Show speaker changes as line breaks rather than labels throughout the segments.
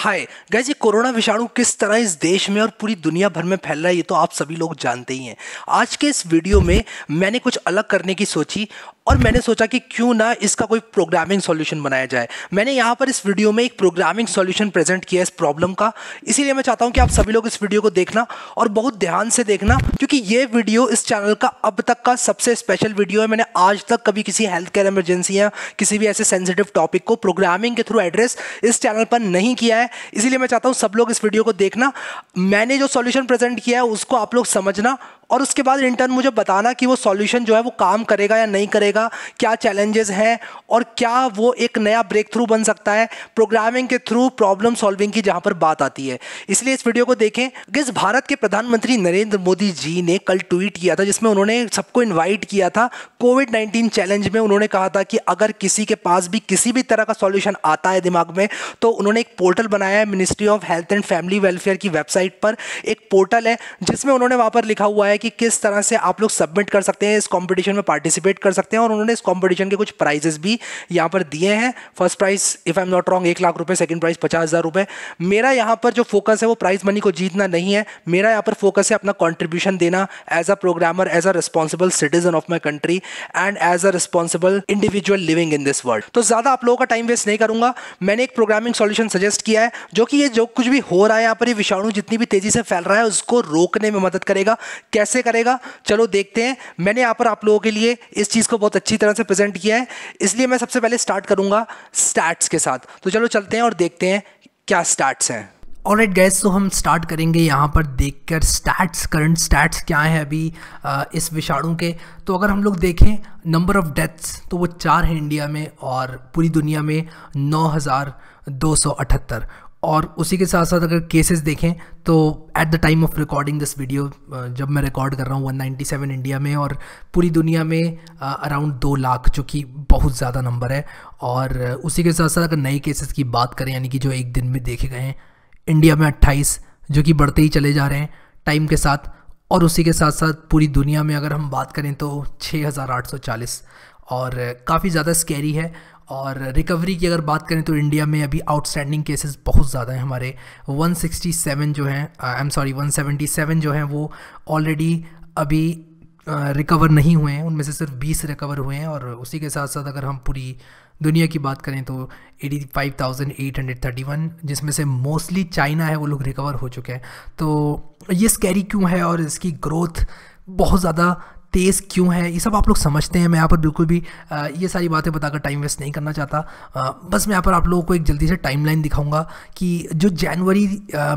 Hi guys ये corona विषाणु किस तरह इस देश में और पूरी दुनिया भर में फैल रहा है, ये तो आप सभी लोग जानते ही हैं। आज के इस वीडियो में मैंने कुछ अलग करने की सोची और मैंने सोचा कि क्यों ना इसका कोई प्रोग्रामिंग सॉल्यूशन बनाया जाए। मैंने यहाँ पर इस वीडियो में एक प्रोग्रामिंग सॉल्यूशन प्रेजेंट किया इस प्रॉब्लम का। इसीलिए मैं चाहता हूँ कि आप सभी लोग इस वीडियो को देखना और बहुत ध्यान से देखना, क्योंकि ये वीडियो इस चैनल का अब तक का सबसे स्पेशल वीडियो है। मैंने आज तक कभी किसी हेल्थ केयर इमरजेंसी या किसी भी ऐसे सेंसिटिव टॉपिक को प्रोग्रामिंग के थ्रू एड्रेस इस चैनल पर नहीं किया है। इसीलिए मैं चाहता हूँ सब लोग इस वीडियो को देखना। मैंने जो सॉल्यूशन प्रेजेंट किया है, उसको आप लोग समझना। और उसके बाद इंटर्न मुझे बताना कि वो सॉल्यूशन जो है वो काम करेगा या नहीं करेगा, क्या चैलेंजेस हैं और क्या वो एक नया ब्रेक थ्रू बन सकता है प्रोग्रामिंग के थ्रू प्रॉब्लम सॉल्विंग की जहाँ पर बात आती है। इसलिए इस वीडियो को देखें। किस भारत के प्रधानमंत्री नरेंद्र मोदी जी ने कल ट्वीट किया था, जिसमें उन्होंने सबको इन्वाइट किया था। कोविड नाइन्टीन चैलेंज में उन्होंने कहा था कि अगर किसी के पास भी किसी भी तरह का सॉल्यूशन आता है दिमाग में तो उन्होंने एक पोर्टल बनाया है ministry of health and family welfare की वेबसाइट पर। एक पोर्टल है, जिसमें उन्होंने वहाँ पर लिखा हुआ है कि किस तरह से आप लोग सबमिट कर सकते हैं, इस कंपटीशन में पार्टिसिपेट कर सकते हैं और उन्होंने इस कंपटीशन के कुछ प्राइजेस भी यहाँ पर दिए हैं। First prize if I am not wrong एक लाख रुपए सेकंड प्राइज पचास हज़ार रुपए। मेरा यहाँ पर जो फोकस है वो प्राइज मनी को जीतना नहीं है। मेरा यहाँ पर फोकस है अपना कॉन्ट्रीब्यूशन देना as a programmer as a responsible citizen of my country and as a responsible individual living in this world तो ज़्यादा आप लोगों का टाइम वेस्ट नहीं करूँगा। मैंने एक प्रोग्रामिंग सॉल्यूशन सजेस्ट किया है, जो कि ये जो कुछ भी हो रहा है यहाँ पर, ये विषाणु जितनी भी तेज़ी से फैल रहा है, उसको रोकने में मदद करेगा। कैसे करेगा? चलो देखते हैं। मैंने यहाँ पर आप लोगों के लिए इस चीज़ को बहुत अच्छी तरह से प्रेजेंट किया है। इसलिए मैं सबसे पहले स्टार्ट करूँगा स्टैट्स के साथ। तो चलो चलते हैं और देखते हैं क्या स्टैट्स हैं।
और राइट गैस तो हम स्टार्ट करेंगे यहाँ पर देखकर स्टैट्स करंट स्टैट्स क्या हैं अभी आ, इस विषाणु के। तो अगर हम लोग देखें नंबर ऑफ़ डेथ्स तो वो चार हैं इंडिया में और पूरी दुनिया में नौ हज़ार दो सौ अठहत्तर। और उसी के साथ साथ अगर केसेस देखें तो at the time of recording this video जब मैं रिकॉर्ड कर रहा हूँ 197 इंडिया में और पूरी दुनिया में अराउंड दो लाख जो कि बहुत ज़्यादा नंबर है। और उसी के साथ साथ अगर नए केसेस की बात करें यानी कि जो एक दिन में देखे गए हैं इंडिया में 28 जो कि बढ़ते ही चले जा रहे हैं टाइम के साथ। और उसी के साथ साथ पूरी दुनिया में अगर हम बात करें तो 6,840 और काफ़ी ज़्यादा स्कैरी है। और रिकवरी की अगर बात करें तो इंडिया में अभी आउटस्टैंडिंग केसेस बहुत ज़्यादा हैं हमारे। 167 जो हैं आई एम सॉरी 177 जो हैं वो ऑलरेडी अभी रिकवर नहीं हुए हैं। उनमें से सिर्फ़ 20 रिकवर हुए हैं और उसी के साथ साथ अगर हम पूरी दुनिया की बात करें तो 85,831 जिसमें से मोस्टली चाइना है वो लोग रिकवर हो चुके हैं। तो ये स्कैरी क्यों है और इसकी ग्रोथ बहुत ज़्यादा तेज़ क्यों है? ये सब आप लोग समझते हैं मैं यहाँ पर बिल्कुल भी ये सारी बातें बताकर टाइम वेस्ट नहीं करना चाहता। बस मैं यहाँ पर आप लोगों को एक जल्दी से टाइमलाइन दिखाऊँगा कि जो जनवरी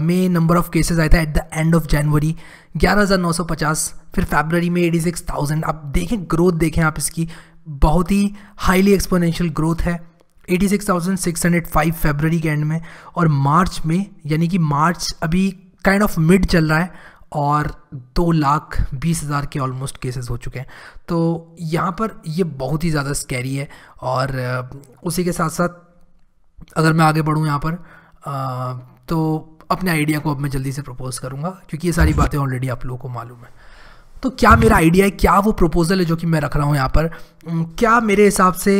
में नंबर ऑफ़ केसेस आया था at the end of January ग्यारह हज़ार नौ सौ पचास फिर फेबररी में एटी सिक्स थाउज़ेंड आप देखें ग्रोथ देखें आप इसकी। बहुत ही हाईली एक्सपोनेंशियल ग्रोथ है। 86,605 फेबररी के एंड में और मार्च में यानी कि मार्च अभी काइंड ऑफ़ मिड चल रहा है। और दो लाख बीस हज़ार के ऑलमोस्ट केसेस हो चुके हैं। तो यहाँ पर ये बहुत ही ज़्यादा स्कैरी है और उसी के साथ साथ अगर मैं आगे बढ़ूँ यहाँ पर तो अपने आइडिया को अब मैं जल्दी से प्रपोज करूँगा, क्योंकि ये सारी बातें ऑलरेडी आप लोगों को मालूम है। तो क्या मेरा आइडिया है? क्या वो प्रपोज़ल है जो कि मैं रख रहा हूँ यहाँ पर? क्या मेरे हिसाब से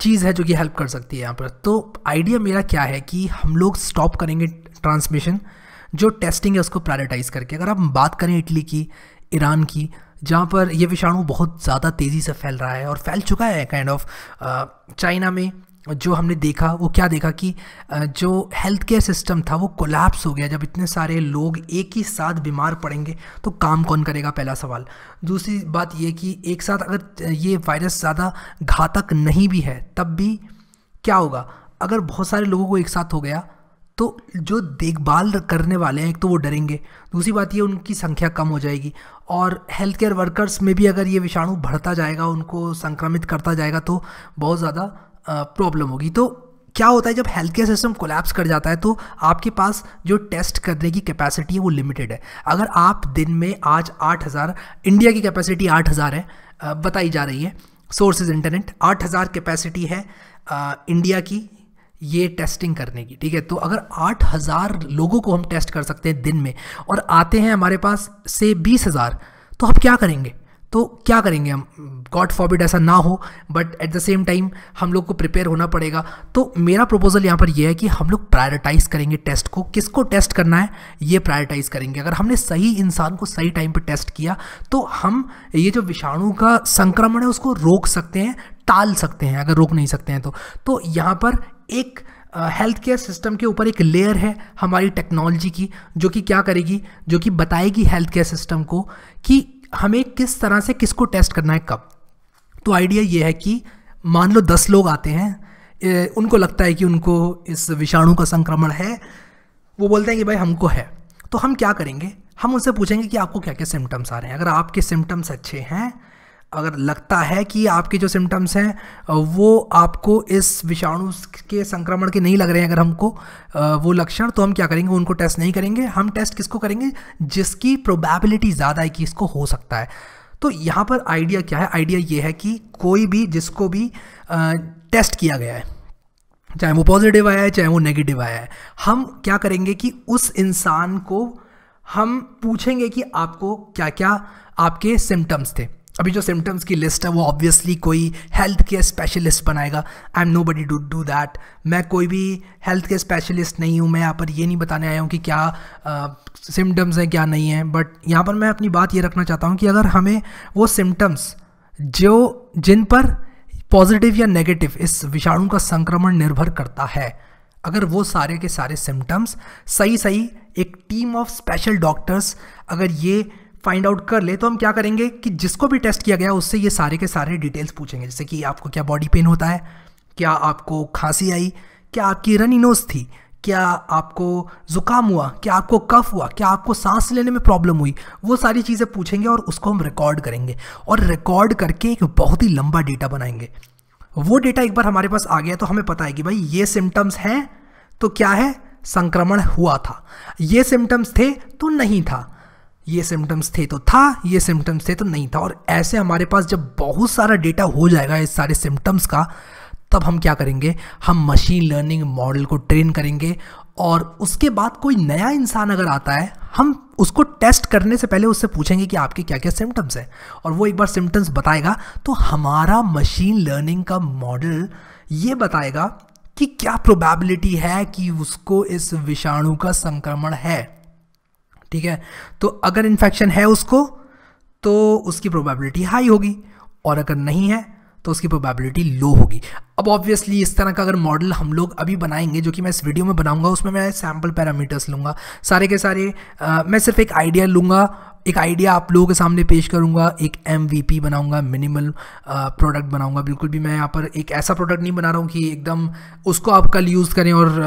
चीज़ है जो कि हेल्प कर सकती है यहाँ पर? तो आइडिया मेरा क्या है कि हम लोग स्टॉप करेंगे ट्रांसमिशन जो टेस्टिंग है उसको प्रायोरिटाइज़ करके। अगर हम बात करें इटली की, ईरान की, जहाँ पर यह विषाणु बहुत ज़्यादा तेज़ी से फैल रहा है और फैल चुका है काइंड ऑफ़ चाइना में जो हमने देखा, वो क्या देखा कि जो हेल्थ केयर सिस्टम था वो कोलैप्स हो गया। जब इतने सारे लोग एक ही साथ बीमार पड़ेंगे तो काम कौन करेगा? पहला सवाल। दूसरी बात ये कि एक साथ अगर ये वायरस ज़्यादा घातक नहीं भी है, तब भी क्या होगा? अगर बहुत सारे लोगों को एक साथ हो गया तो जो देखभाल करने वाले हैं, एक तो वो डरेंगे। दूसरी बात ये, उनकी संख्या कम हो जाएगी। और हेल्थ केयर वर्कर्स में भी अगर ये विषाणु बढ़ता जाएगा, उनको संक्रमित करता जाएगा तो बहुत ज़्यादा प्रॉब्लम होगी। तो क्या होता है, जब हेल्थ केयर सिस्टम कोलैप्स कर जाता है तो आपके पास जो टेस्ट करने की कैपेसिटी है, वो लिमिटेड है। अगर आप दिन में आज आठ हज़ार इंडिया की कैपेसिटी आठ हज़ार है बताई जा रही है सोर्सेज इंटरनेट आठ हज़ार कैपेसिटी है इंडिया की ये टेस्टिंग करने की, ठीक है? तो अगर आठ हज़ार लोगों को हम टेस्ट कर सकते हैं दिन में और आते हैं हमारे पास से बीस हज़ार तो हम क्या करेंगे? तो क्या करेंगे हम? गॉड फॉरबिड ऐसा ना हो but at the same time हम लोग को प्रिपेयर होना पड़ेगा। तो मेरा प्रपोजल यहाँ पर यह है कि हम लोग प्रायोरिटाइज करेंगे टेस्ट को। किसको टेस्ट करना है? ये प्रायोरिटाइज करेंगे। अगर हमने सही इंसान को सही टाइम पर टेस्ट किया तो हम ये जो विषाणु का संक्रमण है उसको रोक सकते हैं टाल सकते हैं, अगर रोक नहीं सकते हैं तो। तो यहाँ पर एक हेल्थ केयर सिस्टम के ऊपर एक लेयर है हमारी टेक्नोलॉजी की, जो कि क्या करेगी, जो कि बताएगी हेल्थ केयर सिस्टम को कि हमें किस तरह से किसको टेस्ट करना है, कब। तो आइडिया ये है कि मान लो दस लोग आते हैं उनको लगता है कि उनको इस विषाणु का संक्रमण है, वो बोलते हैं कि भाई हमको है। तो हम क्या करेंगे? हम उनसे पूछेंगे कि आपको क्या क्या सिम्टम्स आ रहे हैं? अगर आपके सिम्टम्स अच्छे हैं अगर लगता है कि आपके जो सिम्टम्स हैं वो आपको इस विषाणु के संक्रमण के नहीं लग रहे हैं अगर हमको वो लक्षण तो हम क्या करेंगे? उनको टेस्ट नहीं करेंगे। हम टेस्ट किसको करेंगे? जिसकी प्रोबेबिलिटी ज़्यादा है कि इसको हो सकता है। तो यहाँ पर आइडिया क्या है? आइडिया ये है कि कोई भी जिसको भी टेस्ट किया गया है, चाहे वो पॉजिटिव आया है, चाहे वो नेगेटिव आया है, हम क्या करेंगे कि उस इंसान को हम पूछेंगे कि आपको क्या क्या आपके सिम्टम्स थे। अभी जो सिम्टम्स की लिस्ट है, वो ऑब्वियसली कोई हेल्थ केयर स्पेशलिस्ट बनाएगा। I am nobody do do that मैं कोई भी हेल्थ केयर स्पेशलिस्ट नहीं हूँ, मैं यहाँ पर ये नहीं बताने आया हूँ कि क्या सिम्टम्स हैं, क्या नहीं है। बट यहाँ पर मैं अपनी बात ये रखना चाहता हूँ कि अगर हमें वो सिम्टम्स जो, जिन पर पॉजिटिव या नेगेटिव इस विषाणु का संक्रमण निर्भर करता है, अगर वो सारे के सारे सिम्टम्स सही सही एक टीम ऑफ़ स्पेशल डॉक्टर्स अगर ये फाइंड आउट कर ले तो हम क्या करेंगे कि जिसको भी टेस्ट किया गया, उससे ये सारे के सारे डिटेल्स पूछेंगे, जैसे कि आपको क्या बॉडी पेन होता है, क्या आपको खांसी आई, क्या आपकी रनी नोज़ थी, क्या आपको ज़ुकाम हुआ, क्या आपको कफ हुआ, क्या आपको सांस लेने में प्रॉब्लम हुई, वो सारी चीज़ें पूछेंगे और उसको हम रिकॉर्ड करेंगे। और रिकॉर्ड करके एक बहुत ही लंबा डेटा बनाएँगे। वो डेटा एक बार हमारे पास आ गया तो हमें पता है कि भाई, ये सिम्टम्स हैं तो क्या है? संक्रमण हुआ था। ये सिम्टम्स थे तो नहीं था। ये सिम्टम्स थे तो था, ये सिम्टम्स थे तो नहीं था। और ऐसे हमारे पास जब बहुत सारा डेटा हो जाएगा इस सारे सिम्टम्स का, तब हम क्या करेंगे? हम मशीन लर्निंग मॉडल को ट्रेन करेंगे और उसके बाद कोई नया इंसान अगर आता है, हम उसको टेस्ट करने से पहले उससे पूछेंगे कि आपके क्या क्या सिम्टम्स हैं। और वो एक बार सिम्टम्स बताएगा तो हमारा मशीन लर्निंग का मॉडल ये बताएगा कि क्या प्रोबेबिलिटी है कि उसको इस विषाणु का संक्रमण है। ठीक है? तो अगर इन्फेक्शन है उसको तो उसकी प्रोबेबिलिटी हाई होगी और अगर नहीं है तो उसकी प्रोबेबिलिटी लो होगी। अब ऑब्वियसली इस तरह का अगर मॉडल हम लोग अभी बनाएँगे जो कि मैं इस वीडियो में बनाऊँगा उसमें मैं सैंपल पैरामीटर्स लूँगा। सारे के सारे आ, मैं सिर्फ़ एक आइडिया लूँगा एक आइडिया आप लोगों के सामने पेश करूँगा एक एम बनाऊँगा मिनिमल प्रोडक्ट बनाऊँगा। बिल्कुल भी मैं यहाँ पर एक ऐसा प्रोडक्ट नहीं बना रहा हूँ कि एकदम उसको आप कल यूज़ करें और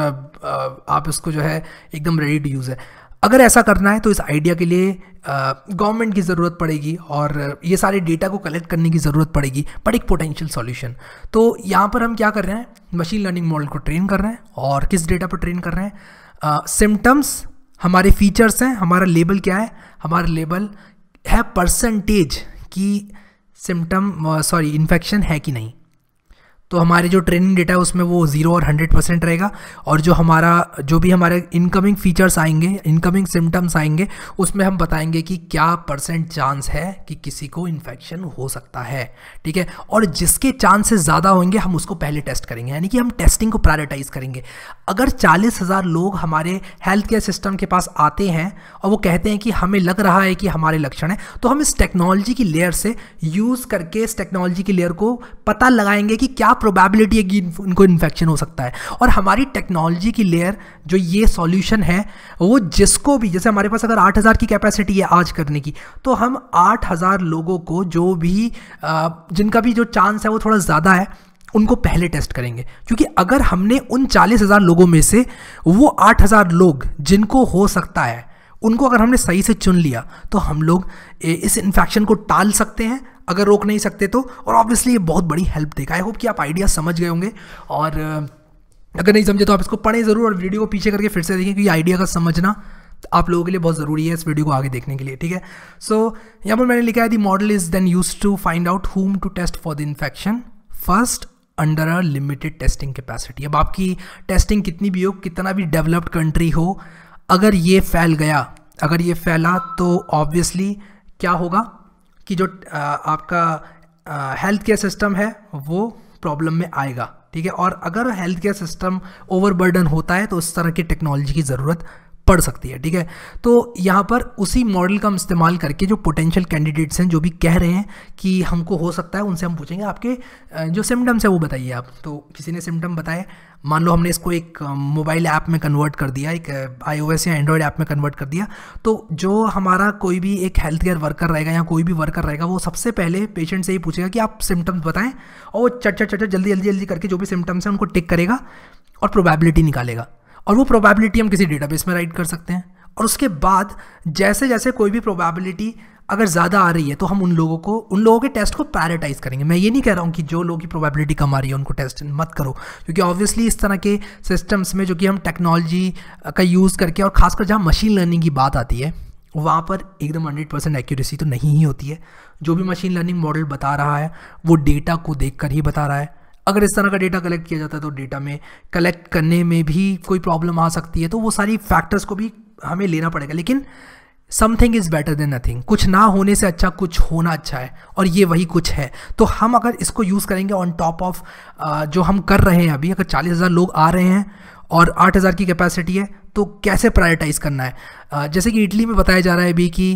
आप उसको जो है एकदम रेडी टू यूज़ है। अगर ऐसा करना है तो इस आइडिया के लिए गवर्नमेंट की ज़रूरत पड़ेगी और ये सारे डेटा को कलेक्ट करने की ज़रूरत पड़ेगी बट एक पोटेंशियल सॉल्यूशन तो यहाँ पर हम क्या कर रहे हैं? मशीन लर्निंग मॉडल को ट्रेन कर रहे हैं और किस डेटा पर ट्रेन कर रहे हैं? सिम्टम्स uh, हमारे फीचर्स हैं हमारा लेबल क्या है? हमारा लेबल है परसेंटेज की सिम्टम सॉरी इन्फेक्शन है कि नहीं. तो हमारे जो ट्रेनिंग डेटा है उसमें वो ज़ीरो और हंड्रेड परसेंट रहेगा और जो हमारा, जो भी हमारे इनकमिंग फीचर्स आएँगे इनकमिंग सिम्टम्स आएँगे, उसमें हम बताएँगे कि क्या परसेंट चांस है कि किसी को इन्फेक्शन हो सकता है, ठीक है? और जिसके चांसेस ज़्यादा होंगे, हम उसको पहले टेस्ट करेंगे, यानी कि हम टेस्टिंग को प्रायोरिटाइज करेंगे। अगर चालीस हज़ार लोग हमारे हेल्थ केयर सिस्टम के पास आते हैं और वो कहते हैं कि हमें लग रहा है कि हमारे लक्षण है तो हम इस टेक्नोलॉजी की लेयर से यूज़ करके इस टेक्नोलॉजी की लेयर को पता लगाएँगे कि क्या प्रोबेबिलिटी है कि उनको इन्फेक्शन हो सकता है? और हमारी टेक्नोलॉजी की लेयर जो ये सॉल्यूशन है, वो जिसको भी, जैसे हमारे पास अगर आठ हज़ार की कैपेसिटी है आज करने की तो हम आठ हज़ार लोगों को जो भी जिनका भी जो चांस है वो थोड़ा ज़्यादा है, उनको पहले टेस्ट करेंगे। क्योंकि अगर हमने उन चालीस हज़ार लोगों में से वो आठ हज़ार लोग जिनको हो सकता है, उनको अगर हमने सही से चुन लिया तो हम लोग इस इन्फेक्शन को टाल सकते हैं अगर रोक नहीं सकते तो और ऑब्वियसली ये बहुत बड़ी हेल्प देगा। आई होप कि आप आइडिया समझ गए होंगे और अगर नहीं समझे तो आप इसको पढ़ें ज़रूर और वीडियो को पीछे करके फिर से देखें क्योंकि आइडिया का समझना आप लोगों के लिए बहुत ज़रूरी है इस वीडियो को आगे देखने के लिए ठीक है? सो so, यहाँ पर मैंने लिखा है the model is then use to find out whom to test for the infection first under a limited testing capacity अब आपकी टेस्टिंग कितनी भी हो कितना भी डेवलप्ड कंट्री हो अगर ये फैल गया अगर ये फैला तो ऑब्वियसली क्या होगा? कि जो आपका हेल्थ केयर सिस्टम है, वो प्रॉब्लम में आएगा, ठीक है? और अगर हेल्थ केयर सिस्टम ओवरबर्डन होता है तो उस तरह की टेक्नोलॉजी की ज़रूरत पड़ सकती है, ठीक है? तो यहाँ पर उसी मॉडल का हम इस्तेमाल करके जो पोटेंशियल कैंडिडेट्स हैं, जो भी कह रहे हैं कि हमको हो सकता है, उनसे हम पूछेंगे। आपके जो सिम्टम्स है वो बताइए आप। तो किसी ने सिम्टम बताए, मान लो हमने इसको एक मोबाइल ऐप में कन्वर्ट कर दिया, एक आईओएस या एंड्रॉयड ऐप में कन्वर्ट कर दिया तो जो हमारा कोई भी एक हेल्थ केयर वर्कर रहेगा या कोई भी वर्कर रहेगा, वो सबसे पहले पेशेंट से ही पूछेगा कि आप सिम्टम्स बताएँ और वो चट चट चट जल्दी जल्दी जल्दी करके जो भी सिम्टम्स हैं उनको टिक करेगा और प्रोबेबिलिटी निकालेगा। और वो प्रोबेबिलिटी हम किसी डेटाबेस में राइट कर सकते हैं। और उसके बाद जैसे जैसे कोई भी प्रोबेबिलिटी अगर ज़्यादा आ रही है तो हम उन लोगों को, उन लोगों के टेस्ट को पैराटाइज करेंगे। मैं ये नहीं कह रहा हूँ कि जो लोगों की प्रोबेबिलिटी कम आ रही है, उनको टेस्ट मत करो। क्योंकि ऑब्वियसली इस तरह के सिस्टम्स में जो कि हम टेक्नोलॉजी का यूज़ करके और खासकर जहाँ मशीन लर्निंग की बात आती है, वहाँ पर एकदम हंड्रेड परसेंट एक्यूरेसी तो नहीं ही होती है। जो भी मशीन लर्निंग मॉडल बता रहा है, वो डेटा को देख कर ही बता रहा है। अगर इस तरह का डेटा कलेक्ट किया जाता है तो डेटा में कलेक्ट करने में भी कोई प्रॉब्लम आ सकती है तो वो सारी फैक्टर्स को भी हमें लेना पड़ेगा। लेकिन something is better than nothing कुछ ना होने से अच्छा कुछ होना अच्छा है, और ये वही कुछ है। तो हम अगर इसको यूज़ करेंगे ऑन टॉप ऑफ़ जो हम कर रहे हैं अभी, अगर चालीस हज़ार लोग आ रहे हैं और आठ हज़ार की कैपेसिटी है तो कैसे प्रायोरिटाइज करना है? जैसे कि इटली में बताया जा रहा है अभी कि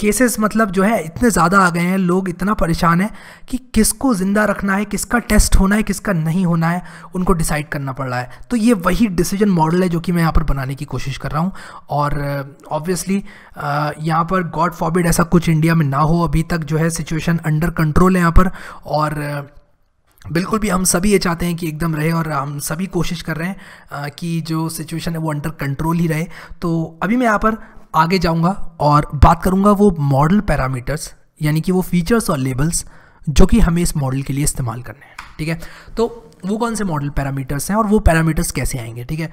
केसेस मतलब जो है इतने ज़्यादा आ गए हैं, लोग इतना परेशान है कि किसको ज़िंदा रखना है, किसका टेस्ट होना है, किसका नहीं होना है, उनको डिसाइड करना पड़ रहा है। तो ये वही डिसीज़न मॉडल है जो कि मैं यहाँ पर बनाने की कोशिश कर रहा हूँ। और ऑब्वियसली यहाँ पर गॉड फॉरबिड ऐसा कुछ इंडिया में ना हो, अभी तक जो है सिचुएशन अंडर कंट्रोल है यहाँ पर। और बिल्कुल भी हम सभी ये चाहते हैं कि एकदम रहे और हम सभी कोशिश कर रहे हैं कि जो सिचुएशन है वो अंडर कंट्रोल ही रहे। तो अभी मैं यहाँ पर आगे जाऊँगा और बात करूँगा वो मॉडल पैरामीटर्स यानी कि वो फीचर्स और लेबल्स जो कि हमें इस मॉडल के लिए इस्तेमाल करने हैं, ठीक है? तो वो कौन से मॉडल पैरामीटर्स हैं और वो पैरामीटर्स कैसे आएँगे, ठीक है?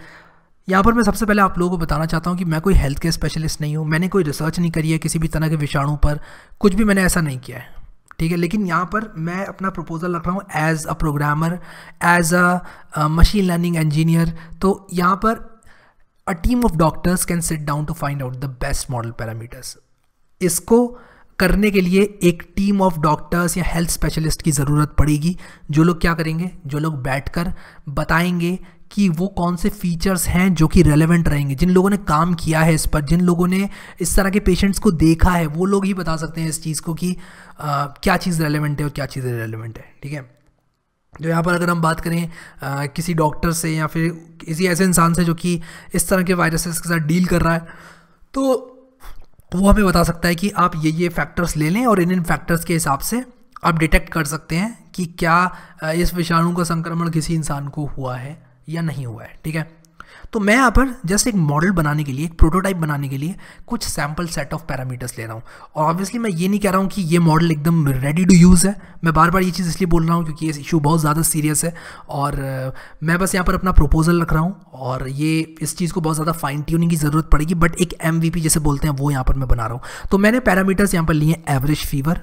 यहाँ पर मैं सबसे पहले आप लोगों को बताना चाहता हूँ कि मैं कोई हेल्थ केयर स्पेशलिस्ट नहीं हूँ, मैंने कोई रिसर्च नहीं करी है किसी भी तरह के विषाणु पर, कुछ भी मैंने ऐसा नहीं किया है, ठीक है? लेकिन यहाँ पर मैं अपना प्रपोजल रख रहा हूँ as a programmer as a machine learning engineer तो यहाँ पर a team of doctors can sit down to find out the best model parameters. इसको करने के लिए एक टीम ऑफ़ डॉक्टर्स या हेल्थ स्पेशलिस्ट की ज़रूरत पड़ेगी। जो लोग क्या करेंगे? जो लोग बैठकर बताएँगे कि वो कौन से फीचर्स हैं जो कि रेलेवेंट रहेंगे। जिन लोगों ने काम किया है इस पर जिन लोगों ने इस तरह के पेशेंट्स को देखा है वो लोग ही बता सकते हैं इस चीज़ को कि आ, क्या चीज़ रेलेवेंट है और क्या चीज़ रेलेवेंट है ठीक है? जो यहाँ पर अगर हम बात करें आ, किसी डॉक्टर से या फिर किसी ऐसे इंसान से जो कि इस तरह के वायरसेस के साथ डील कर रहा है तो वो हमें बता सकता है कि आप ये ये फैक्टर्स ले लें और इन इन फैक्टर्स के हिसाब से आप डिटेक्ट कर सकते हैं कि क्या इस विषाणु का संक्रमण किसी इंसान को हुआ है या नहीं हुआ है ठीक है? तो मैं यहाँ पर जस्ट एक मॉडल बनाने के लिए, एक प्रोटोटाइप बनाने के लिए कुछ सैंपल सेट ऑफ़ पैरामीटर्स ले रहा हूँ। और ऑब्वियसली मैं ये नहीं कह रहा हूँ कि ये मॉडल एकदम रेडी टू यूज़ है। मैं बार बार ये चीज़ इसलिए बोल रहा हूँ क्योंकि ये इशू बहुत ज़्यादा सीरियस है। और मैं बस यहाँ पर अपना प्रपोजल रख रहा हूँ और ये इस चीज़ को बहुत ज़्यादा फाइन ट्यूनिंग की ज़रूरत पड़ेगी बट एक एमवीपी जैसे बोलते हैं वो यहाँ पर मैं बना रहा हूँ। तो मैंने पैरामीटर्स यहाँ पर लिए एवरेज फीवर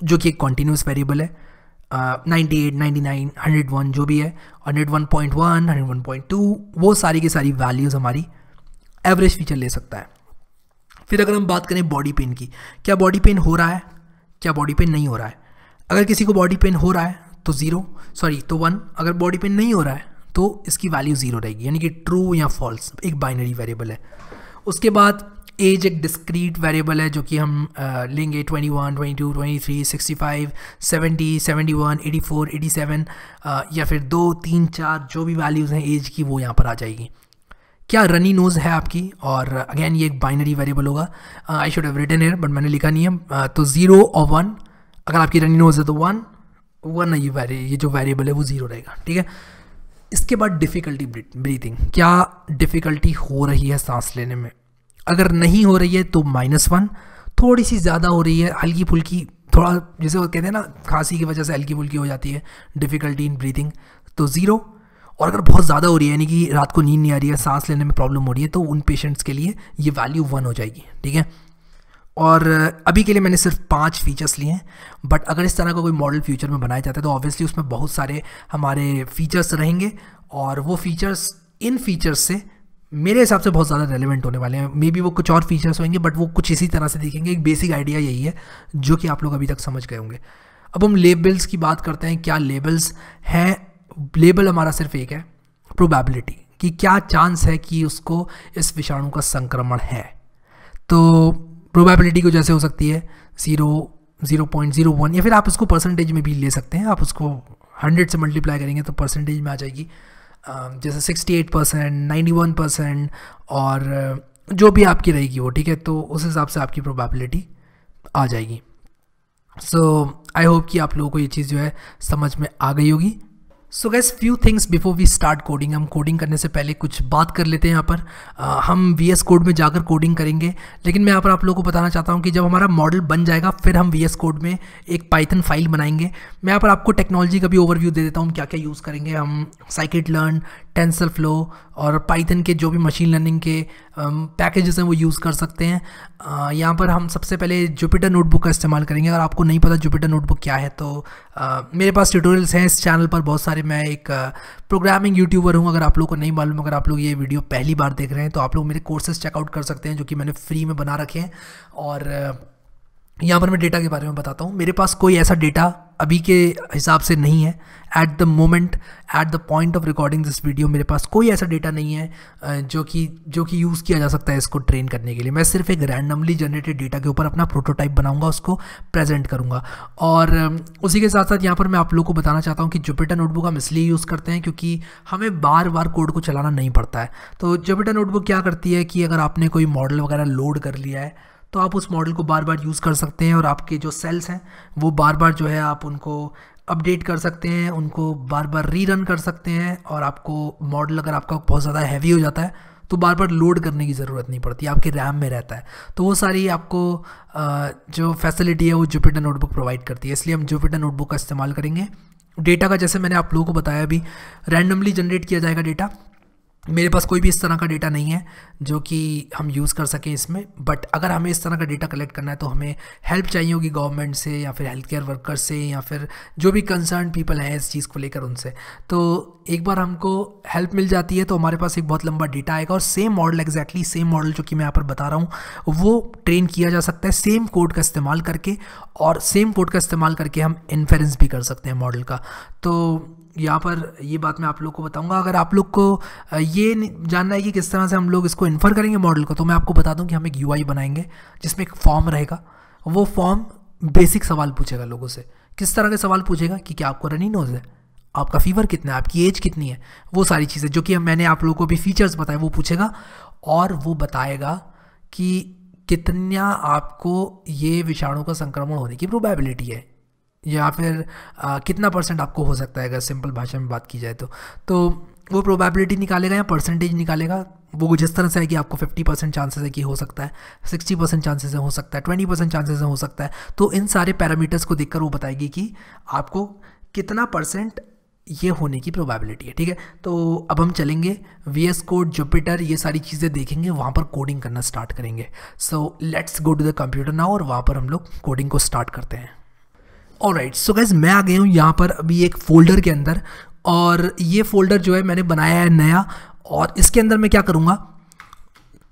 जो कि एक कॉन्टीन्यूस वेरिएबल है। Ninety eight ninety nine hundred one जो भी है hundred one point one hundred one point two वो सारी की सारी वैल्यूज़ हमारी एवरेज फीचर ले सकता है। फिर अगर हम बात करें बॉडी पेन की, क्या बॉडी पेन हो रहा है? क्या बॉडी पेन नहीं हो रहा है? अगर किसी को बॉडी पेन हो रहा है तो ज़ीरो सॉरी तो वन अगर बॉडी पेन नहीं हो रहा है तो इसकी वैल्यू ज़ीरो रहेगी, यानी कि ट्रू या फॉल्स एक बाइनरी वेरिएबल है। उसके बाद एज एक डिस्क्रीट वेरिएबल है जो कि हम आ, लेंगे 21, 22, 23, 65, 70, 71, 84, 87 आ, या फिर दो तीन चार जो भी वैल्यूज़ हैं एज की वो यहाँ पर आ जाएगी। क्या रनी नोज़ है आपकी? और अगेन ये एक बाइनरी वेरिएबल होगा। आई शुड हैव रिटन है बट मैंने लिखा नहीं है। uh, तो ज़ीरो और वन अगर आपकी रनी नोज़ है तो वन वन ये ये जो वेरिएबल है वो ज़ीरो रहेगा ठीक है? इसके बाद डिफ़िकल्टी ब्रीथिंग क्या डिफ़िकल्टी हो रही है सांस लेने में? अगर नहीं हो रही है तो माइनस वन थोड़ी सी ज़्यादा हो रही है, हल्की फुल्की, थोड़ा जैसे वो कहते हैं ना, खांसी की वजह से हल्की फुल्की हो जाती है डिफ़िकल्टी इन ब्रीथिंग तो ज़ीरो और अगर बहुत ज़्यादा हो रही है, यानी कि रात को नींद नहीं आ रही है, सांस लेने में प्रॉब्लम हो रही है तो उन पेशेंट्स के लिए ये वैल्यू वन हो जाएगी, ठीक है? और अभी के लिए मैंने सिर्फ़ पाँच फीचर्स लिए हैं बट अगर इस तरह का कोई मॉडल फ्यूचर में बनाया जाता है तो ऑब्वियसली उसमें बहुत सारे हमारे फीचर्स रहेंगे, और वो फीचर्स इन फीचर्स से मेरे हिसाब से बहुत ज़्यादा रेलिवेंट होने वाले हैं। मे बी वो कुछ और फीचर्स होंगे बट वो कुछ इसी तरह से देखेंगे। एक बेसिक आइडिया यही है, जो कि आप लोग अभी तक समझ गए होंगे। अब हम लेबल्स की बात करते हैं, क्या लेबल्स हैं? लेबल हमारा सिर्फ़ एक है प्रोबेबिलिटी कि क्या चांस है कि उसको इस विषाणु का संक्रमण है। तो प्रोबेबिलिटी को जैसे हो सकती है zero zero point zero one या फिर आप उसको परसेंटेज में भी ले सकते हैं। आप उसको हंड्रेड से मल्टीप्लाई करेंगे तो परसेंटेज में आ जाएगी। जैसे sixty eight percent ninety one percent और जो भी आपकी रहेगी वो, ठीक है? तो उस हिसाब से आपकी प्रोबेबिलिटी आ जाएगी। सो आई होप कि आप लोगों को ये चीज़ जो है समझ में आ गई होगी। So guess few things before we start coding हम कोडिंग करने से पहले कुछ बात कर लेते हैं यहाँ पर। आ, हम वी एस कोड में जाकर कोडिंग करेंगे। लेकिन मैं यहाँ पर आप लोगों को बताना चाहता हूँ कि जब हमारा मॉडल बन जाएगा फिर हम वी एस कोड में एक पाइथन फ़ाइल बनाएँगे। मैं यहाँ पर आपको टेक्नोलॉजी का भी ओवरव्यू दे देता हूँ क्या क्या यूज़ करेंगे। हम साइकिट लर्न टेंसर फ्लो और पाइथन के जो भी मशीन लर्निंग के पैकेजेस हैं वो यूज़ कर सकते हैं। यहाँ पर हम सबसे पहले जुपिटर नोटबुक का इस्तेमाल करेंगे। अगर आपको नहीं पता जुपिटर नोटबुक क्या है तो आ, मेरे पास ट्यूटोरियल्स हैं इस चैनल पर। बहुत सारे मैं एक प्रोग्रामिंग यूट्यूबर हूँ। अगर आप लोग को नहीं मालूम अगर आप लोग ये वीडियो पहली बार देख रहे हैं तो आप लोग मेरे कोर्सेज चेकआउट कर सकते हैं जो कि मैंने फ्री में बना रखे हैं। और यहाँ पर मैं डेटा के बारे में बताता हूँ। मेरे पास कोई ऐसा डेटा अभी के हिसाब से नहीं है। At the moment at the point of recording this video मेरे पास कोई ऐसा डेटा नहीं है जो कि जो कि यूज़ किया जा सकता है इसको ट्रेन करने के लिए। मैं सिर्फ़ एक रैंडमली जनरेटेड डेटा के ऊपर अपना प्रोटोटाइप बनाऊँगा, उसको प्रेजेंट करूँगा। और उसी के साथ साथ यहाँ पर मैं आप लोग को बताना चाहता हूँ कि जुपिटर नोटबुक हम इसलिए यूज़ करते हैं क्योंकि हमें बार बार कोड को चलाना नहीं पड़ता है। तो जुपिटर नोटबुक क्या करती है कि अगर आपने कोई मॉडल वगैरह लोड कर लिया है तो आप उस मॉडल को बार बार यूज़ कर सकते हैं और आपके जो सेल्स हैं, वो बार बार जो है आप उनको अपडेट कर सकते हैं, उनको बार बार री रन कर सकते हैं और आपको मॉडल अगर आपका बहुत ज़्यादा हैवी हो जाता है तो बार बार लोड करने की ज़रूरत नहीं पड़ती, आपके रैम में रहता है। तो वो सारी आपको जो फैसिलिटी है वो जुपिटर नोटबुक प्रोवाइड करती है। इसलिए हम जुपिटर नोटबुक का इस्तेमाल करेंगे। डेटा का जैसे मैंने आप लोगों को बताया अभी रैंडमली जनरेट किया जाएगा डेटा मेरे पास कोई भी इस तरह का डेटा नहीं है जो कि हम यूज़ कर सकें इसमें बट अगर हमें इस तरह का डेटा कलेक्ट करना है तो हमें हेल्प चाहिए होगी गवर्नमेंट से या फिर हेल्थ केयर वर्कर से या फिर जो भी कंसर्न पीपल हैं इस चीज़ को लेकर उनसे। तो एक बार हमको हेल्प मिल जाती है तो हमारे पास एक बहुत लंबा डेटा आएगा और same model exactly same model जो कि मैं यहाँ पर बता रहा हूँ, वो ट्रेन किया जा सकता है सेम कोड का इस्तेमाल करके और सेम कोड का इस्तेमाल करके हम इन्फ्रेंस भी कर सकते हैं मॉडल का। तो यहाँ पर ये बात मैं आप लोग को बताऊँगा। अगर आप लोग को ये जानना है कि किस तरह से हम लोग इसको इन्फर करेंगे मॉडल को तो मैं आपको बता दूँ कि हम एक यूआई बनाएँगे, जिसमें एक फॉर्म रहेगा। वो फॉर्म बेसिक सवाल पूछेगा लोगों से। किस तरह के सवाल पूछेगा कि क्या आपको रनी नोज़ है? आपका फीवर कितना है? आपकी एज कितनी है? वो सारी चीज़ें, जो कि मैंने आप लोगों को भी फीचर्स बताए, वो पूछेगा और वो बताएगा कि कितना आपको ये विषाणु का संक्रमण होने की प्रोबेबिलिटी है। या फिर आ, कितना परसेंट आपको हो सकता है अगर सिंपल भाषा में बात की जाए तो? तो वो प्रोबेबिलिटी निकालेगा या परसेंटेज निकालेगा? वो जिस तरह से है कि आपको 50 परसेंट चांसेस है कि हो सकता है 60 परसेंट चांसेस हो सकता है 20 परसेंट चांसेस हो सकता है। तो इन सारे पैरामीटर्स को देखकर वो बताएगी कि आपको कितना परसेंट ये होने की प्रोबेबिलिटी है ठीक है? तो अब हम चलेंगे। वी एस कोड जुपिटर ये सारी चीज़ें देखेंगे वहाँ पर कोडिंग करना स्टार्ट करेंगे। So let's go to the computer now और वहाँ पर हम लोग कोडिंग को स्टार्ट करते हैं। और राइट सो गैस मैं आ गया हूँ यहाँ पर अभी एक फ़ोल्डर के अंदर और ये फ़ोल्डर जो है मैंने बनाया है नया और इसके अंदर मैं क्या करूँगा?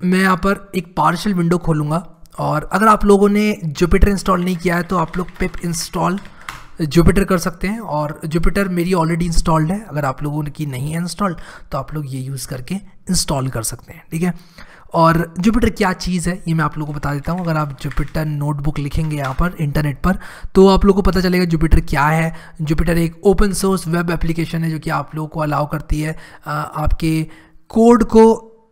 मैं यहाँ पर एक पार्शल विंडो खोलूँगा और अगर आप लोगों ने जुपिटर इंस्टॉल नहीं किया है तो आप लोग पिप इंस्टॉल जुपिटर कर सकते हैं और जुपिटर मेरी ऑलरेडी इंस्टॉल्ड है। अगर आप लोगों की नहीं है इंस्टॉल्ड तो आप लोग ये यूज़ करके इंस्टॉल कर सकते हैं, ठीक है? और जुपिटर क्या चीज़ है, ये मैं आप लोगों को बता देता हूँ। अगर आप जुपिटर नोटबुक लिखेंगे यहाँ पर इंटरनेट पर तो आप लोगों को पता चलेगा जुपिटर क्या है। जुपिटर एक ओपन सोर्स वेब एप्लीकेशन है जो कि आप लोगों को अलाउ करती है आपके कोड को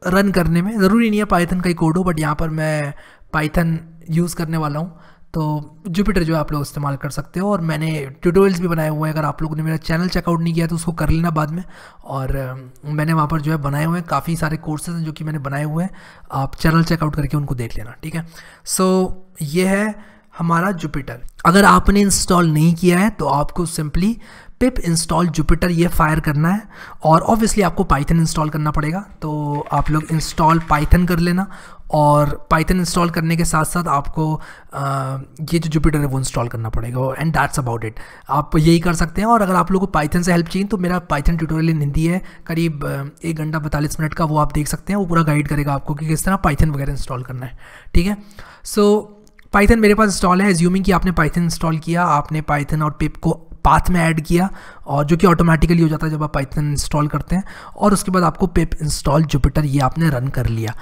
रन करने में। ज़रूरी नहीं है पाइथन का ही कोड हो बट यहाँ पर मैं पाइथन यूज़ करने वाला हूँ। तो जुपिटर जो है आप लोग इस्तेमाल कर सकते हो और मैंने ट्यूटोरियल्स भी बनाए हुए हैं। अगर आप लोगों ने मेरा चैनल चेकआउट नहीं किया तो उसको कर लेना बाद में। और मैंने वहाँ पर जो है बनाए हुए हैं काफ़ी सारे कोर्सेज हैं जो कि मैंने बनाए हुए हैं। आप चैनल चेकआउट करके उनको देख लेना ठीक है? सो so, ये है हमारा जुपिटर अगर आपने इंस्टॉल नहीं किया है तो आपको सिंपली पिप इंस्टॉल जुपिटर ये फायर करना है। और ऑब्वियसली आपको पाइथन इंस्टॉल करना पड़ेगा। तो आप लोग इंस्टॉल पाइथन कर लेना। और पाइथन इंस्टॉल करने के साथ साथ आपको आ, ये जो जुपिटर है वो इंस्टॉल करना पड़ेगा एंड दैट्स अबाउट इट आप यही कर सकते हैं और अगर आप लोगों को पाइथन से हेल्प चाहिए तो मेरा पाइथन ट्यूटोरियल इन हिंदी है। करीब एक घंटा पैंतालीस मिनट का वो आप देख सकते हैं। वो पूरा गाइड करेगा आपको कि किस तरह पाइथन वगैरह इंस्टॉल करना है। ठीक है? सो पाइथन मेरे पास इंस्टॉल है। एज्यूमिंग कि आपने पाइथन इंस्टॉल किया आपने पाइथन और पिप को पाथ में ऐड किया और जो कि ऑटोमेटिकली हो जाता है जब आप पाइथन इंस्टॉल करते हैं और उसके बाद आपको पिप इंस्टॉल जुपिटर ये आपने रन कर लिया।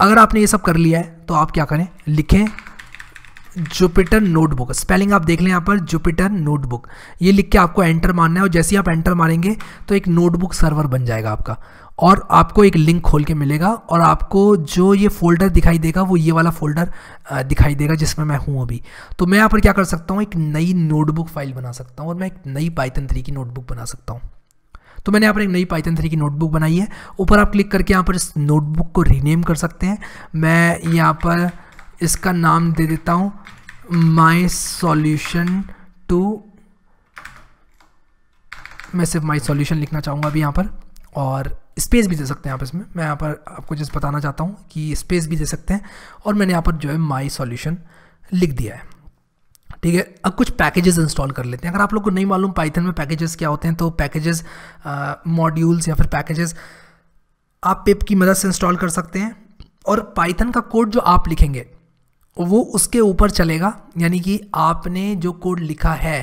अगर आपने ये सब कर लिया है तो आप क्या करें? लिखें जुपिटर नोटबुक स्पेलिंग आप देख लें यहाँ पर जुपिटर नोटबुक ये लिख के आपको एंटर मारना है और जैसे ही आप एंटर मारेंगे तो एक नोटबुक सर्वर बन जाएगा आपका। और आपको एक लिंक खोल के मिलेगा और आपको जो ये फोल्डर दिखाई देगा, वो ये वाला फोल्डर दिखाई देगा जिसमें मैं हूँ अभी। तो मैं यहाँ पर क्या कर सकता हूँ? एक नई नोटबुक फ़ाइल बना सकता हूँ और मैं एक नई पाइथन थ्री की नोटबुक बना सकता हूँ। तो मैंने यहाँ पर एक नई पाइथन थ्री की नोटबुक बनाई है। ऊपर आप क्लिक करके यहाँ पर इस नोटबुक को रीनेम कर सकते हैं। मैं यहाँ पर इसका नाम दे देता हूँ। माई सॉल्यूशन टू मैं सिर्फ़ माई सॉल्यूशन लिखना चाहूँगा अभी यहाँ पर। और स्पेस भी दे सकते हैं आप इसमें। मैं यहाँ पर आपको जस्ट बताना चाहता हूँ कि स्पेस भी दे सकते हैं। और मैंने यहाँ पर जो है माई सॉल्यूशन लिख दिया है। ठीक है? अब कुछ पैकेजेस इंस्टॉल कर लेते हैं। अगर आप लोग को नहीं मालूम पाइथन में पैकेजेस क्या होते हैं तो पैकेजेस मॉड्यूल्स या फिर पैकेजेस आप पिप की मदद से इंस्टॉल कर सकते हैं। और पाइथन का कोड जो आप लिखेंगे, वो उसके ऊपर चलेगा। यानी कि आपने जो कोड लिखा है,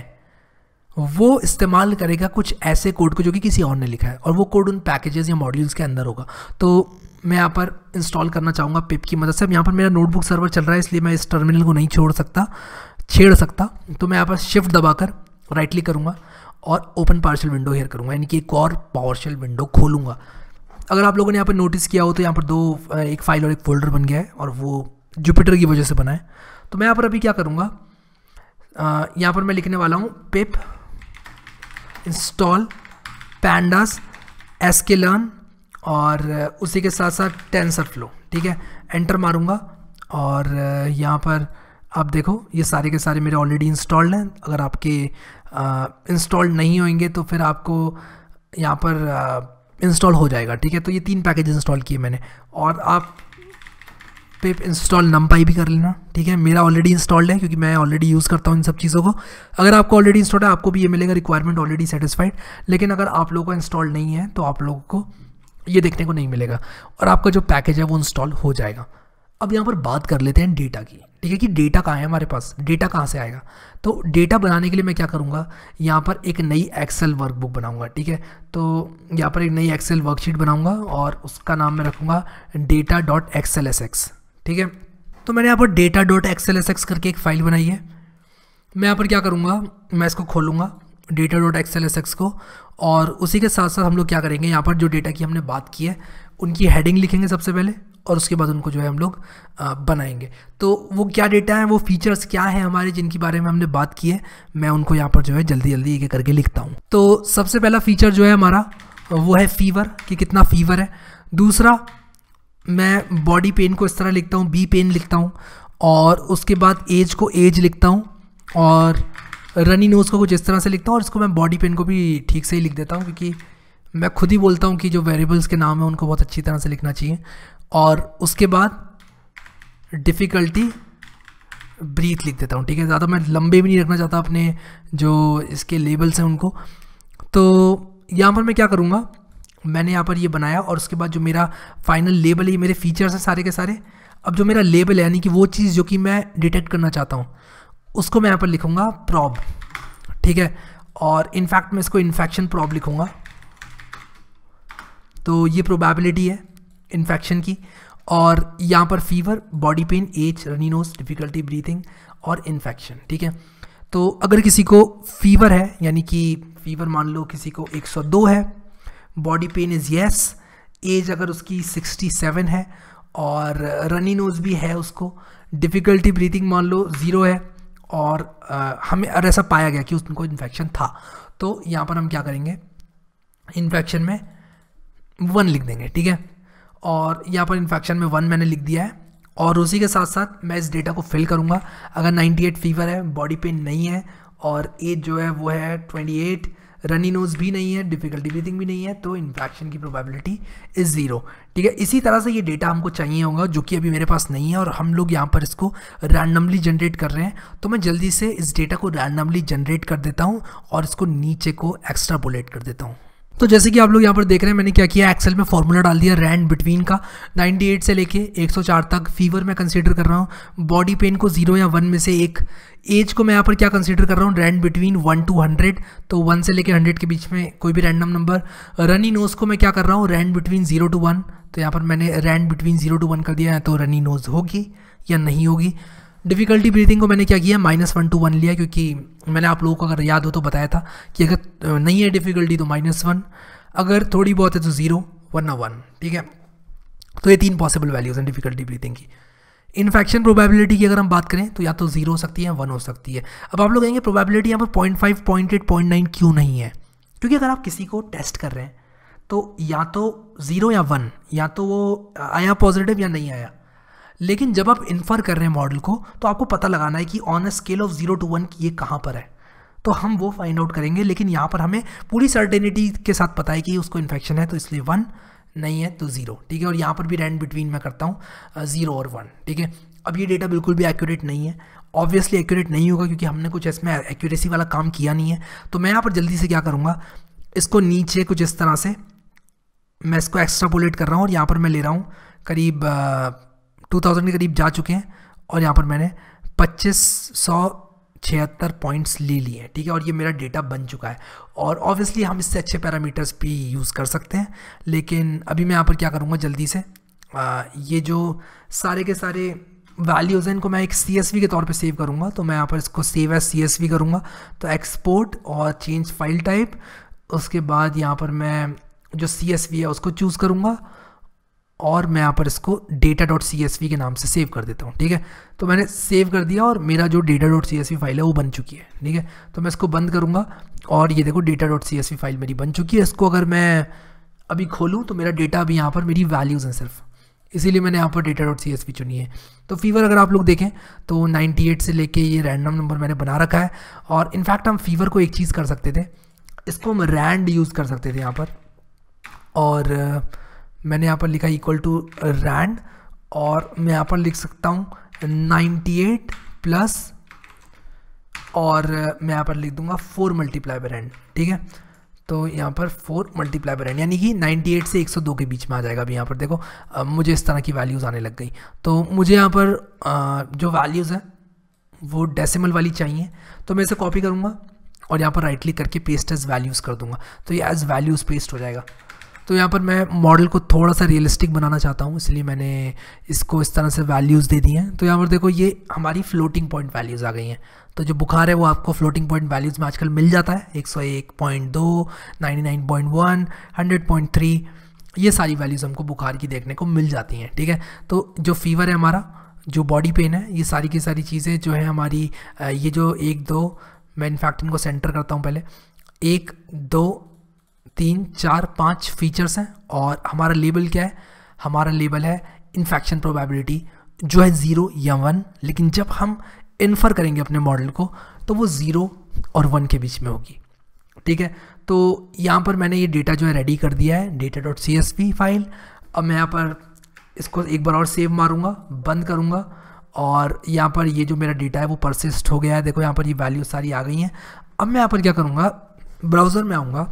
वो इस्तेमाल करेगा कुछ ऐसे कोड को जो कि किसी और ने लिखा है। और वो कोड उन पैकेजेस या मॉड्यूल्स के अंदर होगा। तो मैं यहाँ पर इंस्टॉल करना चाहूँगा पिप की मदद से। अब यहाँ पर मेरा नोटबुक सर्वर चल रहा है, इसलिए मैं इस टर्मिनल को नहीं छोड़ सकता। छेड़ सकता तो मैं यहाँ पर शिफ्ट दबाकर राइट क्लिक करूँगा और ओपन पार्शल विंडो हेयर करूँगा, यानी कि एक और पावर्शल विंडो खोलूँगा। अगर आप लोगों ने यहाँ पर नोटिस किया हो तो यहाँ पर दो एक फ़ाइल और एक फोल्डर बन गया है और वो जुपिटर की वजह से बना है। तो मैं यहाँ पर अभी क्या करूँगा यहाँ पर मैं लिखने वाला हूँ pip install pandas s k learn और उसी के साथ साथ टेंसर फ्लो ठीक है? एंटर मारूँगा और यहाँ पर आप देखो, ये सारे के सारे मेरे ऑलरेडी इंस्टॉल्ड हैं। अगर आपके इंस्टॉल्ड नहीं होंगे तो फिर आपको यहाँ पर इंस्टॉल हो जाएगा, ठीक है? तो ये तीन पैकेज इंस्टॉल किए मैंने। और आप पे इंस्टॉल नमपाई भी कर लेना, ठीक है? मेरा ऑलरेडी इंस्टॉल्ड है, क्योंकि मैं ऑलरेडी यूज़ करता हूँ इन सब चीज़ों को। अगर आपको ऑलरेडी इंस्टॉल्ड है, आपको भी ये मिलेगा रिक्वायरमेंट ऑलरेडी सेटिस्फाइड लेकिन अगर आप लोगों का इंस्टॉल नहीं है तो आप लोगों को ये देखने को नहीं मिलेगा। और आपका जो पैकेज है, वो इंस्टॉल हो जाएगा। अब यहाँ पर बात कर लेते हैं डेटा की। ठीक है कि डेटा कहाँ है हमारे पास? डेटा कहाँ से आएगा? तो डेटा बनाने के लिए मैं क्या करूँगा? यहाँ पर एक नई एक्सेल वर्कबुक बनाऊँगा, ठीक है? तो यहाँ पर एक नई एक्सेल वर्कशीट बनाऊँगा और उसका नाम मैं रखूँगा data dot excel s x ठीक है? तो मैंने यहाँ पर data dot XL S X करके एक फ़ाइल बनाई है। मैं यहाँ पर क्या करूँगा? मैं इसको खोलूँगा data dot XL S X को, और उसी के साथ साथ हम लोग क्या करेंगे? यहाँ पर जो डेटा की हमने बात की है उनकी हेडिंग लिखेंगे सबसे पहले, और उसके बाद उनको जो है हम लोग बनाएँगे। तो वो क्या डेटा है, वो फीचर्स क्या है हमारे, जिनके बारे में हमने बात की है, मैं उनको यहाँ पर जो है जल्दी जल्दी एक एक करके लिखता हूँ। तो सबसे पहला फीचर जो है हमारा, वो है फीवर कि कितना फीवर है। दूसरा, मैं बॉडी पेन को इस तरह लिखता हूँ बी पेन लिखता हूँ, और उसके बाद एज को एज लिखता हूँ, और रनी नोज़ को कुछ इस तरह से लिखता हूँ, और इसको मैं बॉडी पेन को भी ठीक से ही लिख देता हूँ, क्योंकि मैं खुद ही बोलता हूँ कि जो वेरिएबल्स के नाम हैं, उनको बहुत अच्छी तरह से लिखना चाहिए। और उसके बाद डिफ़िकल्टी ब्रीथ लिख देता हूँ, ठीक है? ज़्यादा मैं लंबे भी नहीं रखना चाहता अपने जो इसके लेबल्स हैं उनको। तो यहाँ पर मैं क्या करूँगा? मैंने यहाँ पर ये बनाया और उसके बाद जो मेरा फाइनल लेबल है मेरे फीचर्स हैं सारे के सारे। अब जो मेरा लेबल है, यानी कि वो चीज़ जो कि मैं डिटेक्ट करना चाहता हूँ, उसको मैं यहाँ पर लिखूँगा प्रॉब ठीक है? और इनफैक्ट मैं इसको इन्फेक्शन प्रॉब लिखूँगा। तो ये प्रोबेबिलिटी है इन्फेक्शन की और यहाँ पर fever body pain age runny nose difficulty breathing और इन्फेक्शन ठीक है? तो अगर किसी को फीवर है यानी कि फीवर मान लो किसी को 102 है body pain is yes age अगर उसकी 67 है और रनी नोज़ भी है उसको डिफ़िकल्टी ब्रीथिंग मान लो ज़ीरो है और आ, हमें और ऐसा पाया गया कि उनको इन्फेक्शन था। तो यहाँ पर हम क्या करेंगे? इन्फेक्शन में वन लिख देंगे, ठीक है? और यहाँ पर इन्फेक्शन में वन मैंने लिख दिया है। और उसी के साथ साथ मैं इस डेटा को फिल करूँगा। अगर 98 फीवर है बॉडी पेन नहीं है, और एज जो है वो है 28 रनी नोज़ भी नहीं है डिफिकल्टी ब्रीथिंग भी नहीं है तो इन्फेक्शन की प्रोबेबिलिटी इज़ ज़ीरो ठीक है? इसी तरह से ये डेटा हमको चाहिए होगा, जो कि अभी मेरे पास नहीं है, और हम लोग यहाँ पर इसको रैंडमली जनरेट कर रहे हैं। तो मैं जल्दी से इस डेटा को रैंडमली जनरेट कर देता हूँ, और इसको नीचे को एक्स्ट्रा बुलेट कर देता हूँ। तो जैसे कि आप लोग यहाँ पर देख रहे हैं, मैंने क्या किया? एक्सेल में फॉर्मूला डाल दिया रैंड बिटवीन का। 98 से लेके 104 तक फीवर मैं कंसीडर कर रहा हूँ। बॉडी पेन को ज़ीरो या वन में से एक। एज को मैं यहाँ पर क्या कंसीडर कर रहा हूँ? Rand between one to hundred तो वन से लेके हंड्रेड के बीच में कोई भी रैंडम नंबर रनी नोज़ को मैं क्या कर रहा हूँ? Rand between zero to one तो यहाँ पर मैंने rand between zero to one कर दिया है तो रनी नोज़ होगी या नहीं होगी। डिफ़िकल्टी ब्रीथिंग को मैंने क्या किया? माइनस वन टू वन लिया, क्योंकि मैंने आप लोगों को अगर याद हो तो बताया था कि अगर नहीं है डिफ़िकल्टी तो माइनस वन अगर थोड़ी बहुत है तो ज़ीरो वन वरना वन ठीक है? तो ये तीन पॉसिबल वैल्यूज़ हैं डिफ़िकल्टी ब्रीथिंग की। इन्फेक्शन प्रोबेबिलिटी की अगर हम बात करें तो या तो ज़ीरो हो सकती है या वन हो सकती है। अब आप लोग कहेंगे प्रोबेबिलिटी यहाँ पर point five point eight point nine क्यों नहीं है? क्योंकि अगर आप किसी को टेस्ट कर रहे हैं तो या तो ज़ीरो या वन या तो वो आया पॉजिटिव या नहीं आया। लेकिन जब आप इन्फर कर रहे हैं मॉडल को तो आपको पता लगाना है कि on a scale of zero to one ये कहाँ पर है। तो हम वो फाइंड आउट करेंगे, लेकिन यहाँ पर हमें पूरी सर्टेनिटी के साथ पता है कि उसको इन्फेक्शन है तो इसलिए वन नहीं है तो ज़ीरो ठीक है? और यहाँ पर भी रैंड बिटवीन मैं करता हूँ ज़ीरो और वन ठीक है? अब ये डेटा बिल्कुल भी एक्यूरेट नहीं है। ऑब्वियसली एक्यूरेट नहीं होगा, क्योंकि हमने कुछ इसमें एक्यूरेसी वाला काम किया नहीं है। तो मैं यहाँ पर जल्दी से क्या करूँगा, इसको नीचे कुछ इस तरह से मैं इसको एक्स्ट्रापोलेट कर रहा हूँ और यहाँ पर मैं ले रहा हूँ करीब टू थाउज़ेंड के करीब जा चुके हैं और यहाँ पर मैंने पच्चीस सौ छिहत्तर पॉइंट्स ले लिए हैं ठीक है? और ये मेरा डेटा बन चुका है। और ऑब्वियसली हम इससे अच्छे पैरामीटर्स भी यूज़ कर सकते हैं लेकिन अभी मैं यहाँ पर क्या करूँगा जल्दी से? आ, ये जो सारे के सारे वैल्यूज़ हैं इनको मैं एक सीएसवी के तौर पे सेव करूँगा तो मैं यहाँ पर इसको सेव एज सी करूँगा। तो एक्सपोर्ट और चेंज फ़ाइल टाइप उसके बाद यहाँ पर मैं जो सीएसवी है उसको चूज़ करूँगा। और मैं यहाँ पर इसको data dot C S V के नाम से सेव कर देता हूँ, ठीक है? तो मैंने सेव कर दिया और मेरा जो data dot C S V file है वो बन चुकी है, ठीक है? तो मैं इसको बंद करूँगा और ये देखो data dot C S V file मेरी बन चुकी है। इसको अगर मैं अभी खोलूँ तो मेरा डेटा अभी यहाँ पर मेरी वैल्यूज़ हैं सिर्फ़। इसीलिए मैंने यहाँ पर data dot C S V चुनी है। तो फीवर अगर आप लोग देखें तो 98 से लेके ये रैंडम नंबर मैंने बना रखा है और इनफैक्ट हम फीवर को एक चीज़ कर सकते थे। इसको हम रैंड यूज़ कर सकते थे यहाँ पर और मैंने यहाँ पर लिखा इक्वल टू रैंड और मैं यहाँ पर लिख सकता हूँ 98 प्लस और मैं यहाँ पर लिख दूँगा फोर मल्टीप्लाई बाय रैंड ठीक है? तो यहाँ पर फोर मल्टीप्लाई बाय रैंड यानी कि 98 से 102 के बीच में आ जाएगा अभी यहाँ पर, देखो मुझे इस तरह की वैल्यूज़ आने लग गई। तो मुझे यहाँ पर जो वैल्यूज़ हैं, वो डेसिमल वाली चाहिए तो मैं इसे कॉपी करूँगा और यहाँ पर राइट क्लिक करके पेस्ट एज वैल्यूज़ कर दूँगा। तो ये एज वैल्यूज़ पेस्ट हो जाएगा। तो यहाँ पर मैं मॉडल को थोड़ा सा रियलिस्टिक बनाना चाहता हूँ, इसलिए मैंने इसको इस तरह से वैल्यूज़ दे दी हैं। तो यहाँ पर देखो, ये हमारी फ्लोटिंग पॉइंट वैल्यूज़ आ गई हैं। तो जो बुखार है, वो आपको फ्लोटिंग पॉइंट वैल्यूज़ में आजकल मिल जाता है। एक सौ एक पॉइंट दो, ninety nine point one, hundred point three, ये सारी वैल्यूज़ हमको बुखार की देखने को मिल जाती हैं, ठीक है? तो जो फीवर है हमारा, जो बॉडी पेन है, ये सारी की सारी चीज़ें जो है हमारी ये जो एक दो, मैं इनफैक्ट इनको सेंटर करता हूँ पहले। एक, दो तीन, चार, पाँच फीचर्स हैं और हमारा लेबल क्या है? हमारा लेबल है इन्फेक्शन प्रोबेबिलिटी जो है ज़ीरो या वन लेकिन जब हम इन्फर करेंगे अपने मॉडल को तो वो ज़ीरो और वन के बीच में होगी। ठीक है? तो यहाँ पर मैंने ये डेटा जो है रेडी कर दिया है data dot C S P file अब मैं यहाँ पर इसको एक बार और सेव मारूँगा, बंद करूँगा और यहाँ पर ये जो मेरा डेटा है वो परसिस्ट हो गया है। देखो यहाँ पर ये वैल्यू सारी आ गई हैं। अब मैं यहाँ पर क्या करूँगा? ब्राउज़र में आऊँगा।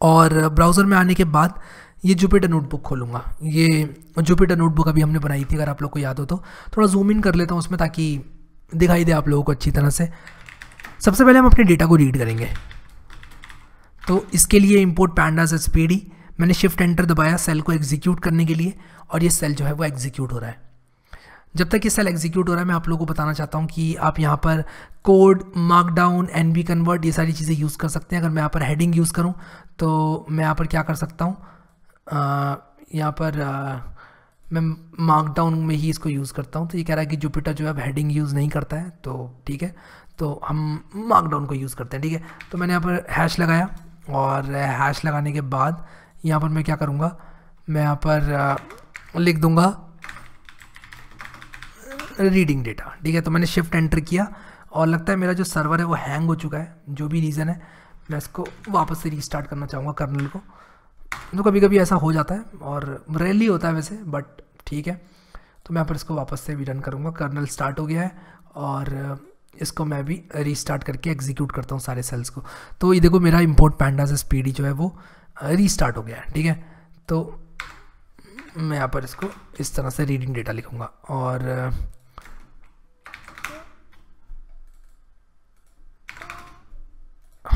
और ब्राउज़र में आने के बाद ये जुपिटर नोटबुक खोलूँगा। ये जुपिटर नोटबुक अभी हमने बनाई थी, अगर आप लोग को याद हो तो। थोड़ा जूम इन कर लेता हूँ उसमें ताकि दिखाई दे आप लोगों को अच्छी तरह से। सबसे पहले हम अपने डेटा को रीड करेंगे। तो इसके लिए इम्पोर्ट पैंडास एस मैंने शिफ्ट एंटर दबाया सेल को एग्जीक्यूट करने के लिए और ये सेल जो है वो एग्जीक्यूट हो रहा है। जब तक ये सेल एग्जीक्यूट हो रहा है मैं आप लोगों को बताना चाहता हूँ कि आप यहाँ पर code markdown N B convert ये सारी चीज़ें यूज़ कर सकते हैं। अगर मैं यहाँ पर हेडिंग यूज़ करूँ तो मैं यहाँ पर क्या कर सकता हूँ? यहाँ पर आ, मैं मार्कडाउन में ही इसको यूज़ करता हूँ। तो ये कह रहा है कि जुपिटर जो है हेडिंग यूज़ नहीं करता है तो ठीक है। तो हम मार्कडाउन को यूज़ करते हैं ठीक है। तो मैंने यहाँ पर हैश लगाया और हैश लगाने के बाद यहाँ पर मैं क्या करूँगा? मैं यहाँ पर लिख दूँगा रीडिंग डेटा ठीक है तो मैंने शिफ्ट एंटर किया और लगता है मेरा जो सर्वर है वो हैंग हो चुका है, जो भी रीज़न है, मैं इसको वापस से रीस्टार्ट करना चाहूँगा कर्नल को। तो कभी कभी ऐसा हो जाता है और रेली होता है वैसे बट ठीक है। तो मैं यहाँ पर इसको वापस से भी रन करूँगा। कर्नल स्टार्ट हो गया है और इसको मैं भी रीस्टार्ट करके एग्जीक्यूट करता हूँ सारे सेल्स को। तो ये देखो, मेरा इम्पोर्ट पैंडा से स्पीडी जो है वो रीस्टार्ट हो गया है, ठीक है। तो मैं यहाँ पर इसको इस तरह से रीडिंग डेटा लिखूँगा और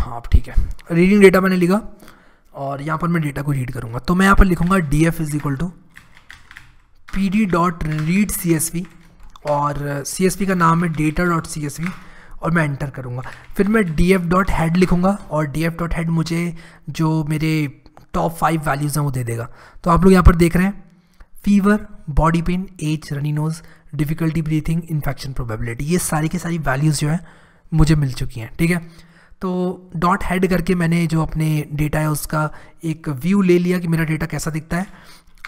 हाँ ठीक है। रीडिंग डेटा मैंने लिखा और यहाँ पर मैं डेटा को रीड करूँगा। तो मैं यहाँ पर लिखूँगा D F is equal to P D dot read C S V और सी एस वी का नाम है data dot C S V और मैं एंटर करूँगा। फिर मैं डी एफ़ डॉट हेड लिखूँगा और डी एफ़ डॉट हेड मुझे जो मेरे टॉप फाइव वैल्यूज़ हैं वो दे देगा। तो आप लोग यहाँ पर देख रहे हैं fever body pain age runny nose difficulty breathing infection probability ये सारी की सारी वैल्यूज़ जो है मुझे मिल चुकी हैं, ठीक है? तो डॉट हेड करके मैंने जो अपने डेटा है उसका एक व्यू ले लिया कि मेरा डेटा कैसा दिखता है।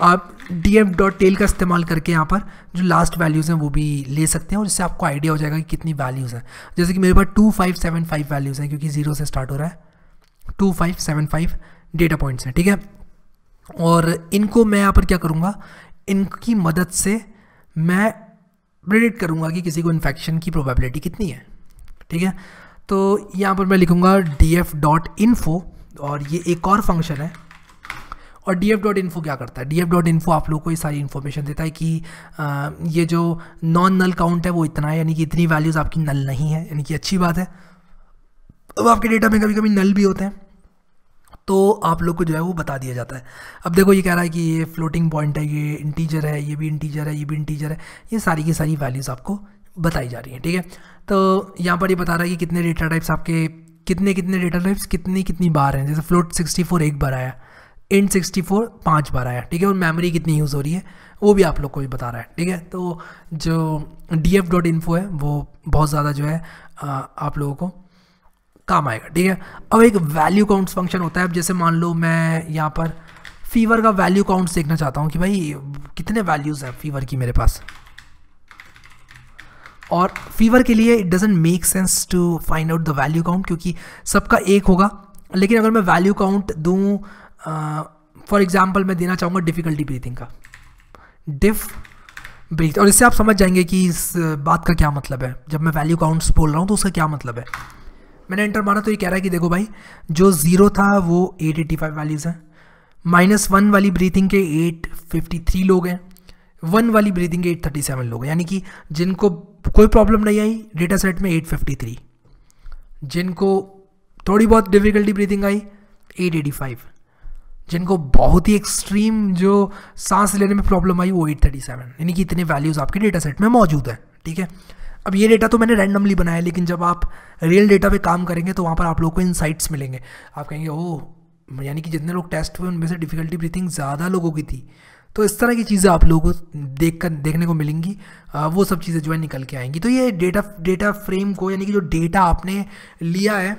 आप डी एफ़ डॉट टेल का इस्तेमाल करके यहाँ पर जो लास्ट वैल्यूज़ हैं वो भी ले सकते हैं और इससे आपको आइडिया हो जाएगा कि कितनी वैल्यूज़ हैं। जैसे कि मेरे पास two five seven five values हैं क्योंकि ज़ीरो से स्टार्ट हो रहा है। Two five seven five data points हैं, ठीक है? और इनको मैं यहाँ पर क्या करूँगा? इनकी मदद से मैं प्रिडिक्ट करूँगा कि किसी को इन्फेक्शन की प्रोबेबिलिटी कितनी है, ठीक है? तो यहाँ पर मैं लिखूँगा डी एफ़ डॉट इन्फो और ये एक और फ़ंक्शन है। और डी एफ़ डॉट इन्फो क्या करता है? डी एफ़ डॉट इन्फो आप लोग को ये सारी इन्फॉर्मेशन देता है कि आ, ये जो नॉन नल काउंट है वो इतना है यानी कि इतनी वैल्यूज़ आपकी नल नहीं है यानी कि अच्छी बात है। अब आपके डेटा में कभी कभी नल भी होते हैं तो आप लोग को जो है वो बता दिया जाता है। अब देखो ये कह रहा है कि ये फ्लोटिंग पॉइंट है ये इंटीजर है ये भी इंटीजर है ये भी इंटीजर है ये सारी की सारी वैल्यूज़ आपको बताई जा रही है, ठीक है? तो यहाँ पर ये बता रहा है कि कितने डेटा टाइप्स आपके, कितने कितने डेटा टाइप्स कितनी कितनी बार हैं? जैसे फ्लोट सिक्सटी फोर एक बार आया इंट सिक्सटी फोर पाँच बार आया, ठीक है? और मेमोरी कितनी यूज़ हो रही है, वो भी आप लोग को भी बता रहा है, ठीक है? तो जो डी एफ़ डॉट इन्फो है, वो बहुत ज़्यादा जो है आप लोगों को काम आएगा, ठीक है? अब एक वैल्यू काउंट्स फ़ंक्शन होता है, अब जैसे मान लो मैं यहाँ पर फीवर का वैल्यू काउंट्स देखना चाहता हूँ कि भाई कितने वैल्यूज़ हैं फीवर की मेरे पास? और फीवर के लिए it doesn't make sense to find out the value count क्योंकि सबका एक होगा। लेकिन अगर मैं वैल्यू काउंट दूँ फॉर एग्ज़ाम्पल मैं देना चाहूँगा डिफ़िकल्टी ब्रीथिंग का। डिफ ब्रीथ और इससे आप समझ जाएँगे कि इस बात का क्या मतलब है। जब मैं वैल्यू काउंट्स बोल रहा हूँ तो उसका क्या मतलब है? मैंने एंटर मारा तो ये कह रहा है कि देखो भाई, जो ज़ीरो था, वो एट एटी फाइव वैल्यूज़ हैं। माइनस वन वाली ब्रीथिंग के एट फिफ्टी थ्री लोग हैं। वन वाली ब्रीथिंग के एट थर्टी सेवन लोग हैं। यानी कि जिनको कोई प्रॉब्लम नहीं आई। डेटा सेट में एट फिफ्टी थ्री जिनको थोड़ी बहुत डिफिकल्टी ब्रीथिंग आई एट एटी फाइव जिनको बहुत ही एक्सट्रीम जो सांस लेने में प्रॉब्लम आई, वो एट थर्टी सेवन यानी कि इतने वैल्यूज़ आपके डेटा सेट में मौजूद हैं, ठीक है? अब ये डेटा तो मैंने रैंडमली बनाया लेकिन जब आप रियल डेटा पे काम करेंगे तो वहाँ पर आप लोग को इनसाइट्स मिलेंगे। आप कहेंगे, ओह, यानी कि जितने लोग टेस्ट हुए, उनमें से डिफ़िकल्टी ब्रीथिंग ज़्यादा लोगों की थी। तो इस तरह की चीज़ें आप लोगों को देख कर, देखने को मिलेंगी। वो सब चीज़ें जो है निकल के आएँगी। तो ये डेटा डेटा फ्रेम को, यानी कि जो डेटा आपने लिया है,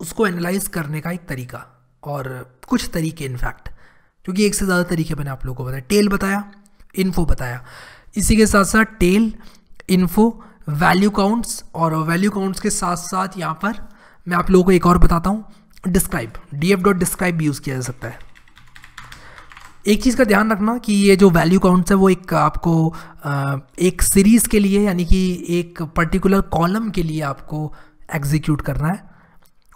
उसको एनालाइज करने का एक तरीका और कुछ तरीके इनफैक्ट क्योंकि एक से ज़्यादा तरीके मैंने आप लोगों को बताया टेल बताया इन्फो बताया। इसी के साथ साथ टेल इन्फो वैल्यू काउंट्स और वैल्यू काउंट्स के साथ साथ यहाँ पर मैं आप लोगों को एक और बताता हूँ। Describe D F dot describe भी यूज़ किया जा सकता है। एक चीज़ का ध्यान रखना कि ये जो वैल्यू काउंट्स है वो एक आपको एक सीरीज़ के लिए यानी कि एक पर्टिकुलर कॉलम के लिए आपको एग्जीक्यूट करना है।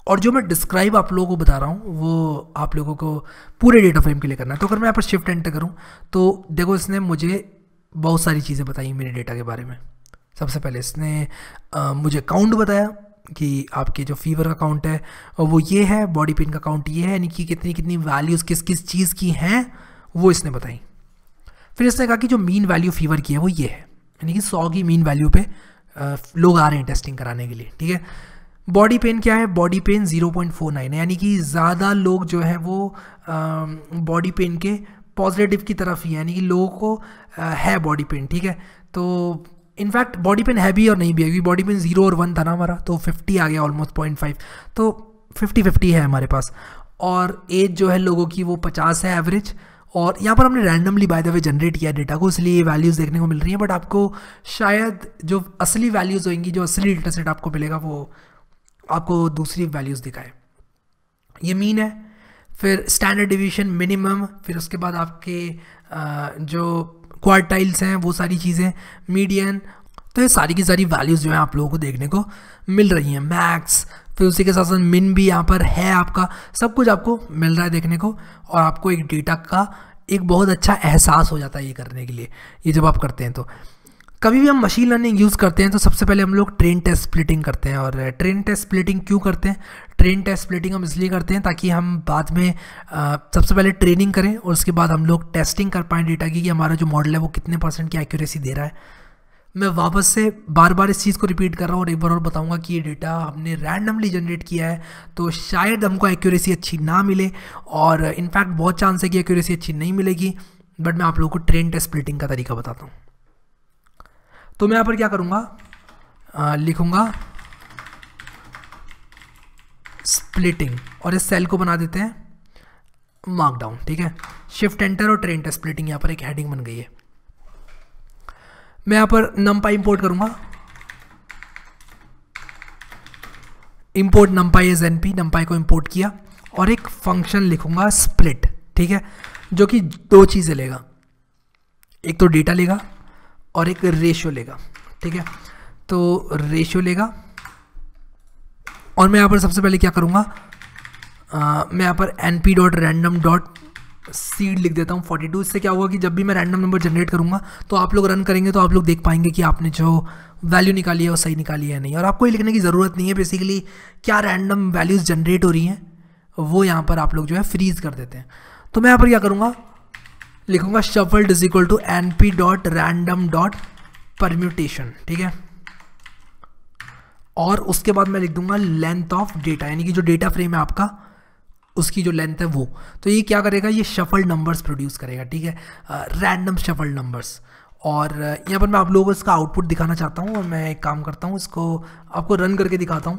और जो मैं डिस्क्राइब आप लोगों को बता रहा हूँ वो आप लोगों को पूरे डेटा फ्रेम के लिए करना है। तो अगर मैं यहाँ पर शिफ्ट एंटर करूँ तो देखो इसने मुझे बहुत सारी चीज़ें बताई मेरे डेटा के बारे में। सबसे पहले इसने आ, मुझे काउंट बताया कि आपके जो फीवर का काउंट है वो ये है बॉडी पेन का काउंट ये है यानी कि कितनी कितनी वैल्यूज़ किस किस चीज़ की हैं। वो इसने बताई। फिर इसने कहा कि जो मीन वैल्यू फीवर की है वो ये है। यानी कि सौ की मीन वैल्यू पे लोग आ रहे हैं टेस्टिंग कराने के लिए ठीक है? बॉडी पेन क्या है? Body pain zero point four nine है। यानी कि ज़्यादा लोग जो है वो बॉडी पेन के पॉजिटिव की तरफ़ है यानी कि लोगों को आ, है बॉडी पेन ठीक है? तो इनफैक्ट बॉडी पेन है भी और नहीं भी है क्योंकि बॉडी पेन ज़ीरो और वन था ना हमारा तो फिफ्टी आ गया ऑलमोस्ट पॉइंट फाइव तो फिफ्टी फिफ्टी है हमारे पास। और एज जो है लोगों की वो पचास है एवरेज और यहाँ पर हमने randomly by the way generate किया डेटा को, इसलिए ये वैल्यूज़ देखने को मिल रही हैं बट आपको शायद जो असली वैल्यूज़ होंगी, जो असली डेटा सेट आपको मिलेगा, वो आपको दूसरी वैल्यूज़ दिखाए। ये मीन है, फिर स्टैंडर्ड डिवीज़न मिनिमम फिर उसके बाद आपके जो क्वार्टाइल्स हैं, वो सारी चीज़ें मीडियन तो ये सारी की सारी वैल्यूज़ जो है आप लोगों को देखने को मिल रही हैं। मैक्स फिर उसी के साथ साथ मिन भी यहाँ पर है आपका। सब कुछ आपको मिल रहा है देखने को और आपको एक डेटा का एक बहुत अच्छा एहसास हो जाता है ये करने के लिए ये जब आप करते हैं तो। कभी भी हम मशीन लर्निंग यूज़ करते हैं तो सबसे पहले हम लोग ट्रेन टेस्ट स्प्लिटिंग करते हैं और ट्रेन टेस्ट स्प्लिटिंग क्यों करते हैं? ट्रेन टेस्ट स्प्लिटिंग हम इसलिए करते हैं ताकि हम बाद में आ, सबसे पहले ट्रेनिंग करें और उसके बाद हम लोग टेस्टिंग कर पाएँ डेटा की कि हमारा जो मॉडल है वो कितने परसेंट की एक्यूरेसी दे रहा है। मैं वापस से बार बार इस चीज़ को रिपीट कर रहा हूँ और एक बार और बताऊँगा कि ये डेटा हमने रैंडमली जनरेट किया है तो शायद हमको एक्यूरेसी अच्छी ना मिले और इनफैक्ट बहुत चांस है कि एक्यूरेसी अच्छी नहीं मिलेगी बट मैं आप लोगों को ट्रेन टेस्ट स्प्लिटिंग का तरीका बताता हूँ। तो मैं यहाँ पर क्या करूँगा? लिखूँगा स्प्लिटिंग और इस सेल को बना देते हैं मार्कडाउन ठीक है? शिफ्ट एंटर और ट्रेन टेस्ट स्प्लिटिंग यहाँ पर एक हेडिंग बन गई है। मैं यहाँ पर नंपा इंपोर्ट करूँगा। Import numpy as N P numpy को इंपोर्ट किया और एक फ़ंक्शन लिखूँगा स्प्लिट ठीक है? जो कि दो चीज़ें लेगा। एक तो डेटा लेगा और एक रेशियो लेगा, ठीक है? तो रेशियो लेगा और मैं यहाँ पर सबसे पहले क्या करूँगा? मैं यहाँ पर N P dot random dot seed लिख देता हूँ 42 इससे क्या होगा कि जब भी मैं रैंडम नंबर जनरेट करूँगा तो आप लोग रन करेंगे तो आप लोग देख पाएँगे कि आपने जो वैल्यू निकाली है वो सही निकाली है नहीं। और आपको ये लिखने की ज़रूरत नहीं है बेसिकली क्या रैंडम वैल्यूज़ जनरेट हो रही हैं, वो यहाँ पर आप लोग जो है फ्रीज कर देते हैं। तो मैं यहाँ पर क्या करूँगा, लिखूँगा shuffled is equal to N P dot random dot permutation ठीक है? और उसके बाद मैं लिख दूँगा लेंथ ऑफ़ डेटा यानी कि जो डेटा फ्रेम है आपका उसकी जो लेंथ है वो। तो ये क्या करेगा? ये शफल नंबर्स प्रोड्यूस करेगा, ठीक है? रैंडम शफल नंबर्स और यहाँ पर मैं आप लोगों को इसका आउटपुट दिखाना चाहता हूँ और मैं एक काम करता हूँ, इसको आपको रन करके दिखाता हूँ,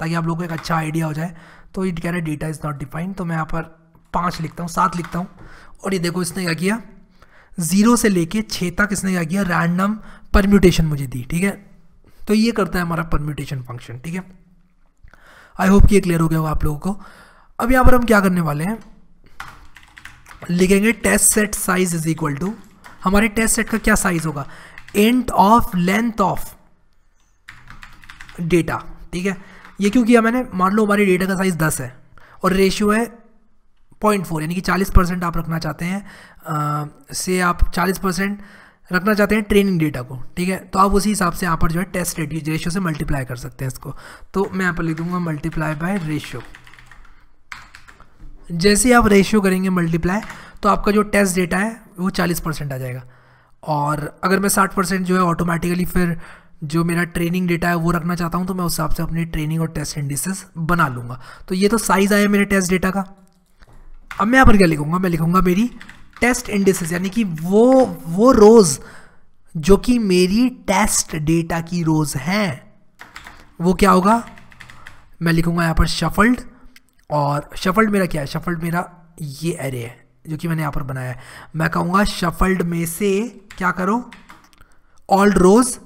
ताकि आप लोगों को एक अच्छा आइडिया हो जाए। तो ये कह रहा है डेटा इज़ नॉट डिफाइंड तो मैं यहाँ पर पाँच लिखता हूँ, सात लिखता हूँ। और ये देखो, इसने क्या किया? ज़ीरो से लेके छः तक इसने क्या किया? रैंडम परम्यूटेशन मुझे दी, ठीक है? तो ये करता है हमारा परम्यूटेशन फ़ंक्शन ठीक है? आई होप कि ये क्लियर हो गया होगा आप लोगों को। अब यहाँ पर हम क्या करने वाले हैं? लिखेंगे test set size is equal to हमारे टेस्ट सेट का क्या साइज़ होगा? Int of length of data ठीक है? ये क्यों किया मैंने? मान लो हमारे डेटा का साइज़ 10 है और रेशियो है पॉइंट फोर यानी कि 40 परसेंट आप रखना चाहते हैं आ, से आप 40 परसेंट रखना चाहते हैं ट्रेनिंग डेटा को ठीक है? तो आप उसी हिसाब से यहाँ पर जो है टेस्ट रेशियो से मल्टीप्लाई कर सकते हैं इसको। तो मैं यहाँ पर लिख दूँगा मल्टीप्लाई बाय रेशियो जैसे ही आप रेशियो करेंगे मल्टीप्लाई तो आपका जो टेस्ट डेटा है, वो 40 परसेंट आ जाएगा। और अगर मैं 60 परसेंट जो है ऑटोमेटिकली फिर जो मेरा ट्रेनिंग डेटा है, वो रखना चाहता हूँ तो मैं उस हिसाब से अपनी ट्रेनिंग और टेस्ट इंडिसेस बना लूँगा। तो ये तो साइज़ आया मेरे टेस्ट डेटा का। अब मैं यहाँ पर क्या लिखूँगा? मैं लिखूँगा मेरी टेस्ट इंडिसेस यानी कि वो वो रोज़ जो कि मेरी टेस्ट डेटा की रोज़ हैं, वो क्या होगा? मैं लिखूँगा यहाँ पर शफल्ड और शफल्ड मेरा क्या है? शफल्ड मेरा ये एरे है, जो कि मैंने यहाँ पर बनाया है। मैं कहूँगा शफल्ड में से क्या करो? ऑल रोज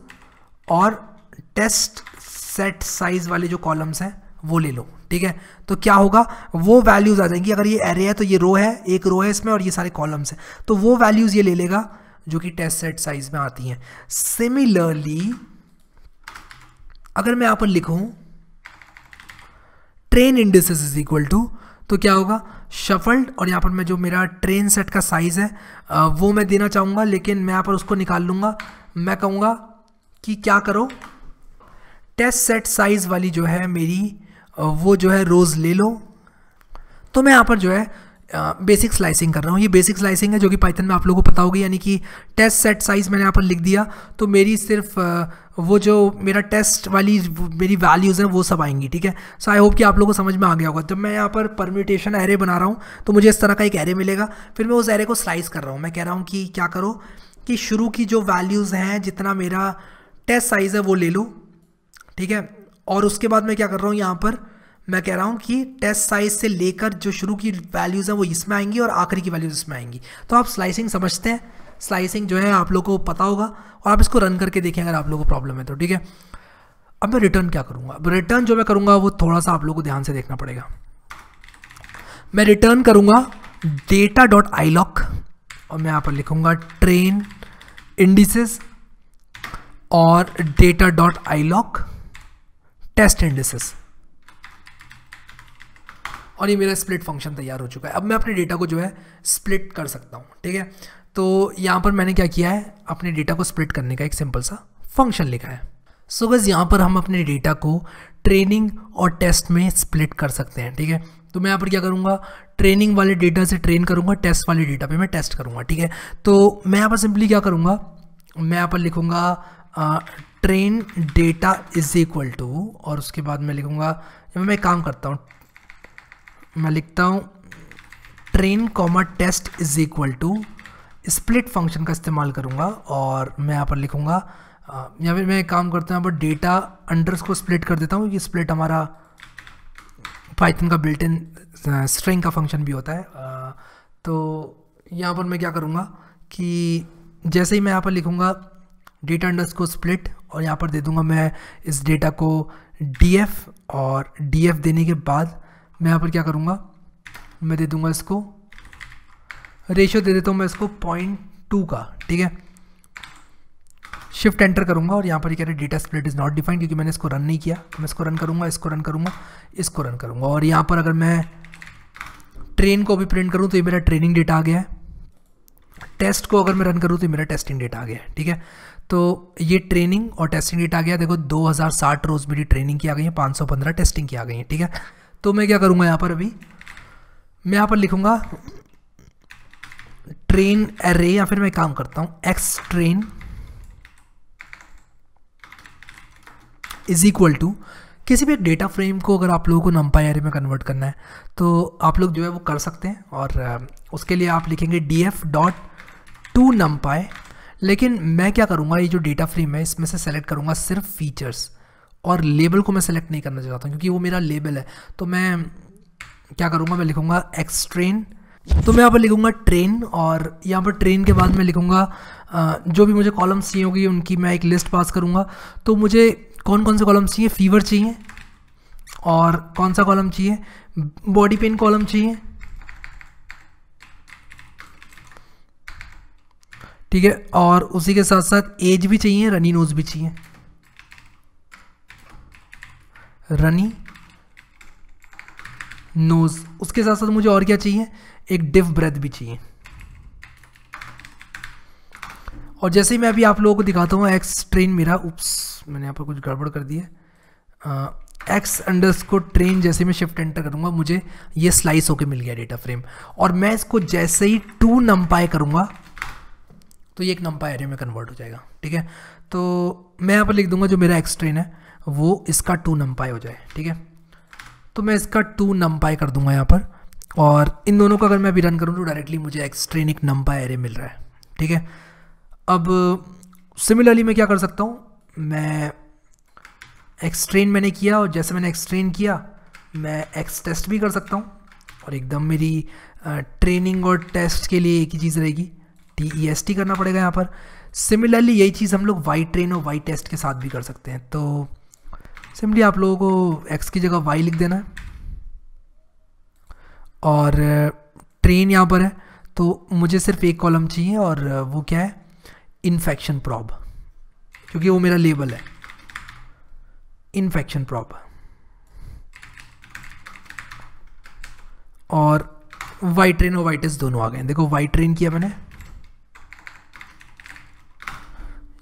और टेस्ट सेट साइज़ वाले जो कॉलम्स हैं, वो ले लो, ठीक है? तो क्या होगा? वो वैल्यूज़ आ जाएँगी। अगर ये एरे है तो ये रो है, एक रो है इसमें और ये सारे कॉलम्स हैं। तो वो वैल्यूज़ ये ले लेगा, जो कि टेस्ट सेट साइज़ में आती हैं। सिमिलरली अगर मैं यहाँ पर लिखूं train indices is equal to तो क्या होगा? शफल्ड और यहाँ पर मैं जो मेरा ट्रेन सेट का साइज़ है वो मैं देना चाहूँगा, लेकिन मैं यहाँ पर उसको निकाल लूँगा। मैं कहूँगा कि क्या करो? टेस्ट सेट साइज़ वाली जो है मेरी वो जो है रोज़ ले लो। तो मैं यहाँ पर जो है बेसिक स्लाइसिंग कर रहा हूँ। ये बेसिक स्लाइसिंग है जो कि पाइथन में आप लोगों को पता होगी, यानी कि टेस्ट सेट साइज़ मैंने यहाँ पर लिख दिया। तो मेरी सिर्फ़ वो जो मेरा टेस्ट वाली, मेरी वैल्यूज़ हैं, वो सब आएँगी, ठीक है? सो आई होप कि आप लोगों को समझ में आ गया होगा। जब मैं यहाँ पर परम्यूटेशन एरे बना रहा हूँ। तो मुझे इस तरह का एक एरे मिलेगा। फिर मैं उस एरे को स्लाइस कर रहा हूँ। मैं कह रहा हूँ कि क्या करो कि शुरू की जो वैल्यूज़ हैं, जितना मेरा टेस्ट साइज़ है, वो ले लो, ठीक है? और उसके बाद मैं क्या कर रहा हूँ यहाँ पर मैं कह रहा हूँ कि टेस्ट साइज़ से लेकर जो शुरू की वैल्यूज़ हैं वो इसमें आएँगी और आखिरी की वैल्यूज़ इसमें आएँगी। तो आप स्लाइसिंग समझते हैं। स्लाइसिंग जो है आप लोग को पता होगा और आप इसको रन करके देखें अगर आप लोगों को प्रॉब्लम है तो ठीक है? अब मैं रिटर्न क्या करूँगा? अब रिटर्न जो मैं करूँगा वो थोड़ा सा आप लोग को ध्यान से देखना पड़ेगा। मैं रिटर्न करूँगा डेटा डॉट आई लॉक और मैं यहाँ पर लिखूँगा ट्रेन इंडिसेस और data dot iloc test indices और ये मेरा स्प्लिट फ़ंक्शन तैयार हो चुका है। अब मैं अपने डेटा को जो है स्प्लिट कर सकता हूँ, ठीक है? तो यहाँ पर मैंने क्या किया है? अपने डेटा को स्प्लिट करने का एक सिंपल सा फ़ंक्शन लिखा है। सो बस यहाँ पर हम अपने डेटा को ट्रेनिंग और टेस्ट में स्प्लिट कर सकते हैं, ठीक है? तो मैं यहाँ पर क्या करूँगा? ट्रेनिंग वाले डेटा से ट्रेन करूँगा टेस्ट वाले डेटा पे मैं टेस्ट करूँगा, ठीक है? तो मैं यहाँ पर सिंपली क्या करूँगा? मैं यहाँ पर लिखूँगा train data is equal to और उसके बाद मैं लिखूँगा मैं काम करता हूँ मैं लिखता हूँ train comma test is equal to split function का इस्तेमाल करूँगा और मैं यहाँ पर लिखूँगा या फिर मैं काम करता हूँ, यहाँ पर डेटा अंडर्स को स्प्लिट कर देता हूँ, ये स्प्लिट हमारा पाइथन का बिल्ट इन स्ट्रिंग का फ़ंक्शन भी होता है तो यहाँ पर मैं क्या करूँगा कि जैसे ही मैं यहाँ पर लिखूँगा डेटा अंडर्स को स्प्लिट और यहाँ पर दे दूँगा मैं इस डेटा को डीएफ और डीएफ देने के बाद मैं यहाँ पर क्या करूँगा? मैं दे दूँगा इसको। रेशियो दे देता हूँ मैं इसको पॉइंट टू का, ठीक है? शिफ्ट एंटर करूँगा और यहाँ पर कह रहे data split is not defined क्योंकि मैंने इसको रन नहीं किया। तो मैं इसको रन करूँगा, इसको रन करूँगा, इसको रन करूँगा। और यहाँ पर अगर मैं ट्रेन को भी प्रिंट करूँ तो ये मेरा ट्रेनिंग डेटा आ गया है। टेस्ट को अगर मैं रन करूँ तो मेरा टेस्टिंग डेटा आ गया है, ठीक है? तो ये ट्रेनिंग और टेस्टिंग डेटा आ गया देखो 2060 रोज़ मेरी ट्रेनिंग की आ गई है 515 टेस्टिंग की आ गई है, ठीक है? तो मैं क्या करूँगा यहाँ पर अभी? मैं यहाँ पर लिखूँगा ट्रेन एरे या फिर मैं काम करता हूँ X train is equal to किसी भी डेटा फ्रेम को अगर आप लोगों को नंपाई एरे में कन्वर्ट करना है तो आप लोग जो है वो कर सकते हैं और उसके लिए आप लिखेंगे D F dot to NumPy लेकिन मैं क्या करूँगा, ये जो डेटा फ्रेम है, इसमें से सेलेक्ट करूँगा सिर्फ़ फीचर्स और लेबल को मैं सेलेक्ट नहीं करना चाहता हूँ, क्योंकि वो मेरा लेबल है। तो मैं क्या करूँगा? मैं लिखूँगा एक्सट्रेन तो मैं यहाँ पर लिखूँगा ट्रेन और यहाँ पर ट्रेन के बाद मैं लिखूँगा जो भी मुझे कॉलम्स चाहिए होगी, उनकी मैं एक लिस्ट पास करूँगा। तो मुझे कौन कौन से कॉलम चाहिए? फीवर चाहिए। और कौन सा कॉलम चाहिए? बॉडी पेन कॉलम चाहिए। ठीक है? और उसी के साथ साथ एज भी चाहिए रनी नोज़ भी चाहिए। रनी, नोज़, उसके साथ साथ मुझे और क्या चाहिए? एक डिफ ब्रेथ भी चाहिए। और जैसे ही मैं अभी आप लोगों को दिखाता हूँ एक्स ट्रेन मेरा, उप्स, मैंने यहाँ पर कुछ गड़बड़ कर दी है। एक्स अंडर्स को ट्रेन जैसे मैं शिफ्ट एंटर करूँगा, मुझे ये स्लाइस होके मिल गया डेटा फ्रेम और मैं इसको जैसे ही टू नम्पाई करूँगा तो ये एक नम्पाई एरिया में कन्वर्ट हो जाएगा, ठीक है? तो मैं यहाँ पर लिख दूँगा जो मेरा एक्स ट्रेन है। वो इसका टू नम्पाई हो जाए, ठीक है? तो मैं इसका टू नम्पाई कर दूँगा यहाँ पर। और इन दोनों का अगर मैं अभी रन करूँ तो डायरेक्टली मुझे एक्स ट्रेन एक नम्पाई एरे मिल रहा है, ठीक है? अब सिमिलरली मैं क्या कर सकता हूँ? मैं एक्सट्रेन मैंने किया और जैसे मैंने एक्सट्रेन किया, मैं एक्स टेस्ट भी कर सकता हूँ। और एकदम मेरी ट्रेनिंग और टेस्ट के लिए एक ही चीज़ रहेगी टी ई एस टी करना पड़ेगा यहाँ पर। सिमिलरली यही चीज़ हम लोग वाई ट्रेन और वाई टेस्ट के साथ भी कर सकते हैं। तो सिंपली आप लोगों को एक्स की जगह वाई लिख देना है। और ट्रेन यहाँ पर है तो मुझे सिर्फ़ एक कॉलम चाहिए और वो क्या है? इन्फेक्शन प्रॉब क्योंकि वो मेरा लेबल है। इन्फेक्शन प्रॉब और वाइट ट्रेन और वाइटेस दोनों आ गए देखो वाइट ट्रेन किया मैंने।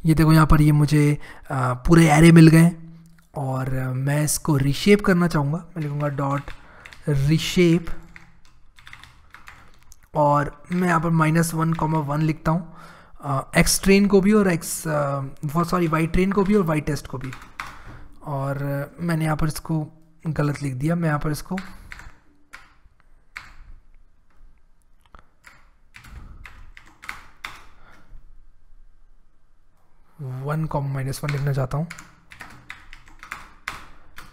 ये देखो यहाँ पर ये मुझे पूरे एरे मिल गए और मैं इसको रिशेप करना चाहूँगा। मैं लिखूँगा डॉट रिशेप और मैं यहाँ पर माइनस वन कॉमा वन लिखता हूँ। एक्स ट्रेन को भी और एक्स सॉरी वाई ट्रेन को भी और वाई टेस्ट को भी। और मैंने यहाँ पर इसको गलत लिख दिया। मैं यहाँ पर इसको वन कॉम माइनस वन लिखना चाहता हूँ।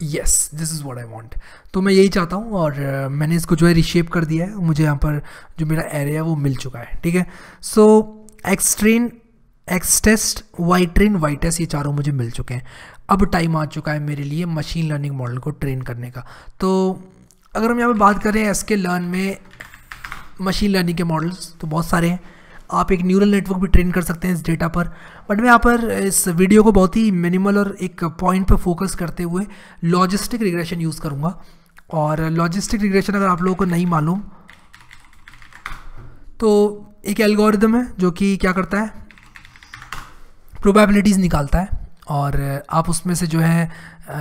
Yes this is what I want तो मैं यही चाहता हूँ और uh, मैंने इसको जो है रिशेप कर दिया है। मुझे यहाँ पर जो मेरा एरिया है वो मिल चुका है ठीक है? So X train X test Y train Y test ये चारों मुझे मिल चुके हैं। अब टाइम आ चुका है मेरे लिए मशीन लर्निंग मॉडल को ट्रेन करने का। तो अगर हम यहाँ पर बात करें एस के लर्न में मशीन लर्निंग के मॉडल्स तो बहुत सारे हैं। आप एक न्यूरल नेटवर्क भी ट्रेन कर सकते हैं इस डेटा पर। बट मैं यहाँ पर इस वीडियो को बहुत ही मिनिमल और एक पॉइंट पर फोकस करते हुए लॉजिस्टिक रिग्रेशन यूज़ करूँगा। और लॉजिस्टिक रिग्रेशन अगर आप लोगों को नहीं मालूम तो एक एल्गोरिदम है जो कि क्या करता है? प्रोबेबिलिटीज़ निकालता है। और आप उसमें से जो है,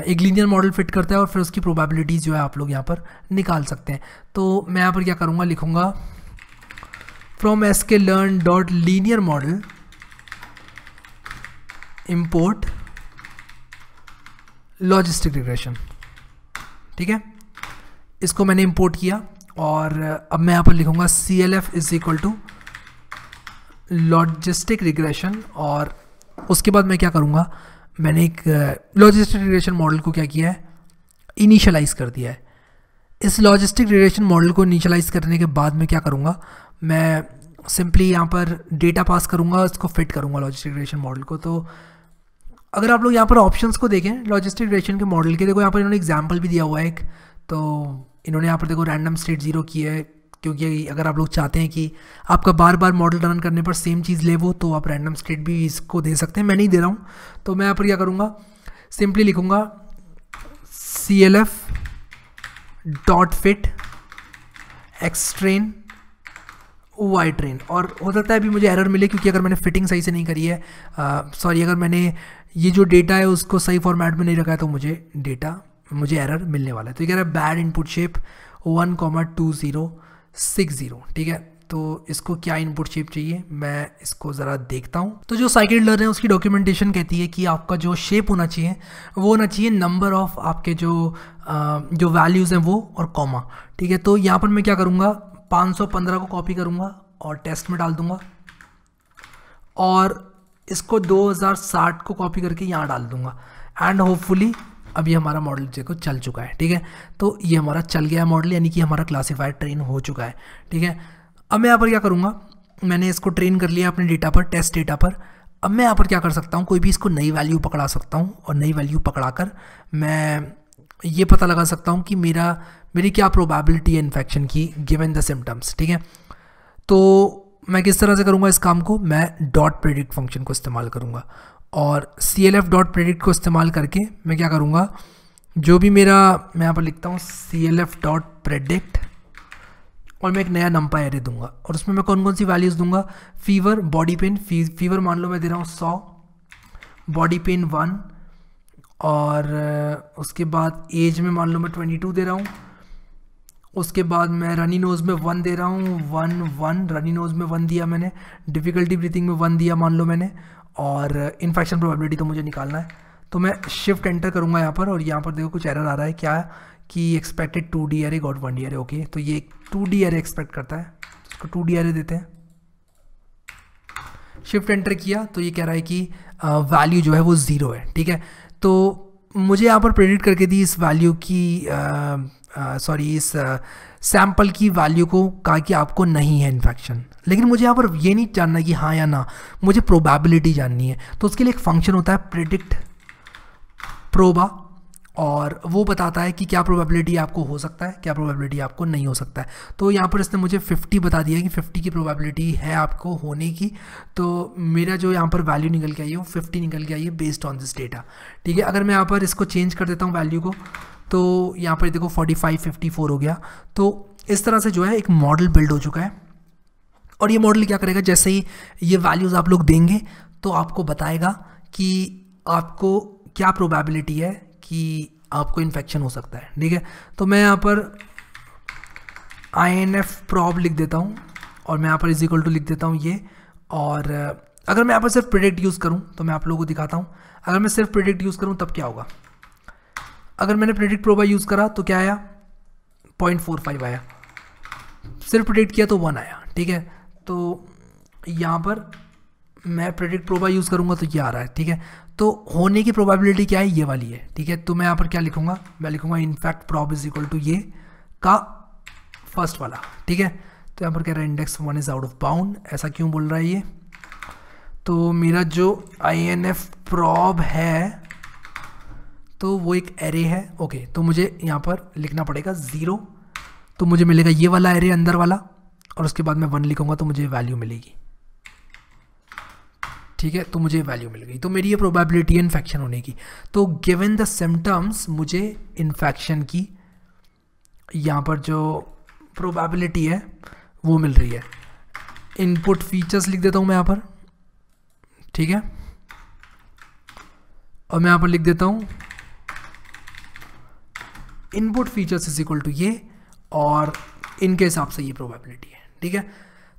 एक लीनियर मॉडल फिट करता है और फिर उसकी प्रोबेबिलिटीज़ जो है आप लोग यहाँ पर निकाल सकते हैं। तो मैं यहाँ पर क्या करूँगा? लिखूँगा sklearn dot linear model import logistic regression ठीक है? इसको मैंने इंपोर्ट किया और अब मैं यहाँ पर लिखूँगा C L F is equal to logistic regression और उसके बाद मैं क्या करूँगा? मैंने एक लॉजिस्टिक रिग्रेशन मॉडल को क्या किया है? इनिशलाइज कर दिया है। इस लॉजिस्टिक रिग्रेशन मॉडल को इनिशलाइज करने के बाद मैं क्या करूँगा? मैं सिंपली यहाँ पर डेटा पास करूँगा उसको फिट करूँगा लॉजिस्टिक रिलेशन मॉडल को। तो अगर आप लोग यहाँ पर ऑप्शंस को देखें लॉजिस्टिक रिग्रेशन के मॉडल के, देखो यहाँ पर इन्होंने एग्ज़ाम्पल भी दिया हुआ है एक। तो इन्होंने यहाँ पर देखो रैंडम स्टेट ज़ीरो की है, क्योंकि अगर आप लोग चाहते हैं कि आपका बार बार मॉडल रन करने पर सेम चीज़ ले वो तो आप रैंडम स्टेट भी इसको दे सकते हैं। मैं नहीं दे रहा हूँ। तो मैं यहाँ पर क्या करूँगा? सिंपली लिखूँगा C L F dot fit X train Y train. और हो सकता है अभी मुझे एरर मिले क्योंकि अगर मैंने फिटिंग सही से नहीं करी है सॉरी अगर मैंने ये जो डेटा है उसको सही फॉर्मेट में नहीं रखा है तो मुझे डेटा मुझे एरर मिलने वाला है। तो ये कह रहा है bad input shape one comma two zero six zero ठीक है? तो इसको क्या इनपुट शेप चाहिए? मैं इसको ज़रा देखता हूँ। तो जो साइकिल लर्न है, उसकी डॉक्यूमेंटेशन कहती है कि आपका जो शेप होना चाहिए, वो होना चाहिए नंबर ऑफ़ आपके जो जो वैल्यूज़ हैं वो और कॉमा ठीक है? तो यहाँ पर मैं क्या करूँगा? 515 को कॉपी करूँगा और टेस्ट में डाल दूँगा। और इसको 2060 को कॉपी करके यहाँ डाल दूँगा। एंड होपफुली अभी हमारा मॉडल देखो चल चुका है, ठीक है? तो ये हमारा चल गया मॉडल यानी कि हमारा क्लासीफायर ट्रेन हो चुका है, ठीक है? अब मैं यहाँ पर क्या करूँगा? मैंने इसको ट्रेन कर लिया अपने डेटा पर टेस्ट डेटा पर। अब मैं यहाँ पर क्या कर सकता हूँ? कोई भी इसको नई वैल्यू पकड़ा सकता हूँ, और नई वैल्यू पकड़ा कर मैं ये पता लगा सकता हूँ कि मेरा मेरी क्या प्रोबेबिलिटी है इन्फेक्शन की गिवन द सिम्टम्स ठीक है? तो मैं किस तरह से करूँगा इस काम को? मैं डॉट प्रेडिक्ट फ़ंक्शन को इस्तेमाल करूँगा। और C L F dot predict को इस्तेमाल करके मैं क्या करूँगा? जो भी मेरा, मैं यहाँ पर लिखता हूँ C L F dot predict और मैं एक नया नंपा एरे दूँगा। और उसमें मैं कौन कौन सी वैल्यूज़ दूँगा? फीवर बॉडी पेन फीवर मान लो मैं दे रहा हूँ सौ बॉडी पेन वन और, उसके बाद एज में मान लो मैं ट्वेंटी टू दे रहा हूँ उसके बाद मैं रनी नोज़ में वन दे रहा हूँ वन वन रनी नोज़ में वन दिया मैंने डिफ़िकल्टी ब्रीथिंग में वन दिया मान लो मैंने, और इन्फेक्शन प्रोबेबिलिटी तो मुझे निकालना है। तो मैं शिफ्ट एंटर करूँगा यहाँ पर, और यहाँ पर देखो कुछ एरर आ रहा है, क्या कि expected two D array got one D array okay तो ये टू डी एरे एक्सपेक्ट करता है उसको टू डी एरे देते हैं। शिफ्ट एंटर किया तो ये कह रहा है कि वैल्यू जो है वो ज़ीरो है, ठीक है? तो मुझे यहाँ पर प्रेडिक्ट करके दी इस वैल्यू की सॉरी इस सैंपल की वैल्यू को कहा कि आपको नहीं है इन्फेक्शन लेकिन मुझे यहाँ पर ये नहीं जानना कि हाँ या ना, मुझे प्रोबेबिलिटी जाननी है। तो उसके लिए एक फ़ंक्शन होता है प्रिडिक्ट प्रोबा और वो बताता है कि क्या प्रोबेबिलिटी आपको हो सकता है, क्या प्रोबेबिलिटी आपको नहीं हो सकता है। तो यहाँ पर इसने मुझे 50 बता दिया कि 50 की प्रोबेबिलिटी है आपको होने की। तो मेरा जो यहाँ पर वैल्यू निकल के आई है, वो 50 निकल के आई है बेस्ड ऑन दिस डेटा ठीक है, अगर मैं यहाँ पर इसको चेंज कर देता हूँ वैल्यू को तो यहाँ पर देखो 45 54 हो गया। तो इस तरह से जो है एक मॉडल बिल्ड हो चुका है। और ये मॉडल क्या करेगा? जैसे ही ये वैल्यूज़ आप लोग देंगे तो आपको बताएगा कि आपको क्या प्रोबेबिलिटी है कि आपको इन्फेक्शन हो सकता है। ठीक है? तो मैं यहाँ पर आई एन एफ़ प्रॉब लिख देता हूँ और मैं यहाँ पर इज़ इक्वल टू लिख देता हूँ ये। और अगर मैं यहाँ पर सिर्फ़ प्रिडिक्ट यूज़ करूँ तो मैं आप लोगों को दिखाता हूँ। अगर मैं सिर्फ़ प्रिडिक्ट यूज़ करूँ, तब क्या होगा? अगर मैंने प्रिडिक्ट प्रोबा यूज़ करा तो क्या आया? पॉइंट फोर फाइव आया। सिर्फ़ प्रिडिक्ट किया तो वन आया, ठीक है? तो यहाँ पर मैं प्रेडिक्ट प्रोबा यूज़ करूँगा तो ये आ रहा है, ठीक है? तो होने की प्रोबेबिलिटी क्या है? ये वाली है, ठीक है? तो मैं यहाँ पर क्या लिखूँगा? मैं लिखूँगा infect prob is equal to ये का फ़र्स्ट वाला, ठीक है? तो यहाँ पर कह रहा है index one is out of bound ऐसा क्यों बोल रहा है ये? तो मेरा जो आई एन एफ़ प्रॉब है तो वो एक एरे है। ओके तो मुझे यहाँ पर लिखना पड़ेगा ज़ीरो तो मुझे मिलेगा ये वाला एरे अंदर वाला और उसके बाद मैं वन लिखूँगा तो मुझे वैल्यू मिलेगी। ठीक है तो मुझे वैल्यू मिल गई। तो मेरी ये प्रोबेबिलिटी है इन्फेक्शन होने की। तो गिवन द सिम्टम्स मुझे इन्फेक्शन की यहाँ पर जो प्रोबेबिलिटी है, वो मिल रही है। इनपुट फीचर्स लिख देता हूँ मैं यहाँ पर। ठीक है? और मैं यहाँ पर लिख देता हूँ input features is equal to ये और इनके हिसाब से ये प्रोबेबिलिटी है, ठीक है?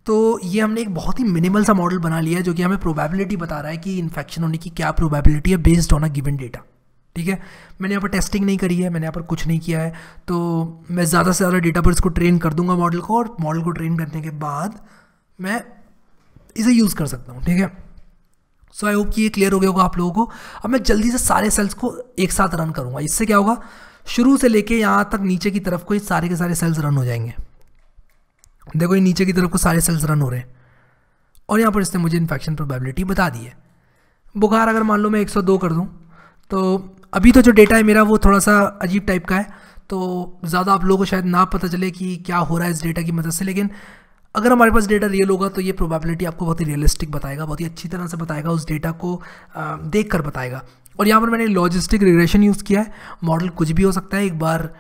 तो ये हमने एक बहुत ही मिनिमल सा मॉडल बना लिया है जो कि हमें प्रोबेबिलिटी बता रहा है कि इन्फेक्शन होने की क्या प्रोबेबिलिटी है based on a given data ठीक है? मैंने यहाँ पर टेस्टिंग नहीं करी है, मैंने यहाँ पर कुछ नहीं किया है तो मैं ज़्यादा से ज़्यादा डेटा पर इसको ट्रेन कर दूँगा मॉडल को और मॉडल को ट्रेन करने के बाद मैं इसे यूज़ कर सकता हूँ, ठीक है? सो आई होप कि ये क्लियर हो गया होगा आप लोगों को। अब मैं जल्दी से सारे सेल्स को एक साथ रन करूँगा। इससे क्या होगा? शुरू से लेके यहाँ तक नीचे की तरफ़ को ये सारे के सारे सेल्स रन हो जाएँगे। देखो ये नीचे की तरफ़ को सारे सेल्स रन हो रहे हैं। और यहाँ पर इसने मुझे इन्फेक्शन प्रोबेबिलिटी बता दी है। बुखार अगर मान लो मैं 102 कर दूँ तो अभी तो जो डेटा है मेरा वो थोड़ा सा अजीब टाइप का है तो ज़्यादा आप लोगों को शायद ना पता चले कि क्या हो रहा है इस डेटा की मदद से, लेकिन अगर हमारे पास डेटा रियल होगा तो ये प्रोबेबिलिटी आपको बहुत ही रियलिस्टिक बताएगा, बहुत ही अच्छी तरह से बताएगा, उस डेटा को देख कर बताएगा। और यहाँ पर मैंने लॉजिस्टिक रिग्रेशन यूज़ किया है। मॉडल कुछ भी हो सकता है, एक बार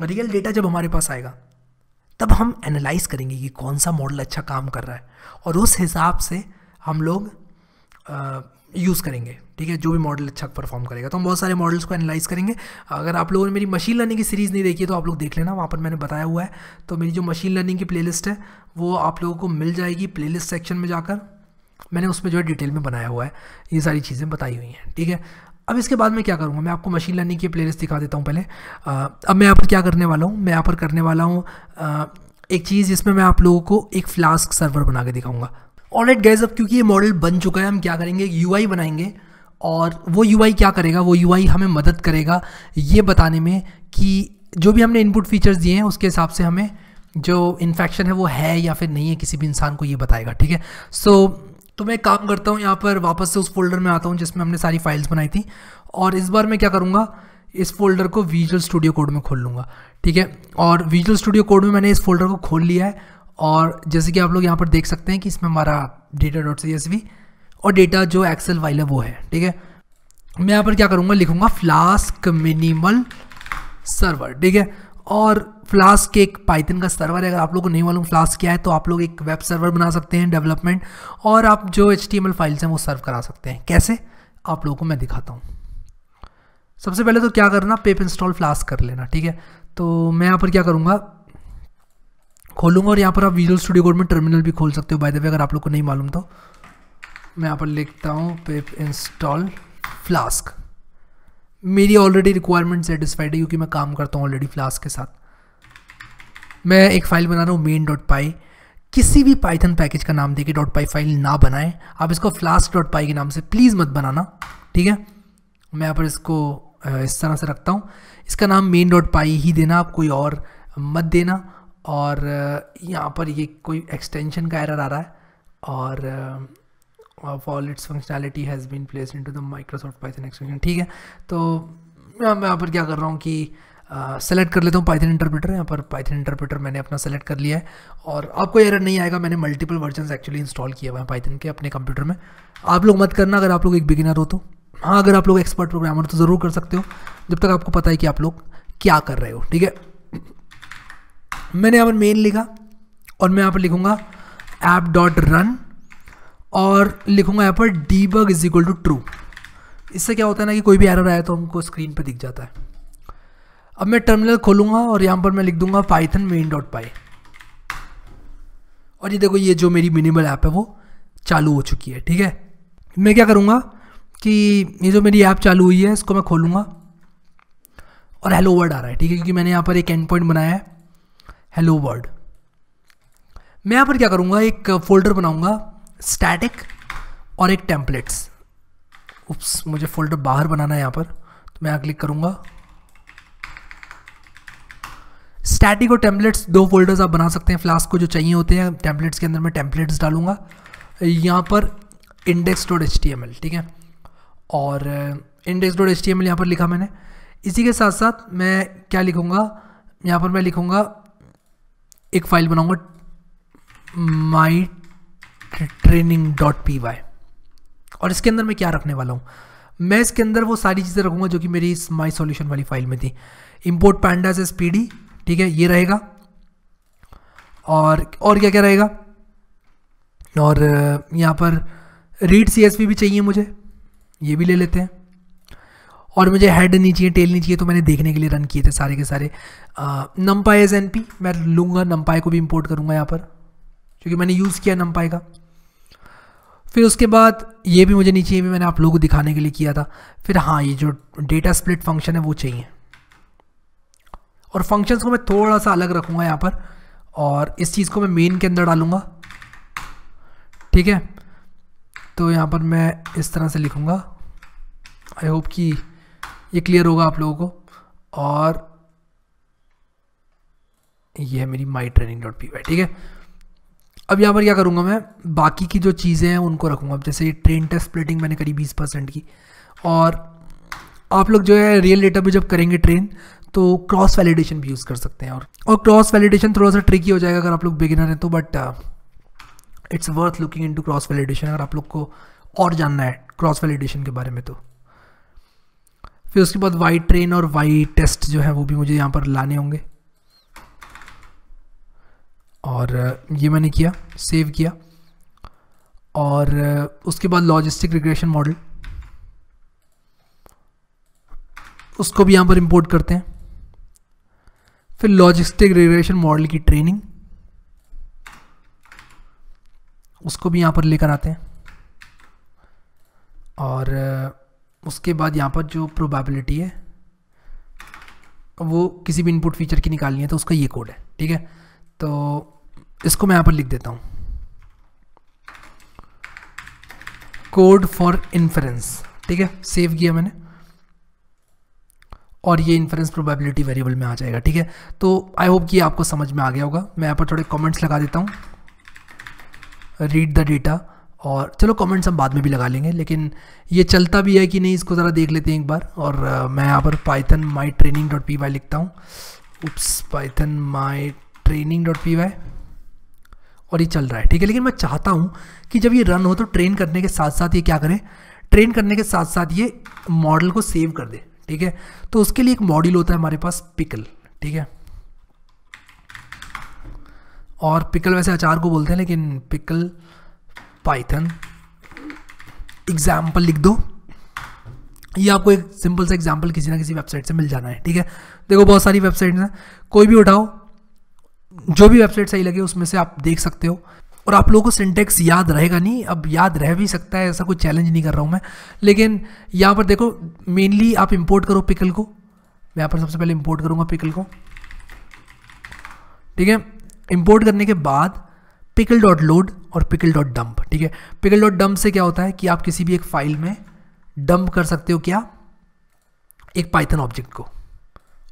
रियल डेटा जब हमारे पास आएगा, तब हम एनालाइज करेंगे कि कौन सा मॉडल अच्छा काम कर रहा है। और उस हिसाब से हम लोग यूज़ करेंगे, ठीक है? जो भी मॉडल अच्छा परफॉर्म करेगा। तो हम बहुत सारे मॉडल्स को एनालाइज करेंगे। अगर आप लोगों ने मेरी मशीन लर्निंग की सीरीज़ नहीं देखी है तो आप लोग देख लेना, वहाँ पर मैंने बताया हुआ है। तो मेरी जो मशीन लर्निंग की प्लेलिस्ट है, वो आप लोगों को मिल जाएगी प्लेलिस्ट सेक्शन में जाकर। मैंने उसमें जो है डिटेल में बनाया हुआ है। ये सारी चीज़ें बताई हुई हैं, ठीक है? अब इसके बाद मैं क्या करूँगा? मैं आपको मशीन लर्निंग की प्लेलिस्ट दिखा देता हूँ पहले। आ, अब मैं यहाँ पर क्या करने वाला हूँ? मैं यहाँ पर करने वाला हूँ एक चीज़ जिसमें मैं आप लोगों को एक फ्लास्क सर्वर बना के दिखाऊँगा। ऑल राइट गैस अब क्योंकि ये मॉडल बन चुका है हम क्या करेंगे? यू बनाएँगे और वो यूआई क्या करेगा? वो यूआई हमें मदद करेगा ये बताने में कि जो भी हमने इनपुट फीचर्स दिए हैं उसके हिसाब से हमें जो इन्फेक्शन है वो है या फिर नहीं है किसी भी इंसान को ये बताएगा ठीक है? सो so, तो मैं एक काम करता हूँ, यहाँ पर वापस से उस फोल्डर में आता हूँ जिसमें हमने सारी फाइल्स बनाई थी और इस बार मैं क्या करूँगा, इस फोल्डर को विजुअल स्टूडियो कोड में खोल लूँगा, ठीक है? और विजुअल स्टूडियो कोड में मैंने इस फोल्डर को खोल लिया है और जैसे कि आप लोग यहाँ पर देख सकते हैं कि इसमें हमारा data dot C S V और डेटा जो एक्सेल फ़ाइल है वो है, ठीक है? मैं यहाँ पर क्या करूँगा, लिखूँगा फ्लास्क मिनिमल सर्वर ठीक है? और फ्लास्क एक पाइथन का सर्वर है। अगर आप लोगों को नहीं मालूम फ्लास्क क्या है तो आप लोग एक वेब सर्वर बना सकते हैं डेवलपमेंट, और आप जो एचटीएमएल फाइल्स हैं वो सर्व करा सकते हैं। कैसे? आप लोगों को मैं दिखाता हूँ। सबसे पहले तो क्या करना पेप इंस्टॉल फ्लास्क कर लेना, ठीक है? तो मैं यहाँ पर क्या करूँगा, खोलूँगा, और यहाँ पर आप विजुअल स्टूडियो कोड में टर्मिनल भी खोल सकते हो। बाय द वे अगर आप लोग को नहीं मालूम तो मैं यहाँ पर लिखता हूँ पेप इंस्टॉल फ्लास्क मेरी ऑलरेडी रिक्वायरमेंट सेटिस्फाइड है, क्योंकि मैं काम करता हूँ ऑलरेडी फ्लास्क के साथ। मैं एक फ़ाइल बना रहा हूँ मेन डॉट पाई किसी भी पाइथन पैकेज का नाम देके डॉट पाई फ़ाइल ना बनाएँ। आप इसको फ्लास्क डॉट पाई के नाम से प्लीज़ मत बनाना, ठीक है? मैं यहाँ पर इसको इस तरह से रखता हूँ। इसका नाम मेन डॉट पाई ही देना, आप कोई और मत देना। और यहाँ पर ये कोई एक्सटेंशन का एरर आ रहा है। और of all its functionality has been placed into the Microsoft Python extension ठीक है? तो मैं यहाँ पर क्या कर रहा हूँ कि सेलेक्ट कर लेता हूँ पाइथन इंटरप्रेटर यहाँ पर पाइथन इंटरप्रेटर मैंने अपना सेलेक्ट कर लिया है। और आपको एरर नहीं आएगा, मैंने मल्टीपल वर्जन एक्चुअली इंस्टॉल किया हुआ है पाइथन के अपने कंप्यूटर में। आप लोग मत करना अगर आप लोग एक बिगिनर हो तो। हाँ अगर आप लोग एक्सपर्ट प्रोग्रामर तो ज़रूर कर सकते हो। जब तक आपको पता है कि आप लोग क्या कर रहे हो, ठीक है? मैंने यहाँ पर मेन लिखा और मैं यहाँ पर लिखूँगा ऐप डॉट रन और लिखूँगा यहाँ पर debug is equal to true इससे क्या होता है ना कि कोई भी एरर आया तो हमको स्क्रीन पर दिख जाता है। अब मैं टर्मिनल खोलूँगा और यहाँ पर मैं लिख दूँगा पाइथन मेन डॉट पाई और ये देखो, ये जो मेरी मिनिमल ऐप है वो चालू हो चुकी है, ठीक है? मैं क्या करूँगा कि ये जो मेरी ऐप चालू हुई है, इसको मैं खोलूँगा। और हेलो वर्ड आ रहा है, ठीक है? क्योंकि मैंने यहाँ पर एक एंड पॉइंट बनाया है। हेलो वर्ड मैं यहाँ पर क्या करूँगा, एक फोल्डर बनाऊँगा स्टैटिक और एक टेम्पलेट्स उप्स मुझे फोल्डर बाहर बनाना है यहाँ पर। तो मैं यहाँ क्लिक करूँगा। स्टैटिक और टेम्पलेट्स दो फोल्डर्स आप बना सकते हैं फ्लास्क को जो चाहिए होते हैं। टेम्पलेट्स के अंदर मैं टेम्पलेट्स डालूँगा। यहाँ पर इंडेक्स डॉट एच ठीक है? और इंडेक्स डॉट एच यहाँ पर लिखा मैंने। इसी के साथ साथ मैं क्या लिखूँगा? यहाँ पर मैं लिखूँगा, एक फ़ाइल बनाऊँगा my training dot P Y और इसके अंदर मैं क्या रखने वाला हूँ? मैं इसके अंदर वो सारी चीज़ें रखूँगा जो कि मेरी माई सॉल्यूशन वाली फ़ाइल में थी। Import pandas as P D ठीक है, ये रहेगा। और और क्या क्या रहेगा? और, यहाँ पर रीड सी भी चाहिए मुझे, ये भी ले लेते हैं। और मुझे हेड नहीं चाहिए टेल नहीं चाहिए तो मैंने देखने के लिए रन किए थे सारे के सारे। नमपाई एज एन पी मैं लूँगा नमपाई को भी इम्पोर्ट करूँगा यहाँ पर, क्योंकि मैंने यूज़ किया नमपाई का। फिर उसके बाद, ये भी मुझे नहीं चाहिए भी मैंने आप लोगों को दिखाने के लिए किया था। फिर हाँ ये जो डेटा स्प्लिट फ़ंक्शन है, वो चाहिए। और फ़ंक्शंस को मैं थोड़ा सा अलग रखूँगा यहाँ पर और इस चीज़ को मैं मेन के अंदर डालूँगा। ठीक है? तो यहाँ पर मैं इस तरह से लिखूँगा। आई होप कि ये क्लियर होगा आप लोगों को। और ये है मेरी my training dot P Y ठीक है? अब यहाँ पर क्या करूँगा मैं? बाकी की जो चीज़ें हैं उनको रखूँगा। जैसे ट्रेन टेस्ट स्प्लिटिंग मैंने करी बीस परसेंट की। और आप लोग जो है रियल डेटा पे जब करेंगे ट्रेन तो क्रॉस वैलिडेशन भी यूज़ कर सकते हैं और और क्रॉस वैलिडेशन थोड़ा सा ट्रिकी हो जाएगा अगर आप लोग बिगिनर हैं तो but it's worth looking into cross validation अगर आप लोग को और जानना है क्रॉस वैलिडेशन के बारे में तो। फिर उसके बाद वाई ट्रेन और वाई टेस्ट जो है वो भी मुझे यहाँ पर लाने होंगे। और ये मैंने किया सेव किया। और उसके बाद लॉजिस्टिक रिग्रेशन मॉडल उसको भी यहाँ पर इंपोर्ट करते हैं। फिर लॉजिस्टिक रिग्रेशन मॉडल की ट्रेनिंग उसको भी यहाँ पर लेकर आते हैं। और उसके बाद यहाँ पर जो प्रोबेबिलिटी है, वो किसी भी इनपुट फीचर की निकालनी है तो उसका ये कोड है, ठीक है? तो इसको मैं यहाँ पर लिख देता हूँ। कोड फॉर इन्फ्रेंस ठीक है? सेव किया मैंने। और ये इन्फ्रेंस प्रोबेबिलिटी वेरिएबल में आ जाएगा ठीक है? तो आई होप कि आपको समझ में आ गया होगा। मैं यहाँ पर थोड़े कमेंट्स लगा देता हूँ। रीड द डेटा और चलो कमेंट्स हम बाद में भी लगा लेंगे लेकिन ये चलता भी है कि नहीं इसको ज़रा देख लेते हैं एक बार। और uh, मैं यहाँ पर Python my training dot P Y लिखता हूँ। Oops Python my training dot P Y और ये चल रहा है ठीक है? लेकिन मैं चाहता हूँ कि जब ये रन हो तो ट्रेन करने के साथ साथ ये क्या करें? ट्रेन करने के साथ साथ ये मॉडल को सेव कर दे। ठीक है? तो उसके लिए एक मॉड्यूल होता है हमारे पास पिकल ठीक है? और पिकल वैसे अचार को बोलते हैं, लेकिन पिकल पाइथन एग्ज़ाम्पल लिख दो। ये आपको एक सिंपल सा एग्ज़ाम्पल किसी ना किसी वेबसाइट से मिल जाना है, ठीक है? देखो, बहुत सारी वेबसाइट हैं। कोई भी उठाओ, जो भी वेबसाइट सही लगे, उसमें से आप देख सकते हो। और आप लोगों को सिंटेक्स याद रहेगा नहीं, अब याद रह भी सकता है, ऐसा कोई चैलेंज नहीं कर रहा हूँ मैं। लेकिन यहाँ पर देखो मेनली आप इम्पोर्ट करो पिकल को। मैं यहाँ पर सबसे पहले इम्पोर्ट करूँगा पिकल को। ठीक है? इम्पोर्ट करने के बाद पिकल डॉट लोड और पिकल डॉट डंप ठीक है? पिकल डॉट डंप से क्या होता है कि आप किसी भी एक फ़ाइल में डंप कर सकते हो क्या? एक पाइथन ऑब्जेक्ट को।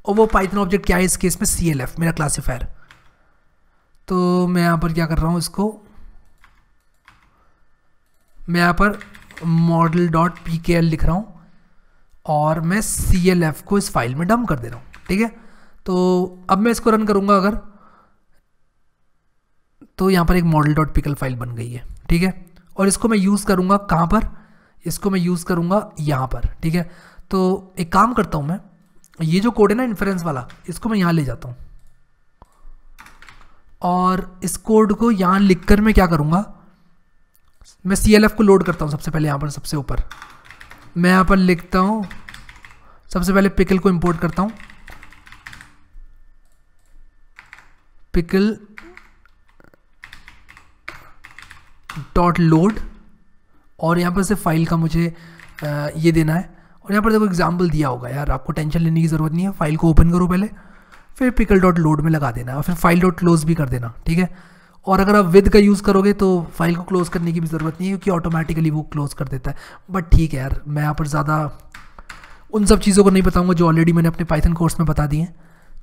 और वो पाइथन ऑब्जेक्ट क्या है इस केस में? सी एल एफ़ मेरा क्लासीफायर तो मैं यहाँ पर क्या कर रहा हूँ इसको? मैं यहाँ पर model dot P K L लिख रहा हूँ और मैं सी एल एफ़ को इस फ़ाइल में डंप कर दे रहा हूँ, ठीक है? तो अब मैं इसको रन करूँगा अगर तो यहाँ पर एक मॉडल डॉट पिकल फ़ाइल बन गई है, ठीक है? और इसको मैं यूज़ करूँगा कहाँ पर? इसको मैं यूज़ करूँगा यहाँ पर, ठीक है? तो एक काम करता हूँ मैं, ये जो कोड है ना इन्फ्रेंस वाला, इसको मैं यहाँ ले जाता हूँ। और इस कोड को यहाँ लिख कर मैं क्या करूँगा? मैं सी को लोड करता हूँ सबसे पहले यहाँ पर, सबसे ऊपर। मैं यहाँ पर लिखता हूँ, सबसे पहले पिकल को इंपोर्ट करता हूँ। पिकल डॉट लोड और यहाँ पर से फ़ाइल का मुझे ये देना है। और यहाँ पर देखो एग्ज़ाम्पल दिया होगा यार, आपको टेंशन लेने की ज़रूरत नहीं है। फ़ाइल को ओपन करो पहले। फिर पिकल डॉट लोड में लगा देना और फिर फ़ाइल डॉट क्लोज भी कर देना, ठीक है? और अगर आप विद का यूज़ करोगे तो फ़ाइल को क्लोज करने की भी ज़रूरत नहीं है, क्योंकि ऑटोमेटिकली वो क्लोज कर देता है। बट ठीक है यार, मैं यहाँ पर ज़्यादा उन सब चीज़ों को नहीं बताऊँगा जो ऑलरेडी मैंने अपने पाइथन कोर्स में बता दिए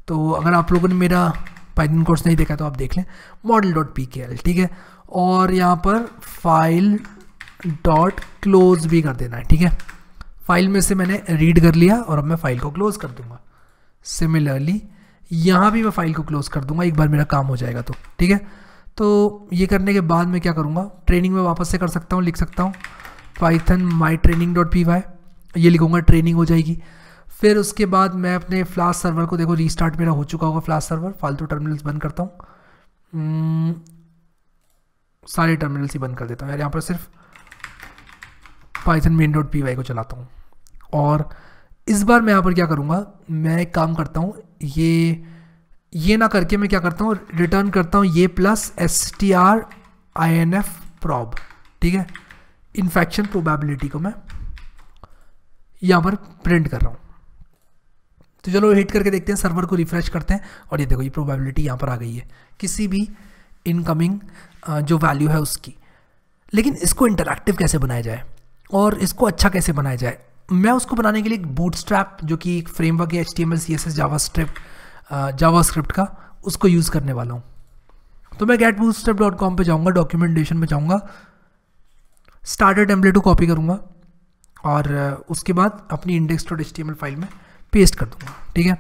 तो अगर आप लोगों ने मेरा पाइथन कोर्स नहीं देखा तो आप देख लें। Model dot P K L ठीक है? और यहाँ पर फ़ाइल डॉट क्लोज भी कर देना है, ठीक है? फ़ाइल में से मैंने रीड कर लिया और अब मैं फ़ाइल को क्लोज कर दूँगा। सिमिलरली यहाँ भी मैं फ़ाइल को क्लोज कर दूँगा एक बार मेरा काम हो जाएगा तो ठीक है? तो ये करने के बाद मैं क्या करूँगा? ट्रेनिंग में वापस से कर सकता हूँ लिख सकता हूँ। Python my training dot P Y ये लिखूँगा ट्रेनिंग हो जाएगी। फिर उसके बाद मैं अपने फ्लास सर्वर को देखो रीस्टार्ट मेरा हो चुका होगा फ्लास सर्वर फालतू टर्मिनल्स बंद करता हूँ। हम्म, सारे टर्मिनल्स ही बंद कर देता हूँ। यार यहाँ पर सिर्फ़ Python main dot P Y को चलाता हूँ। और इस बार मैं यहाँ पर क्या करूँगा? मैं एक काम करता हूँ ये ये ना करके मैं क्या करता हूँ रिटर्न करता हूँ ये plus S T R I N F prob ठीक है? इन्फेक्शन प्रोबेबिलिटी को मैं यहाँ पर प्रिंट कर रहा हूँ। तो चलो हिट करके देखते हैं सर्वर को रिफ्रेश करते हैं, और ये देखो, ये प्रोबेबिलिटी यहाँ पर आ गई है। किसी भी इनकमिंग जो वैल्यू है उसकी। लेकिन इसको इंटरैक्टिव कैसे बनाया जाए? और इसको अच्छा कैसे बनाया जाए? मैं उसको बनाने के लिए एक बूट स्ट्रैप जो कि एक फ्रेमवर्क है H T M L C S S Java strip JavaScript का, उसको यूज़ करने वाला हूँ। तो मैं गेट स्ट्रिप डॉट कॉम पर जाऊँगा डॉक्यूमेंटेशन में जाऊँगा स्टार्टर टेम्पलेट को कॉपी करूँगा, और उसके बाद अपनी index dot H T M L file में पेस्ट कर दूँगा, ठीक है?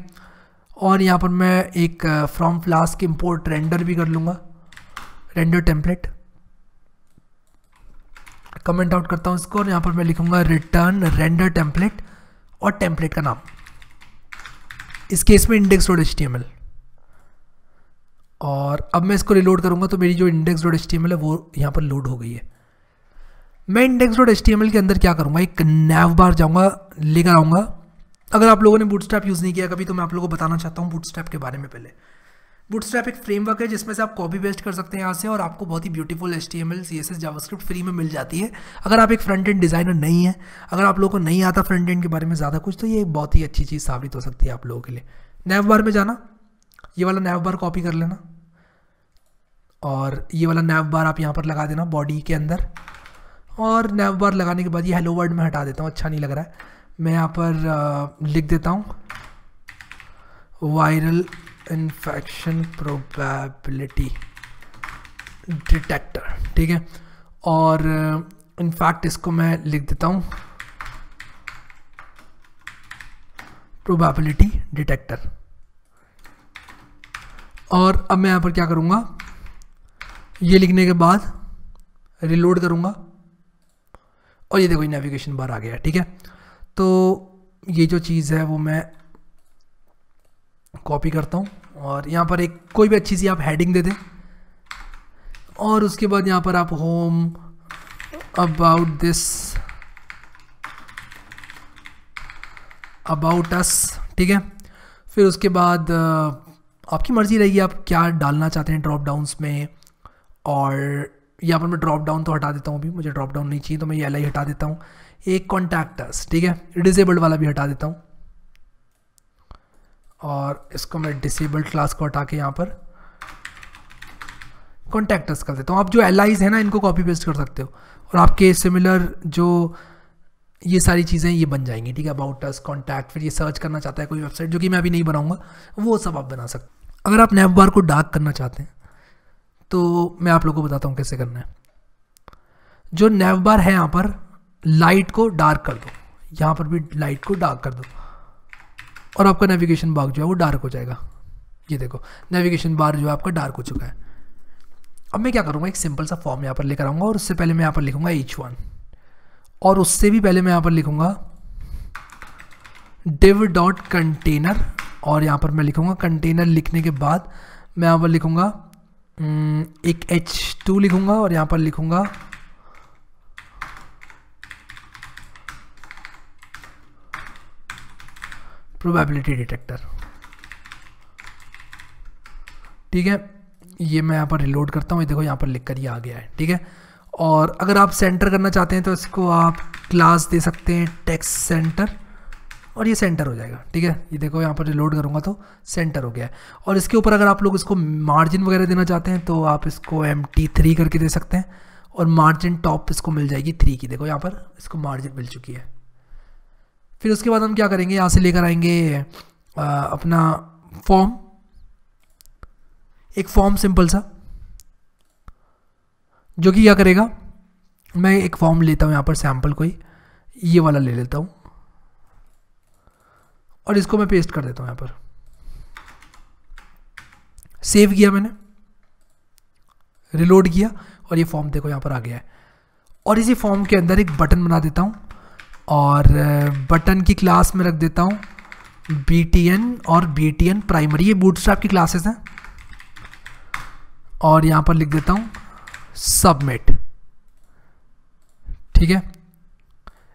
और यहाँ पर मैं एक फ्रॉम फ्लास्क इम्पोर्ट रेंडर भी कर लूँगा रेंडर टेम्पलेट कमेंट आउट करता हूँ इसको और यहाँ पर मैं लिखूँगा रिटर्न रेंडर टेम्पलेट और टेम्पलेट का नाम। इस केस में इंडेक्स डॉट एच और अब मैं इसको रिलोड करूँगा तो मेरी जो इंडेक्स डॉट एच है वो यहाँ पर लोड हो गई है। मैं इंडेक्स डॉट एच के अंदर क्या करूँगा? एक नैव बार जाऊँगा, लेकर आऊँगा। अगर आप लोगों ने बूट बूटस्ट्रैप यूज़ नहीं किया कभी तो मैं आप लोगों को बताना चाहता हूँ बूट बूटस्ट्रैप के बारे में पहले। बूटस्ट्रैप एक फ्रेमवर्क है जिसमें से आप कॉपी पेस्ट कर सकते हैं यहाँ से और आपको बहुत ही beautiful H T M L C S S JavaScript free में मिल जाती है। अगर आप एक फ्रंट एंड डिज़ाइनर नहीं है, अगर आप लोगों को नहीं आता फ्रंट एंड के बारे में ज़्यादा कुछ तो ये एक बहुत ही अच्छी चीज़ साबित हो सकती है आप लोगों के लिए। नैव बार में जाना, ये वाला नैव बार कॉपी कर लेना और ये वाला नैव बार आप यहाँ पर लगा देना बॉडी के अंदर और नैव बार लगाने के बाद ये हेलो वर्ड में हटा देता हूँ अच्छा नहीं लग रहा है। मैं यहाँ पर लिख देता हूँ वायरल इन्फेक्शन प्रोबेबिलिटी डिटेक्टर ठीक है? और इनफैक्ट इसको मैं लिख देता हूँ। प्रोबेबिलिटी डिटेक्टर और अब मैं यहाँ पर क्या करूँगा? ये लिखने के बाद रिलोड करूँगा। और ये देखो नेविगेशन बार आ गया, ठीक है? तो ये जो चीज़ है वो मैं कॉपी करता हूँ और यहाँ पर एक कोई भी अच्छी सी आप हेडिंग दे दें। और उसके बाद यहाँ पर आप home about this about us ठीक है? फिर उसके बाद आपकी मर्ज़ी रहेगी, आप क्या डालना चाहते हैं ड्रॉप डाउन्स में? और यहाँ पर मैं ड्रॉप डाउन तो हटा देता हूँ अभी, मुझे ड्रॉप डाउन नहीं चाहिए तो मैं ये एल हटा देता हूँ। एक कॉन्टैक्टस ठीक है? डिसेबल्ड वाला भी हटा देता हूँ। और इसको मैं डिसेबल्ड क्लास को हटा के यहाँ पर कॉन्टैक्टस कर देता हूँ। आप जो एल आईज हैं ना, इनको कॉपी पेस्ट कर सकते हो। और आपके सिमिलर जो ये सारी चीज़ें ये बन जाएँगी, ठीक है? अबाउट अस कॉन्टैक्ट फिर ये सर्च करना चाहता है कोई वेबसाइट जो कि मैं अभी नहीं बनाऊँगा, वो सब आप बना सकते अगर आप नैप बार को डार्क करना चाहते हैं तो मैं आप लोगों को बताता हूँ कैसे करना है। जो नैव बार है यहाँ पर लाइट को डार्क कर दो। यहाँ पर भी लाइट को डार्क कर दो। और आपका नेविगेशन बार जो है वो डार्क हो जाएगा। ये देखो नेविगेशन बार जो है आपका डार्क हो चुका है। अब मैं क्या करूँगा, एक सिंपल सा फॉर्म यहाँ पर लेकर आऊँगा और उससे पहले मैं यहाँ पर लिखूँगा एच वन और उससे भी पहले मैं यहाँ पर लिखूँगा डिव डॉट कंटेनर और यहाँ पर मैं लिखूँगा कंटेनर लिखने के बाद मैं यहाँ पर लिखूँगा एक एच टू लिखूँगा और यहाँ पर लिखूँगा प्रोबेबिलिटी डिटेक्टर। ठीक है? ये मैं यहाँ पर रिलोड करता हूँ। ये देखो, यहाँ पर लिख कर ये आ गया है। ठीक है? और अगर आप सेंटर करना चाहते हैं तो इसको आप क्लास दे सकते हैं टेक्स सेंटर और ये सेंटर हो जाएगा। ठीक है? ये देखो, यहाँ पर रिलोड करूँगा तो सेंटर हो गया है। और इसके ऊपर अगर आप लोग इसको मार्जिन वगैरह देना चाहते हैं तो आप इसको एम टी थ्री करके दे सकते हैं, और मार्जिन टॉप इसको मिल जाएगी थ्री की। देखो, यहाँ पर इसको मार्जिन मिल चुकी है। फिर उसके बाद हम क्या करेंगे? यहाँ से लेकर आएँगे आ, अपना फॉर्म एक फॉर्म सिंपल सा जो कि क्या करेगा? मैं एक फॉर्म लेता हूँ यहाँ पर सैंपल कोई। ये वाला ले लेता हूँ। और इसको मैं पेस्ट कर देता हूँ यहाँ पर। सेव किया मैंने। रिलोड किया। और ये फॉर्म देखो यहाँ पर आ गया है। और इसी फॉर्म के अंदर एक बटन बना देता हूँ। और बटन की क्लास में रख देता हूँ। बी और बी प्राइमरी ये बूटस्ट्रैप की क्लासेस हैं। और यहाँ पर लिख देता हूँ सबमिट ठीक है?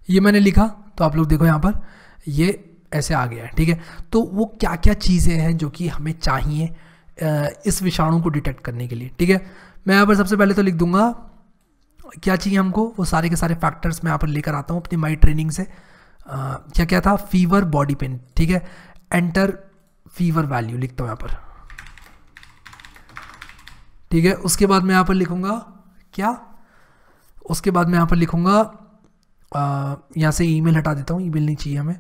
ये मैंने लिखा तो आप लोग देखो यहाँ पर, ये ऐसे आ गया है, ठीक है? तो वो क्या क्या चीज़ें हैं जो कि हमें चाहिए इस विषाणु को डिटेक्ट करने के लिए, ठीक है? मैं यहाँ पर सबसे पहले तो लिख दूँगा क्या चाहिए हमको? वो सारे के सारे फैक्टर्स मैं यहाँ पर लेकर आता हूँ अपनी माई ट्रेनिंग से। आ, क्या क्या था? फीवर बॉडी पेन ठीक है? एंटर फीवर वैल्यू लिखता हूँ यहाँ पर। ठीक है? उसके बाद मैं यहाँ पर लिखूँगा क्या? उसके बाद मैं यहाँ पर लिखूँगा यहाँ से ईमेल हटा देता हूँ। ईमेल नहीं चाहिए हमें।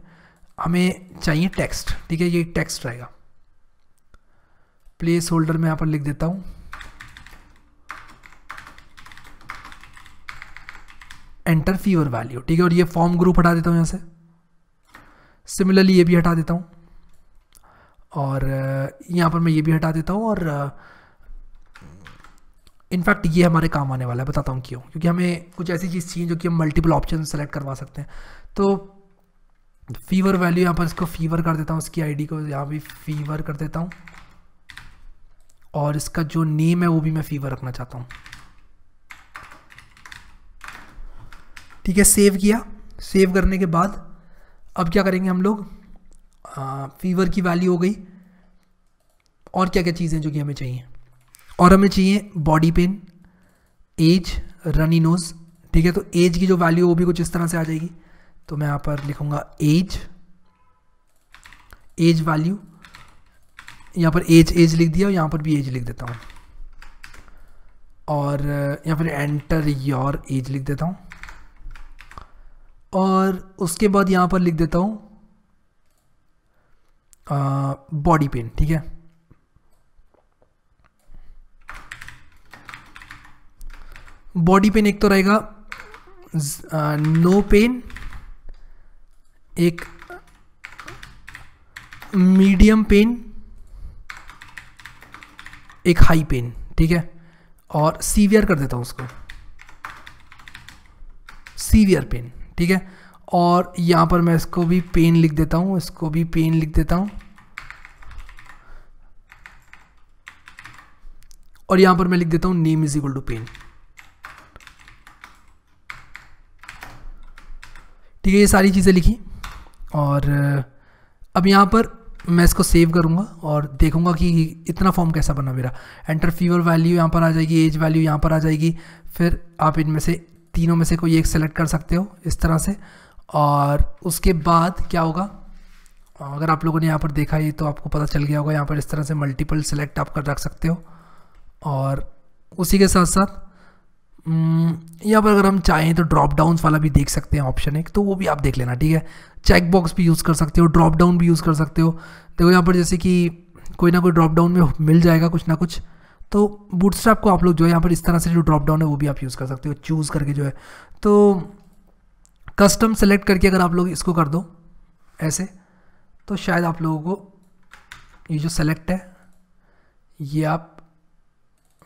हमें चाहिए टेक्स्ट ठीक है? ये टेक्स्ट रहेगा। प्लेस होल्डर में यहाँ पर लिख देता हूँ। एंटर फीवर वैल्यू ठीक है? और ये फॉर्म ग्रुप हटा देता हूँ यहाँ से। सिमिलरली ये भी हटा देता हूँ। और यहाँ पर मैं ये भी हटा देता हूँ और इनफैक्ट ये हमारे काम आने वाला है, बताता हूँ क्यों? क्योंकि हमें कुछ ऐसी चीज़ चाहिए जो कि हम मल्टीपल ऑप्शन सेलेक्ट करवा सकते हैं। तो फीवर वैल्यू यहाँ पर इसको फीवर कर देता हूँ, इसकी आईडी को यहाँ भी फीवर कर देता हूँ। और इसका जो नेम है, वो भी मैं फीवर रखना चाहता हूँ। ठीक है सेव किया। सेव करने के बाद अब क्या करेंगे हम लोग? फीवर की वैल्यू हो गई। और क्या क्या चीज़ें जो कि हमें चाहिए? और हमें चाहिए body pain as runny nose ठीक है तो एज की जो वैल्यू वो भी कुछ इस तरह से आ जाएगी। तो मैं यहाँ पर लिखूँगा एज एज वैल्यू यहाँ पर एज एज लिख दिया और यहाँ पर भी एज लिख देता हूँ। और यहाँ पर एंटर योर एज लिख देता हूँ। और उसके बाद यहाँ पर लिख देता हूँ बॉडी पेन ठीक है? बॉडी पेन एक तो रहेगा नो पेन एक मीडियम पेन एक हाई पेन ठीक है? और सीवियर कर देता हूँ उसको। सीवियर पेन ठीक है? और यहाँ पर मैं इसको भी पेन लिख देता हूँ, इसको भी पेन लिख देता हूँ। और यहाँ पर मैं लिख देता हूँ name is equal to pain ठीक है, ये सारी चीज़ें लिखी। और अब यहाँ पर मैं इसको सेव करूँगा और देखूँगा कि इतना फॉर्म कैसा बना मेरा। एंटर फीवर वैल्यू यहाँ पर आ जाएगी एज वैल्यू यहाँ पर आ जाएगी। फिर आप इनमें से तीनों में से कोई एक सेलेक्ट कर सकते हो इस तरह से। और उसके बाद क्या होगा? अगर आप लोगों ने यहाँ पर देखा ही तो आपको पता चल गया होगा, यहाँ पर इस तरह से मल्टीपल सेलेक्ट आप कर रख सकते हो। और उसी के साथ साथ यहाँ पर अगर हम चाहें तो ड्रॉप डाउन वाला भी देख सकते हैं ऑप्शन एक तो वो भी आप देख लेना, ठीक है? चेक बॉक्स भी यूज़ कर सकते हो ड्रॉप डाउन भी यूज़ कर सकते हो। देखो यहाँ पर जैसे कि कोई ना कोई ड्रॉप डाउन में मिल जाएगा कुछ ना कुछ। तो बूटस्ट्रैप को आप लोग जो है यहाँ पर इस तरह से जो ड्रॉप डाउन है वो भी आप यूज़ कर सकते हो चूज़ करके जो है। तो कस्टम सेलेक्ट करके अगर आप लोग इसको कर दो, ऐसे तो शायद आप लोगों को ये जो सेलेक्ट है, ये आप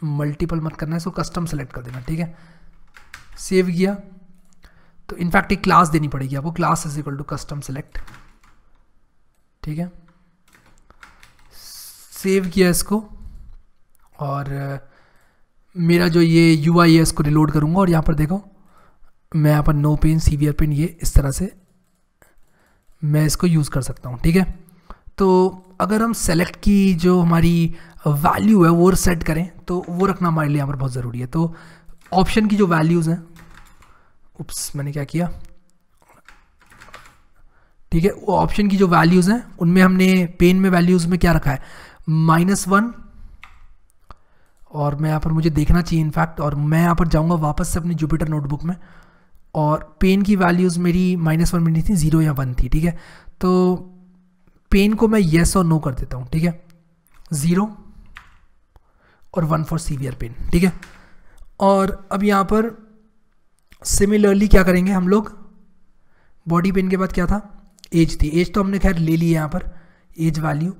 मल्टीपल मत करना है इसको कस्टम सेलेक्ट कर देना, ठीक है? सेव किया। तो इनफैक्ट एक क्लास देनी पड़ेगी आपको class is equal to custom select ठीक है? सेव किया इसको। और, मेरा जो ये यू आई है इसको रिलोड करूँगा और यहाँ पर देखो, मैं यहाँ पर नो पेन सीवियर पेन ये इस तरह से मैं इसको यूज़ कर सकता हूँ, ठीक है? तो अगर हम सेलेक्ट की जो हमारी वैल्यू है वो सेट करें तो वो रखना हमारे लिए यहाँ पर बहुत ज़रूरी है। तो ऑप्शन की जो वैल्यूज़ हैं, उप्स, मैंने क्या किया? ठीक है, वो ऑप्शन की जो वैल्यूज़ हैं, उनमें हमने पेन में वैल्यूज़ में क्या रखा है? माइनस वन और मैं यहाँ पर, मुझे देखना चाहिए इनफैक्ट और मैं यहाँ पर जाऊँगा वापस से अपनी जुपिटर नोटबुक में। और पेन की वैल्यूज़ मेरी माइनस वन में नहीं थी ज़ीरो या वन थी, ठीक है? तो पेन को मैं येस और नो कर देता हूँ, ठीक है? ज़ीरो और वन फॉर सीवियर पेन ठीक है? और अब यहाँ पर सिमिलरली क्या करेंगे हम लोग? बॉडी पेन के बाद क्या था? एज थी। एज तो हमने खैर ले ली है यहाँ पर। एज वैल्यू